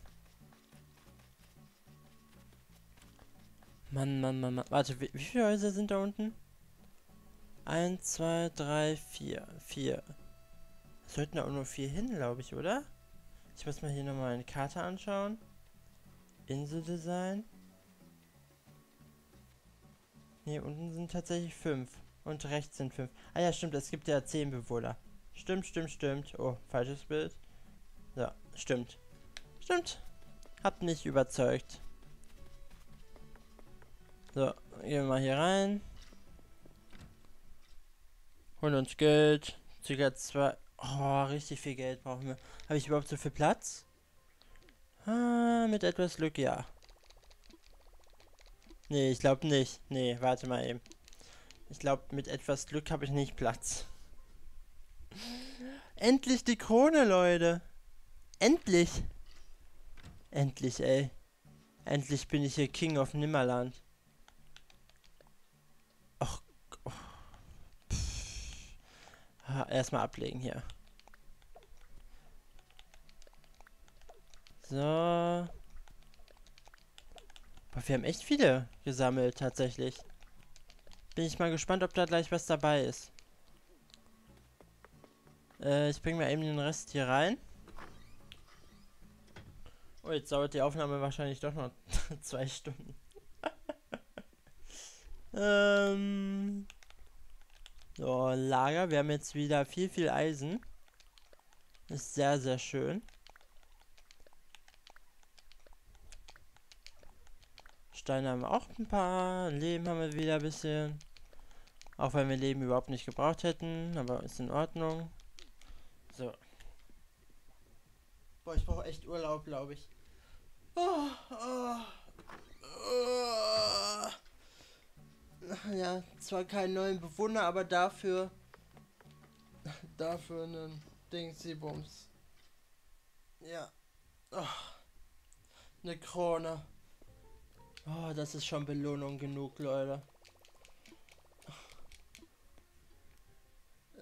Mann, Mann, Mann, Mann. Warte, wie, wie viele Häuser sind da unten? 1, 2, 3, 4. 4. Sollten da auch nur 4 hin, glaube ich, oder? Ich muss mal hier nochmal eine Karte anschauen. Inseldesign. Ne, unten sind tatsächlich 5. Und rechts sind 5. Ah ja, stimmt, es gibt ja 10 Bewohner. Stimmt, stimmt, stimmt. Oh, falsches Bild. Ja, stimmt. Stimmt. Hat mich überzeugt. So, gehen wir mal hier rein. Holen uns Geld. Circa zwei. Oh, richtig viel Geld brauchen wir. Habe ich überhaupt so viel Platz? Ah, mit etwas Glück, ja. Nee, ich glaube nicht. Nee, warte mal eben. Ich glaube, mit etwas Glück habe ich nicht Platz. Endlich die Krone, Leute. Endlich. Endlich, ey. Endlich bin ich hier King of Nimmerland. Och. Oh. Erstmal ablegen hier. So. Aber wir haben echt viele gesammelt, tatsächlich. Bin ich mal gespannt, ob da gleich was dabei ist. Äh, ich bringe mal eben den Rest hier rein. Oh, jetzt dauert die Aufnahme wahrscheinlich doch noch zwei Stunden. ähm. So, Lager. Wir haben jetzt wieder viel, viel Eisen. Ist sehr, sehr schön. Steine haben wir auch ein paar. Leben haben wir wieder ein bisschen. Auch wenn wir Leben überhaupt nicht gebraucht hätten. Aber ist in Ordnung. So. Boah, ich brauche echt Urlaub, glaube ich. Oh, oh, oh. Ja, zwar keinen neuen Bewohner, aber dafür. Dafür einen Dingsy-Bums. Ja. Oh, eine Krone. Oh, das ist schon Belohnung genug, Leute.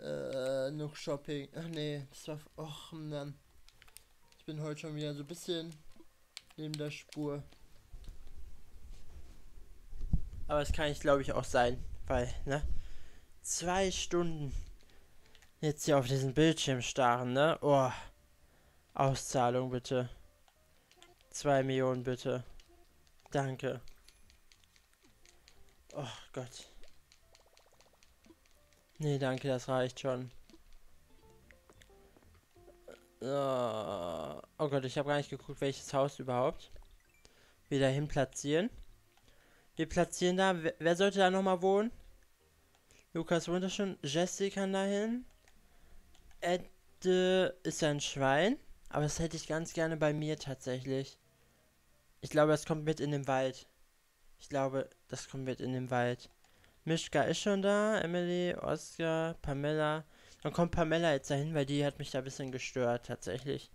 Äh, noch Shopping. Ach nee, das war. Och, Mann. Ich bin heute schon wieder so ein bisschen neben der Spur. Aber es kann ich glaube ich auch sein, weil, ne? Zwei Stunden jetzt hier auf diesen Bildschirm starren, ne? Oh. Auszahlung bitte. Zwei Millionen bitte. Danke. Oh Gott. Nee, danke, das reicht schon. Uh, oh Gott, ich habe gar nicht geguckt, welches Haus überhaupt. Wieder hin platzieren. Wir platzieren da. Wer, wer sollte da nochmal wohnen? Lukas wohnt. Jesse kann da hin. Ed äh, ist ein Schwein. Aber das hätte ich ganz gerne bei mir tatsächlich. Ich glaube, das kommt mit in den Wald. Ich glaube, das kommt mit in den Wald. Mischka ist schon da. Emily, Oscar, Pamela. Dann kommt Pamela jetzt dahin, weil die hat mich da ein bisschen gestört, tatsächlich.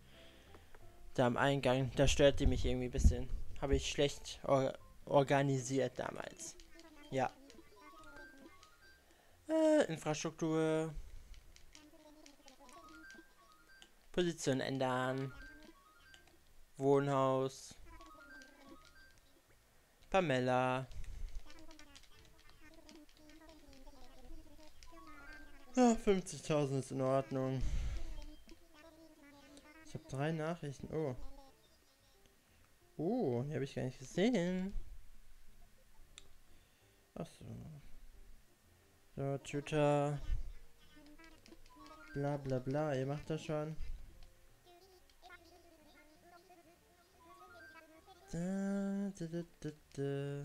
Da am Eingang, da stört die mich irgendwie ein bisschen. Habe ich schlecht or organisiert damals. Ja. Äh, Infrastruktur. Position ändern. Wohnhaus. Pamela. Ja, 50.000 ist in Ordnung. Ich habe drei Nachrichten. Oh. Oh, die habe ich gar nicht gesehen. Achso. So, Twitter. Bla bla bla, ihr macht das schon. Da, da, da, da,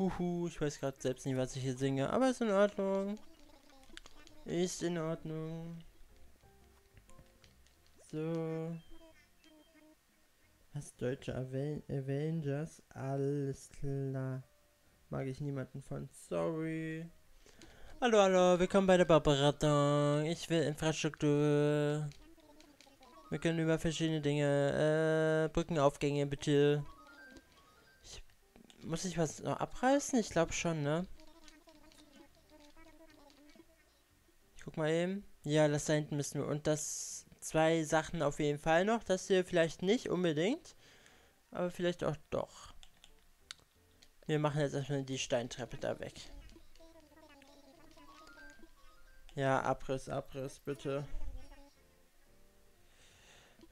da. Uhuhu, ich weiß gerade selbst nicht, was ich hier singe, aber ist in Ordnung. Ist in Ordnung. So. Was deutsche Avengers? Alles klar. Mag ich niemanden von. Sorry. Hallo, hallo, willkommen bei der Bauberatung. Ich will Infrastruktur. Wir können über verschiedene Dinge. Äh, Brückenaufgänge, bitte. Muss ich was noch abreißen? Ich glaube schon, ne? Ich guck mal eben. Ja, das da hinten müssen wir. Und das zwei Sachen auf jeden Fall noch. Das hier vielleicht nicht unbedingt. Aber vielleicht auch doch. Wir machen jetzt erstmal die Steintreppe da weg. Ja, Abriss, Abriss, bitte.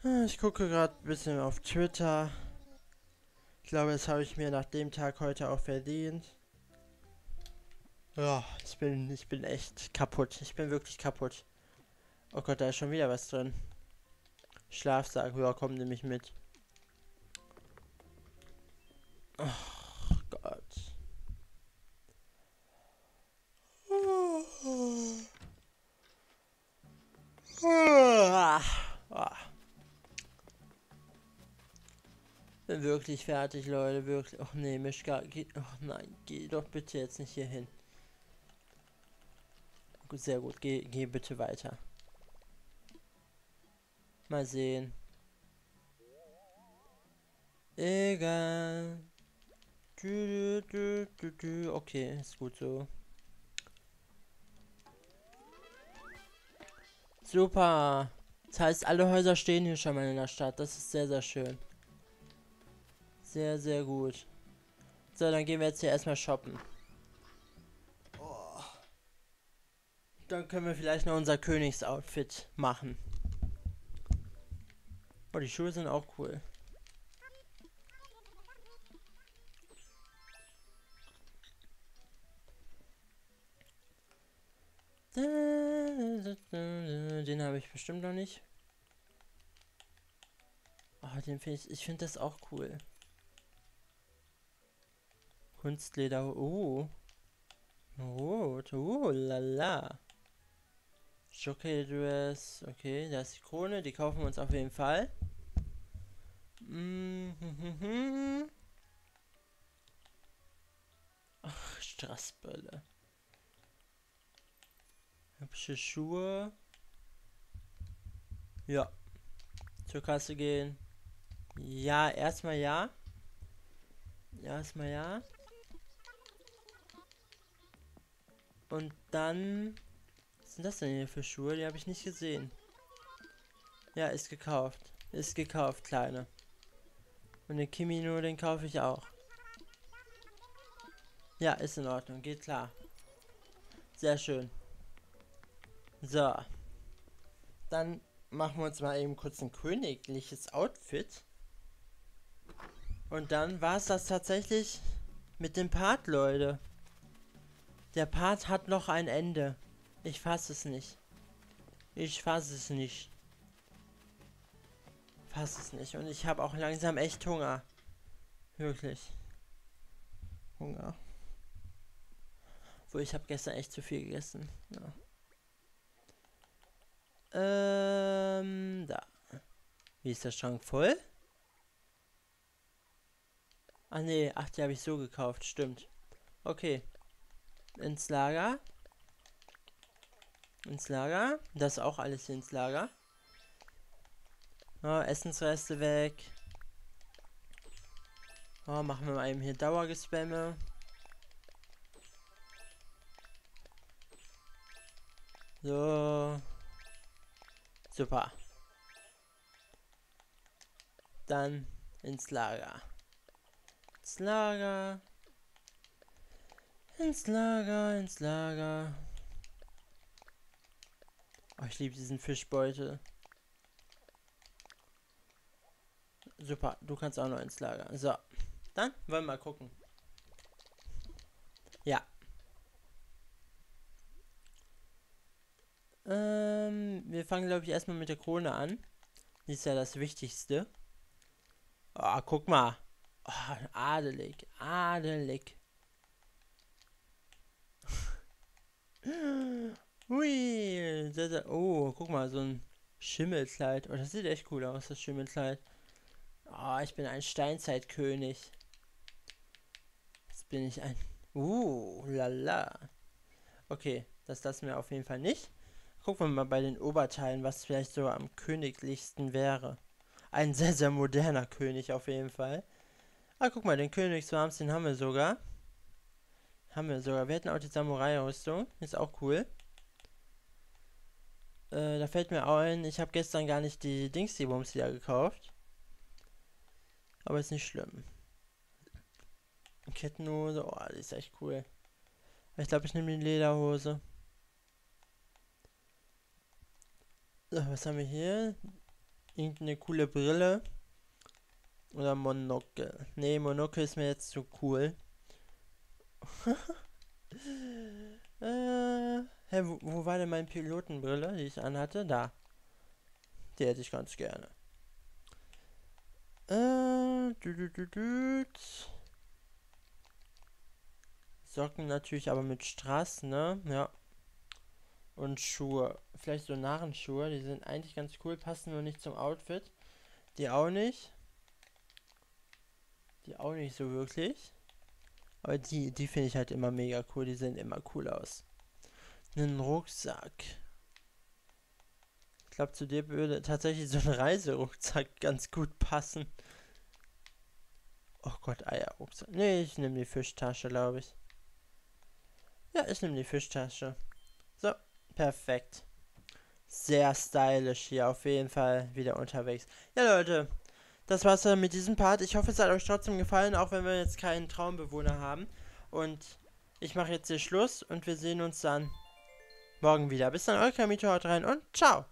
Ah, ich gucke gerade ein bisschen auf Twitter. Ich glaube, das habe ich mir nach dem Tag heute auch verdient. Ja, ich bin, ich bin echt kaputt. Ich bin wirklich kaputt. Oh Gott, da ist schon wieder was drin. Schlafsack, ja, komm, nimm mich mit. Oh Gott. Oh. Oh. Wirklich fertig, Leute. Wirklich. Ach nee, Mischka. Geht. Ach nein, geh doch bitte jetzt nicht hier hin. Sehr gut, geh, geh bitte weiter. Mal sehen. Egal. Okay, ist gut so. Super. Das heißt, alle Häuser stehen hier schon mal in der Stadt. Das ist sehr, sehr schön. Sehr, sehr gut. So, dann gehen wir jetzt hier erstmal shoppen. Dann können wir vielleicht noch unser Königsoutfit machen. Oh, die Schuhe sind auch cool. Den habe ich bestimmt noch nicht. Oh, den finde ich. Ich finde das auch cool. Kunstleder. Oh. Rot. Oh, lala. Jockey Dress. Okay, da ist die Krone. Die kaufen wir uns auf jeden Fall. Ach, Straßbölle. Hübsche Schuhe. Ja. Zur Kasse gehen. Ja, erstmal ja. Erstmal ja. Und dann sind das denn hier für Schuhe? Die habe ich nicht gesehen. Ja, ist gekauft. Ist gekauft, Kleine. Und den Kimino, den kaufe ich auch. Ja, ist in Ordnung. Geht klar. Sehr schön. So. Dann machen wir uns mal eben kurz ein königliches Outfit. Und dann war es das tatsächlich mit dem Part, Leute. Der Part hat noch ein Ende. Ich fasse es nicht. Ich fasse es nicht. Fasse es nicht. Und ich habe auch langsam echt Hunger. Wirklich. Hunger. Wo ich habe gestern echt zu viel gegessen. Ja. Ähm, da. Wie ist der Schrank voll? Ah nee, ach, die habe ich so gekauft, stimmt. Okay. Ins Lager. Ins Lager. Das auch alles hier ins Lager. Oh, Essensreste weg. Oh, machen wir mal eben hier Dauergespamme. So. Super. Dann ins Lager. Ins Lager. Ins Lager, ins Lager. Oh, ich liebe diesen Fischbeutel. Super, du kannst auch noch ins Lager. So, dann wollen wir mal gucken. Ja. Ähm, wir fangen, glaube ich, erstmal mit der Krone an. Die ist ja das Wichtigste. Oh, guck mal. Oh, adelig, adelig. Hui, sehr, sehr, oh, guck mal, so ein Schimmelkleid. Oh, das sieht echt cool aus, das Schimmelkleid. Oh, ich bin ein Steinzeitkönig. Jetzt bin ich ein... Uh, lala. Okay, das lassen wir auf jeden Fall nicht. Gucken wir mal bei den Oberteilen, was vielleicht so am königlichsten wäre. Ein sehr, sehr moderner König auf jeden Fall. Ah, guck mal, den Königswarms, den haben wir sogar. Haben wir sogar. Wir hätten auch die Samurai-Rüstung. Ist auch cool. Äh, da fällt mir ein, ich habe gestern gar nicht die Dings, die Bums wieder gekauft. Aber ist nicht schlimm. Kettenhose, oh, die ist echt cool. Ich glaube, ich nehme die Lederhose. So, was haben wir hier? Irgendeine coole Brille. Oder Monokel. Ne, Monokel ist mir jetzt zu cool. äh, hä, wo, wo war denn meine Pilotenbrille, die ich anhatte? Da. Die hätte ich ganz gerne. Äh, du, du, du, du. Socken natürlich aber mit Strass, ne? Ja. Und Schuhe. Vielleicht so Narrenschuhe. Die sind eigentlich ganz cool, passen nur nicht zum Outfit. Die auch nicht. Die auch nicht so wirklich. Aber die, die finde ich halt immer mega cool. Die sehen immer cool aus. Einen Rucksack. Ich glaube, zu dir würde tatsächlich so ein Reiserucksack ganz gut passen. Oh Gott, Eierrucksack. Nee, ich nehme die Fischtasche, glaube ich. Ja, ich nehme die Fischtasche. So, perfekt. Sehr stylisch hier auf jeden Fall wieder unterwegs. Ja, Leute, das war's dann mit diesem Part. Ich hoffe, es hat euch trotzdem gefallen, auch wenn wir jetzt keinen Traumbewohner haben. Und ich mache jetzt hier Schluss und wir sehen uns dann morgen wieder. Bis dann, euer Kamito, haut rein und ciao.